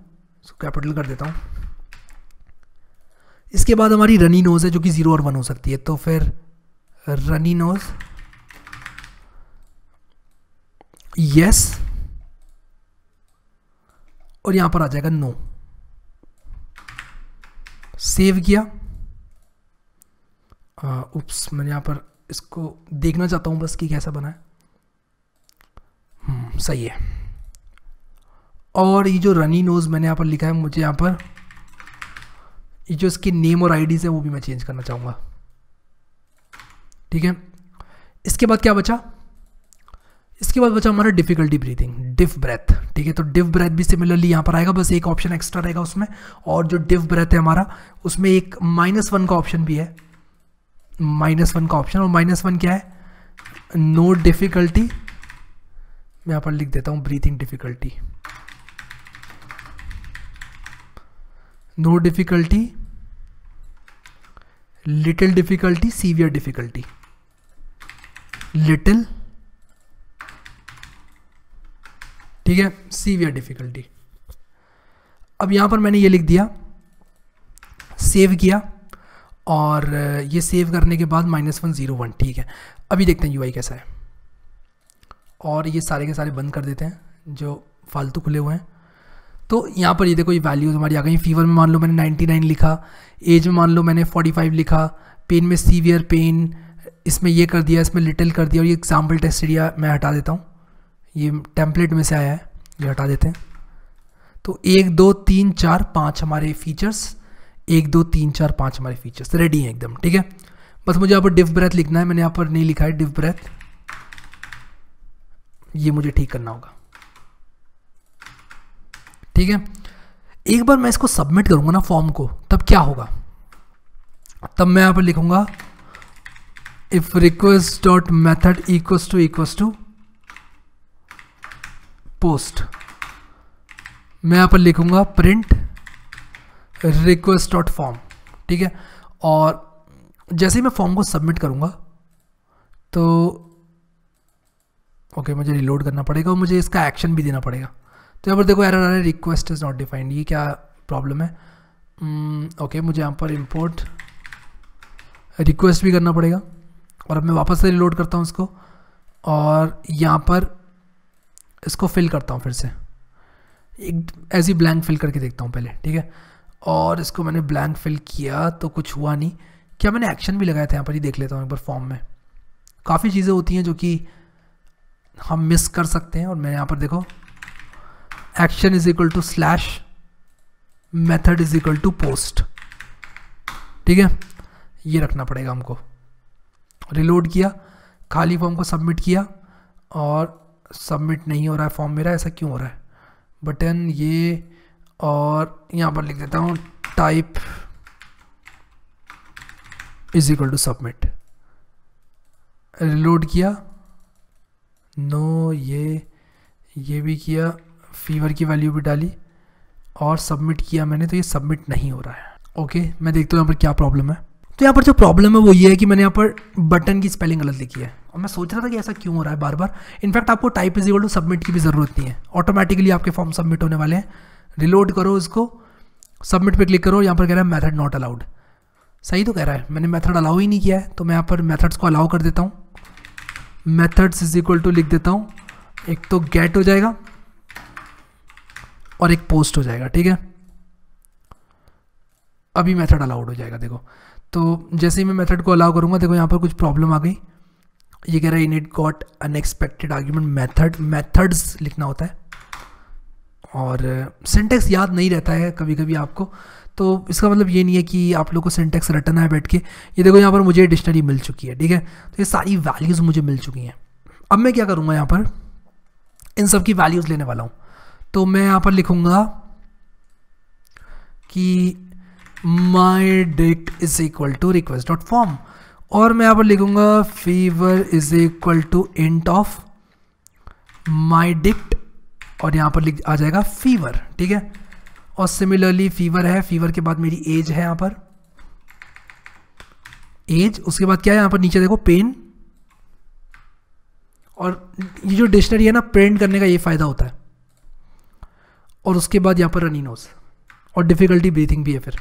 कैपिटल कर देता हूँ। इसके बाद हमारी रनी नोज़ है जो कि ज़ीरो और वन हो सकती है। तो फिर रनी नोज़ यस और यहाँ पर आ जाएगा नो सेव किया। उप्स मैंने यहाँ पर इसको देखना चाहता हूँ बस कि कैसा बना है। हम्म, सही है। और ये जो रनी नोज़ मैंने यहाँ पर लिखा है मुझे यहाँ पर जो इसके नेम और आईडीज है, वो भी मैं चेंज करना चाहूँगा। ठीक है? इसके बाद क्या बचा? इसके बाद बचा हमारा डिफिकल्टी ब्रीथिंग डिफ ब्रेथ ठीक है? तो डिफ ब्रेथ भी सिमिलरली यहाँ पर आएगा, बस एक ऑप्शन एक्स्ट्रा रहेगा उसमें, और जो डिफ ब्रेथ है हमारा, उसमें एक माइनस वन का ऑप्शन भी है। माइनस वन का ऑप्शन और माइनस वन क्या है? नो डिफिकल्टी मैं यहाँ पर लिख देता हूँ breathing difficulty no difficulty little difficulty severe difficulty little ठीक है सीवियर डिफिकल्टी अब यहाँ पर मैंने ये लिख दिया सेव किया, और ये सेव करने के बाद माइनस वन ज़ीरो वन ठीक है। अभी देखते हैं यूआई कैसा है। और ये सारे के सारे बंद कर देते हैं, जो फालतू खुले हुए हैं। तो यहाँ पर ये देखो, ये वैल्यूज़ हमारी आ गई फीवर में मान लो मैंने 99 लिखा एज में मान लो मैंने 45 लिखा पेन में सीवियर पेन इसमें ये कर दिया, इसमें लिटिल कर दिया, और ये एग्ज़ाम्पल टेस्ट एरिया मैं हटा देता हूँ। ये टेम्पलेट में से आया है, ये हटा देते हैं। तो एक, दो, तीन, चार, पाँच हमारे फीचर्स एक, दो, तीन, चार, पाँच हमारे फीचर्स रेडी हैं एकदम, ठीक है? बस मुझे यहाँ पर डिफ ब्रेथ लिखना है, मैंने यहाँ पर नहीं लिखा है डिफ ब्रेथ ये मुझे ठीक करना होगा। ठीक है? एक बार मैं इसको सबमिट करूँगा ना फॉर्म को तब क्या होगा? तब मैं यहाँ पर लिखूँगा if request dot method equals to equals to post मैं यहाँ पर लिखूँगा प्रिंट रिक्वेस्ट डॉट फॉर्म ठीक है? और जैसे ही मैं फॉर्म को सबमिट करूँगा तो ओके okay, मुझे रिलोड करना पड़ेगा और मुझे इसका एक्शन भी देना पड़ेगा। तो यहाँ पर देखो एरर आ रहा है रिक्वेस्ट इज़ नॉट डिफाइंड ये क्या प्रॉब्लम है? ओके hmm, मुझे यहाँ पर इम्पोर्ट रिक्वेस्ट भी करना पड़ेगा। और अब मैं वापस से रिलोड करता हूँ इसको। और यहाँ पर इसको फिल करता हूँ फिर से। एक ऐसी ब्लैंक फिल करके देखता हूँ पहले ठीक है? और इसको मैंने ब्लैंक फिल किया तो कुछ हुआ नहीं। क्या मैंने एक्शन भी लगाया था यहाँ पर? ही देख लेता हूँ एक बार फॉर्म में। काफ़ी चीज़ें होती हैं जो कि हम मिस कर सकते हैं। और मैं यहाँ पर देखो action is equal to slash method is equal to post ठीक है? ये रखना पड़ेगा हमको। रिलोड किया, खाली फॉर्म को सबमिट किया, और सबमिट नहीं हो रहा है फॉर्म मेरा, ऐसा क्यों हो रहा है? बटन ये, और यहाँ पर लिख देता हूँ type is equal to submit reload किया नो ये ये भी किया फीवर की वैल्यू भी डाली और सबमिट किया मैंने तो ये सबमिट नहीं हो रहा है। ओके, मैं देखता हूँ यहाँ पर क्या प्रॉब्लम है। तो यहाँ पर जो प्रॉब्लम है वो ये है कि मैंने यहाँ पर बटन की स्पेलिंग गलत लिखी है। और मैं सोच रहा था कि ऐसा क्यों हो रहा है बार बार इनफैक्ट आपको type is equal to submit की भी ज़रूरत नहीं है। ऑटोमेटिकली आपके फॉर्म सबमिट होने वाले हैं। रिलोड करो उसको सबमिट पे क्लिक करो। यहाँ पर कह रहा है मेथड नॉट अलाउड। सही तो कह रहा है। मैंने मेथड अलाउ ही नहीं किया है। तो मैं यहाँ पर मेथड्स को अलाउ कर देता हूँ। मेथड्स इज़ इक्वल टू लिख देता हूँ। एक तो गेट हो जाएगा। और एक पोस्ट हो जाएगा, ठीक है? अभी मेथड अलाउड हो जाएगा, देखो। तो जैसे ही मैं मेथड को अलाउ करूँगा, देखो यहाँ पर कुछ प्रॉब्लम आ गई। ये कह रहा है init got unexpected argument method methods लिखना होता है। और सिंटेक्स याद नहीं रहता है कभी कभी आपको। तो इसका मतलब ये नहीं है कि आप लोग को सिंटेक्स रटना है बैठ के। ये देखो, यहाँ पर मुझे डिक्शनरी मिल चुकी है, ठीक है? तो ये सारी वैल्यूज़ मुझे मिल चुकी हैं। अब मैं क्या करूँगा यहाँ पर? इन सब की वैल्यूज़ लेने वाला हूँ। तो मैं यहाँ पर लिखूँगा कि my dict is equal to request dot form और मैं यहाँ पर लिखूँगा fever is equal to int of my dict और यहाँ पर लिख, आ जाएगा फीवर ठीक है? और सिमिलरली फीवर है फीवर के बाद मेरी एज है यहाँ पर। एज उसके बाद क्या है? यहाँ पर नीचे देखो पेन और ये जो डिक्शनरी है ना प्रिंट करने का ये फ़ायदा होता है। और उसके बाद यहाँ पर रनी नोज़ और डिफिकल्टी ब्रीथिंग भी है फिर.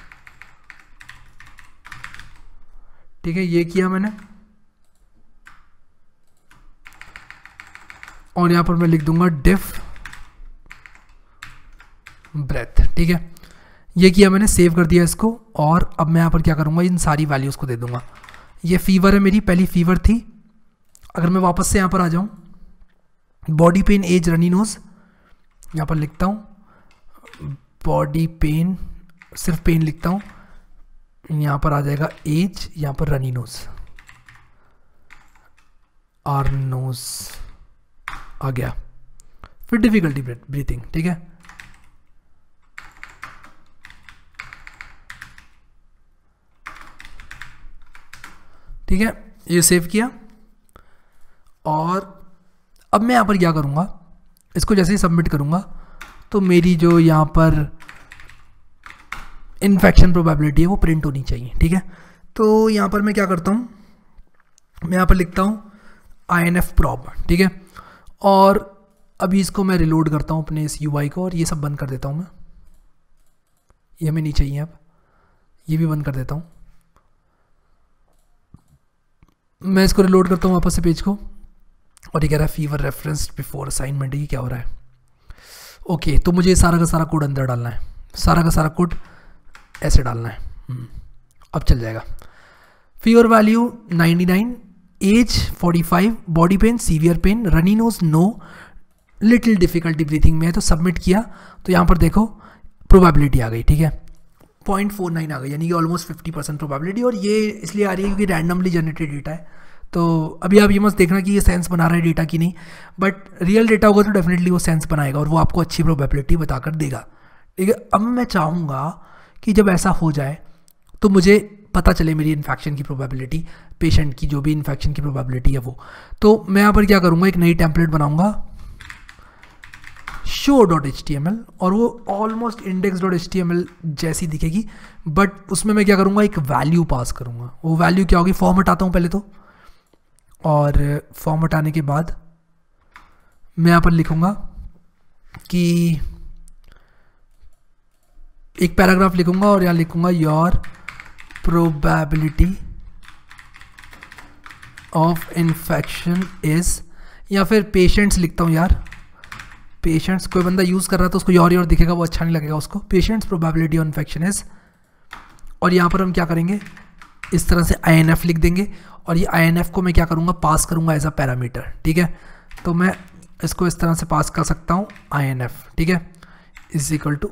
ठीक है, ये किया मैंने. और यहाँ पर मैं लिख दूँगा डिफ ब्रेथ ठीक है, ये किया मैंने सेव कर दिया इसको. और अब मैं यहाँ पर क्या करूँगा, इन सारी वैल्यूज़ को दे दूँगा. ये फीवर है मेरी, पहली फीवर थी. अगर मैं वापस से यहाँ पर आ जाऊँ body pain age runny nose यहाँ पर लिखता हूँ. बॉडी पेन सिर्फ़ पेन लिखता हूँ। यहाँ पर आ जाएगा एज यहाँ पर रनी नोज़ आर नोज़ आ गया। फिर डिफिकल्टी ब्रीथिंग ठीक है? ठीक है? ये सेव किया। और अब मैं यहाँ पर क्या करूँगा? इसको जैसे ही सबमिट करूँगा तो मेरी जो यहाँ पर इन्फेक्शन प्रोबेबिलिटी है, वो प्रिंट होनी चाहिए, ठीक है? तो यहाँ पर मैं क्या करता हूँ? मैं यहाँ पर लिखता हूँ आई एन एफ़ प्रॉब ठीक है? और अभी इसको मैं रिलोड करता हूँ अपने इस यूआई को और ये सब बंद कर देता हूँ मैं। ये हमें नहीं चाहिए अब। ये भी बंद कर देता हूँ। मैं इसको रिलोड करता हूँ वापस से पेज को। और ये कह रहा है फीवर रेफरेंस बिफोर असाइनमेंट ये क्या हो रहा है? ओके तो मुझे सारा का सारा कोड अंदर डालना है। सारा का सारा कोड ऐसे डालना है। हम्म, अब चल जाएगा। Fever value 99 age 45 body pain severe pain runny nose no little difficulty breathing में है तो सबमिट किया। तो यहाँ पर देखो प्रोबेबिलिटी आ गई ठीक है? पॉइंट फोर नाइन आ गई यानी कि ऑलमोस्ट फिफ्टी परसेंट प्रोबेबिलिटी और ये इसलिए आ रही है क्योंकि रैंडमली जनरेटेड डेटा है। तो अभी आप ये मत देखना कि ये सेंस बना रहा है डेटा की नहीं बट रियल डेटा होगा तो डेफिनेटली वो सेंस बनाएगा और वो आपको अच्छी प्रोबेबिलिटी बताकर देगा। ठीक है, अब मैं चाहूँगा कि जब ऐसा हो जाए तो मुझे पता चले मेरी इन्फेक्शन की प्रोबेबिलिटी पेशेंट की जो भी इन्फेक्शन की प्रोबेबिलिटी है वो। तो मैं यहाँ पर क्या करूँगा, एक नई टेम्पलेट बनाऊँगा show dot H T M L और वो almost index dot H T M L जैसी दिखेगी बट उसमें मैं क्या करूँगा, एक वैल्यू पास करूँगा। वो वैल्यू क्या होगी फॉर्म हटाता हूँ पहले तो। और फॉर्म हटाने के बाद मैं यहाँ पर लिखूँगा कि एक पैराग्राफ लिखूँगा और यहाँ लिखूँगा your probability of infection is या फिर पेशेंट्स लिखता हूँ यार। पेशेंट्स कोई बंदा यूज़ कर रहा है तो उसको योर योर दिखेगा, वो अच्छा नहीं लगेगा उसको। Patients probability of infection is और यहाँ पर हम क्या करेंगे? इस तरह से आई लिख देंगे और ये आई को मैं क्या करूँगा? पास करूँगा एज अ पैरामीटर ठीक है? तो मैं इसको इस तरह से पास कर सकता हूँ आई ठीक है? Is equal to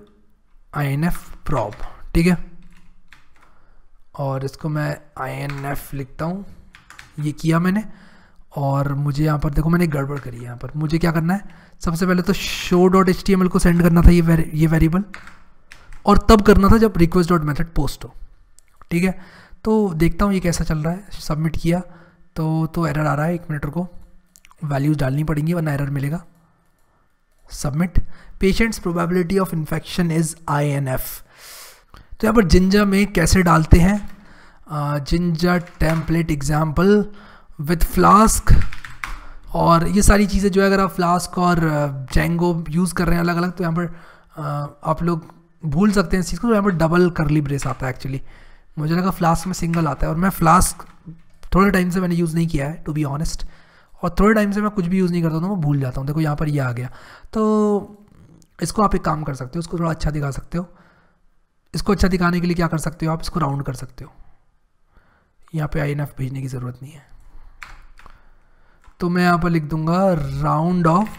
I N prob ठीक है? और इसको मैं आई लिखता हूँ ये किया मैंने और मुझे यहाँ पर देखो मैंने गड़बड़ करी है यहाँ पर। मुझे क्या करना है? सबसे पहले तो show dot H T M L को सेंड करना था ये वेर, ये वेरिएबल और तब करना था जब रिक्वेस्ट डॉट मेथड पोस्ट हो ठीक है? तो देखता हूँ ये कैसा चल रहा है। सबमिट किया तो तो एरर आ रहा है एक मिनट को वैल्यूज़ डालनी पड़ेंगी, वरना एरर मिलेगा। Submit patients probability of infection is I N F तो यहाँ पर जिंजा में कैसे डालते हैं? Jinja template example with Flask और ये सारी चीज़ें जो है, अगर आप फ्लास्क और जेंगो यूज़ कर रहे हैं अलग अलग तो यहाँ पर आप लोग भूल सकते हैं इस चीज़ को। तो यहाँ पर डबल करली ब्रेस आता है एक्चुअली मुझे लगा फ्लास्क में सिंगल आता है और मैं फ्लास्क थोड़े टाइम से मैंने यूज़ नहीं किया है टू बी ऑनेस्ट और थोड़े टाइम से मैं कुछ भी यूज़ नहीं करता तो मैं भूल जाता हूँ। देखो, यहाँ पर ये यह आ गया। तो इसको आप एक काम कर सकते हो उसको थोड़ा अच्छा दिखा सकते हो। इसको अच्छा दिखाने के लिए क्या कर सकते हो आप? इसको राउंड कर सकते हो। यहाँ पे आई भेजने की ज़रूरत नहीं है। तो मैं यहाँ पर लिख दूँगा round of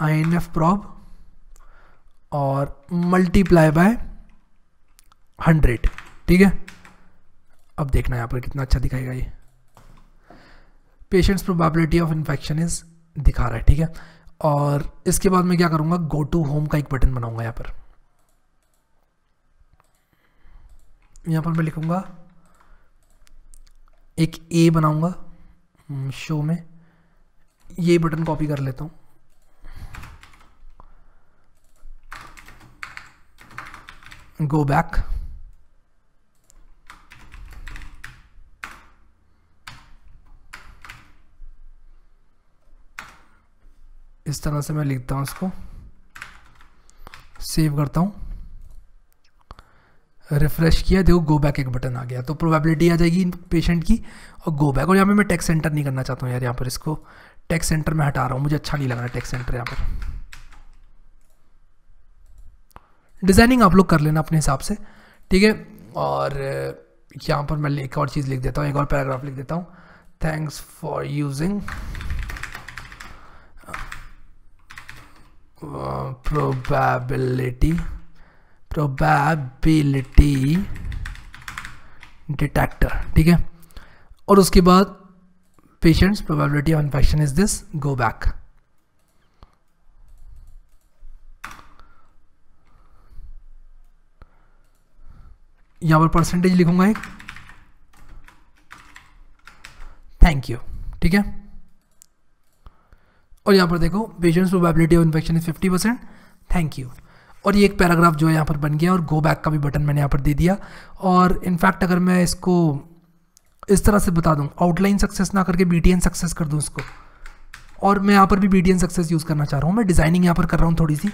I N F prob और मल्टीप्लाई बाय हंड्रेड। ठीक है? अब देखना यहाँ पर कितना अच्छा दिखाएगा ये। Patients probability of infection is दिखा रहा है ठीक है? और इसके बाद मैं क्या करूँगा? गो टू होम का एक बटन बनाऊँगा यहाँ पर। यहाँ पर मैं लिखूँगा एक ए बनाऊँगा शो हम्म, में। ये बटन कॉपी कर लेता हूँ। गो बैक इस तरह से मैं लिखता हूँ इसको। सेव करता हूँ। रिफ्रेश किया, देखो गो बैक एक बटन आ गया तो प्रोबेबिलिटी आ जाएगी पेशेंट की, और गो बैक और यहाँ पे मैं टेक्स सेंटर नहीं करना चाहता हूँ यार, यहाँ पर इसको। टेक्स सेंटर में हटा रहा हूँ, मुझे अच्छा नहीं लग रहा टेक्स सेंटर यहाँ पर। डिज़ाइनिंग आप लोग कर लेना अपने हिसाब से, ठीक है? और यहाँ पर मैं एक और चीज़ लिख देता हूँ, एक और पैराग्राफ लिख देता हूँ। Thanks for using probability probability detector ठीक है? और उसके बाद patients probability of infection is this go back यहाँ पर परसेंटेज लिखूँगा एक। थैंक यू ठीक है? और यहाँ पर देखो patients probability of infection is fifty percent thank you और ये एक पैराग्राफ जो है यहाँ पर बन गया और गो बैक का भी बटन मैंने यहाँ पर दे दिया। और इनफैक्ट अगर मैं इसको इस तरह से बता दूँ आउटलाइन सक्सेस ना करके बीटीएन सक्सेस कर दूँ इसको। और मैं यहाँ पर भी बी सक्सेस यूज़ करना चाह रहा हूँ। मैं डिज़ाइनिंग यहाँ पर कर रहा हूँ थोड़ी सी।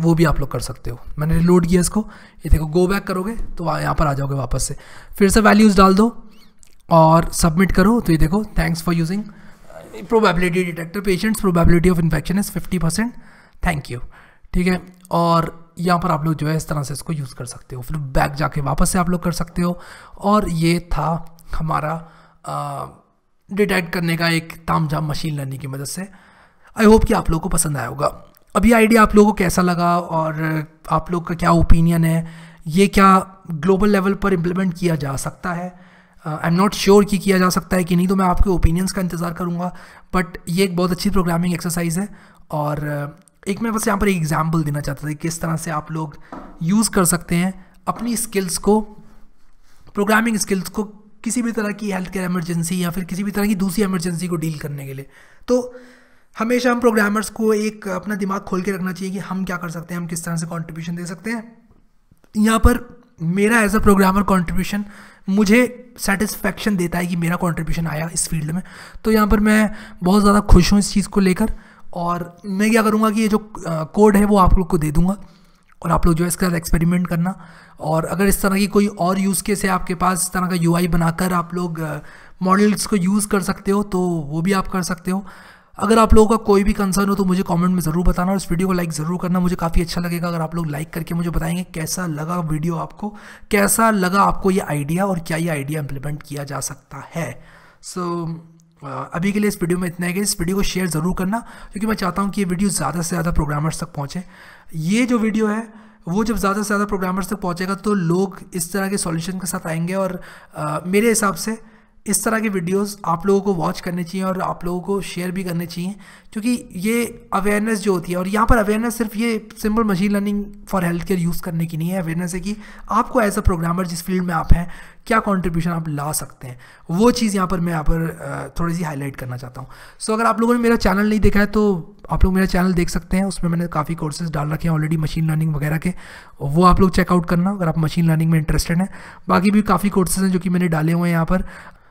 वो भी आप लोग कर सकते हो। मैंने रिलोड किया इसको। ये देखो गो बैक करोगे तो यहाँ पर आ जाओगे वापस से। फिर से वैल्यूज़ डाल दो। और सबमिट करो तो ये देखो thanks for using probability detector patients probability of infection is fifty percent thank you ठीक है? और यहाँ पर आप लोग जो है इस तरह से इसको यूज़ कर सकते हो। फिर बैक जाके वापस से आप लोग कर सकते हो। और ये था हमारा डिटेक्ट करने का एक ताम झाम मशीन लर्निंग की मदद से। आई होप कि आप लोगों को पसंद आया होगा। अभी आइडिया आप लोगों को कैसा लगा और आप लोग का क्या ओपिनियन है? ये क्या ग्लोबल लेवल पर इम्प्लीमेंट किया जा सकता है? आई एम नॉट श्योर कि किया जा सकता है कि नहीं तो मैं आपके ओपिनियंस का इंतज़ार करूँगा बट ये एक बहुत अच्छी प्रोग्रामिंग एक्सरसाइज है और uh, एक मैं बस यहाँ पर एक एग्ज़ाम्पल देना चाहता था किस तरह से आप लोग यूज़ कर सकते हैं अपनी स्किल्स को प्रोग्रामिंग स्किल्स को किसी भी तरह की हेल्थ केयर एमरजेंसी या फिर किसी भी तरह की दूसरी एमरजेंसी को डील करने के लिए। तो हमेशा हम प्रोग्रामर्स को एक अपना दिमाग खोल के रखना चाहिए कि हम क्या कर सकते हैं हम किस तरह से कॉन्ट्रीब्यूशन दे सकते हैं। यहाँ पर मेरा एज अ प्रोग्रामर कंट्रीब्यूशन मुझे सेटिस्फेक्शन देता है कि मेरा कंट्रीब्यूशन आया इस फ़ील्ड में। तो यहाँ पर मैं बहुत ज़्यादा खुश हूँ इस चीज़ को लेकर और मैं क्या करूँगा कि ये जो कोड है वो आप लोग को दे दूँगा और आप लोग जो है इसका एक्सपेरिमेंट करना। और अगर इस तरह की कोई और यूज़ केस है आपके पास, इस तरह का यूआई बनाकर आप लोग मॉडल्स को यूज़ कर सकते हो तो वो भी आप कर सकते हो। अगर आप लोगों का कोई भी कंसर्न हो तो मुझे कमेंट में ज़रूर बताना और इस वीडियो को लाइक ज़रूर करना। मुझे काफ़ी अच्छा लगेगा अगर आप लोग लाइक करके मुझे बताएँगे कैसा लगा वीडियो आपको कैसा लगा आपको ये आइडिया और क्या ये आइडिया इम्प्लीमेंट किया जा सकता है। सो so, अभी के लिए इस वीडियो में इतना है इस वीडियो को शेयर ज़रूर करना क्योंकि मैं चाहता हूँ कि ये वीडियो ज़्यादा से ज़्यादा प्रोग्रामर्स तक पहुँचे। ये जो वीडियो है वो जब ज़्यादा से ज़्यादा प्रोग्रामर्स तक पहुँचेगा तो लोग इस तरह के सॉल्यूशन के साथ आएँगे और मेरे हिसाब से इस तरह के वीडियोस आप लोगों को वॉच करने चाहिए और आप लोगों को शेयर भी करने चाहिए क्योंकि ये अवेयरनेस जो होती है और यहाँ पर अवेयरनेस सिर्फ़ ये simple machine learning for health care use करने की नहीं है। अवेयरनेस है कि आपको एज अ प्रोग्रामर जिस फ़ील्ड में आप हैं क्या कॉन्ट्रीब्यूशन आप ला सकते हैं। वो चीज़ यहाँ पर मैं यहाँ पर थोड़ी सी हाईलाइट करना चाहता हूँ। सो so, अगर आप लोगों ने मेरा चैनल नहीं देखा है तो आप लोग मेरा चैनल देख सकते हैं। उसमें मैंने काफ़ी कोर्सेज डाल रखे हैं ऑलरेडी मशीन लर्निंग वगैरह के। वो आप लोग चेकआउट करना अगर आप मशीन लर्निंग में इंटरेस्टेड हैं। बाकी भी काफ़ी कोर्सेज हैं जो कि मैंने डाले हुए हैं यहाँ पर।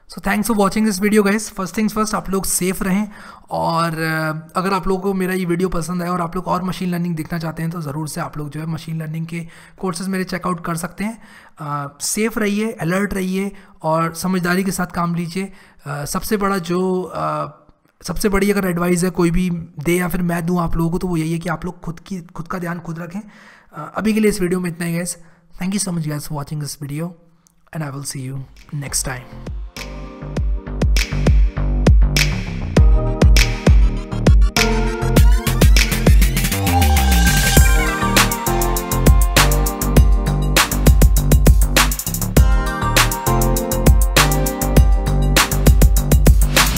So thanks for watching this video guys first things first आप लोग सेफ़ रहें और uh, अगर आप लोगों को मेरा ये वीडियो पसंद आया और आप लोग और मशीन लर्निंग देखना चाहते हैं तो ज़रूर से आप लोग जो है मशीन लर्निंग के कोर्सेज मेरे चेकआउट कर सकते हैं। सेफ़ uh, रहिए अलर्ट रहिए और समझदारी के साथ काम लीजिए। Uh, सबसे बड़ा जो uh, सबसे बड़ी अगर एडवाइस है कोई भी दे या फिर मैं दूँ आप लोगों को तो वो यही है कि आप लोग खुद की खुद का ध्यान खुद रखें। अभी के लिए इस वीडियो में इतना ही guys thank you so much guys for watching this video and I will see you next time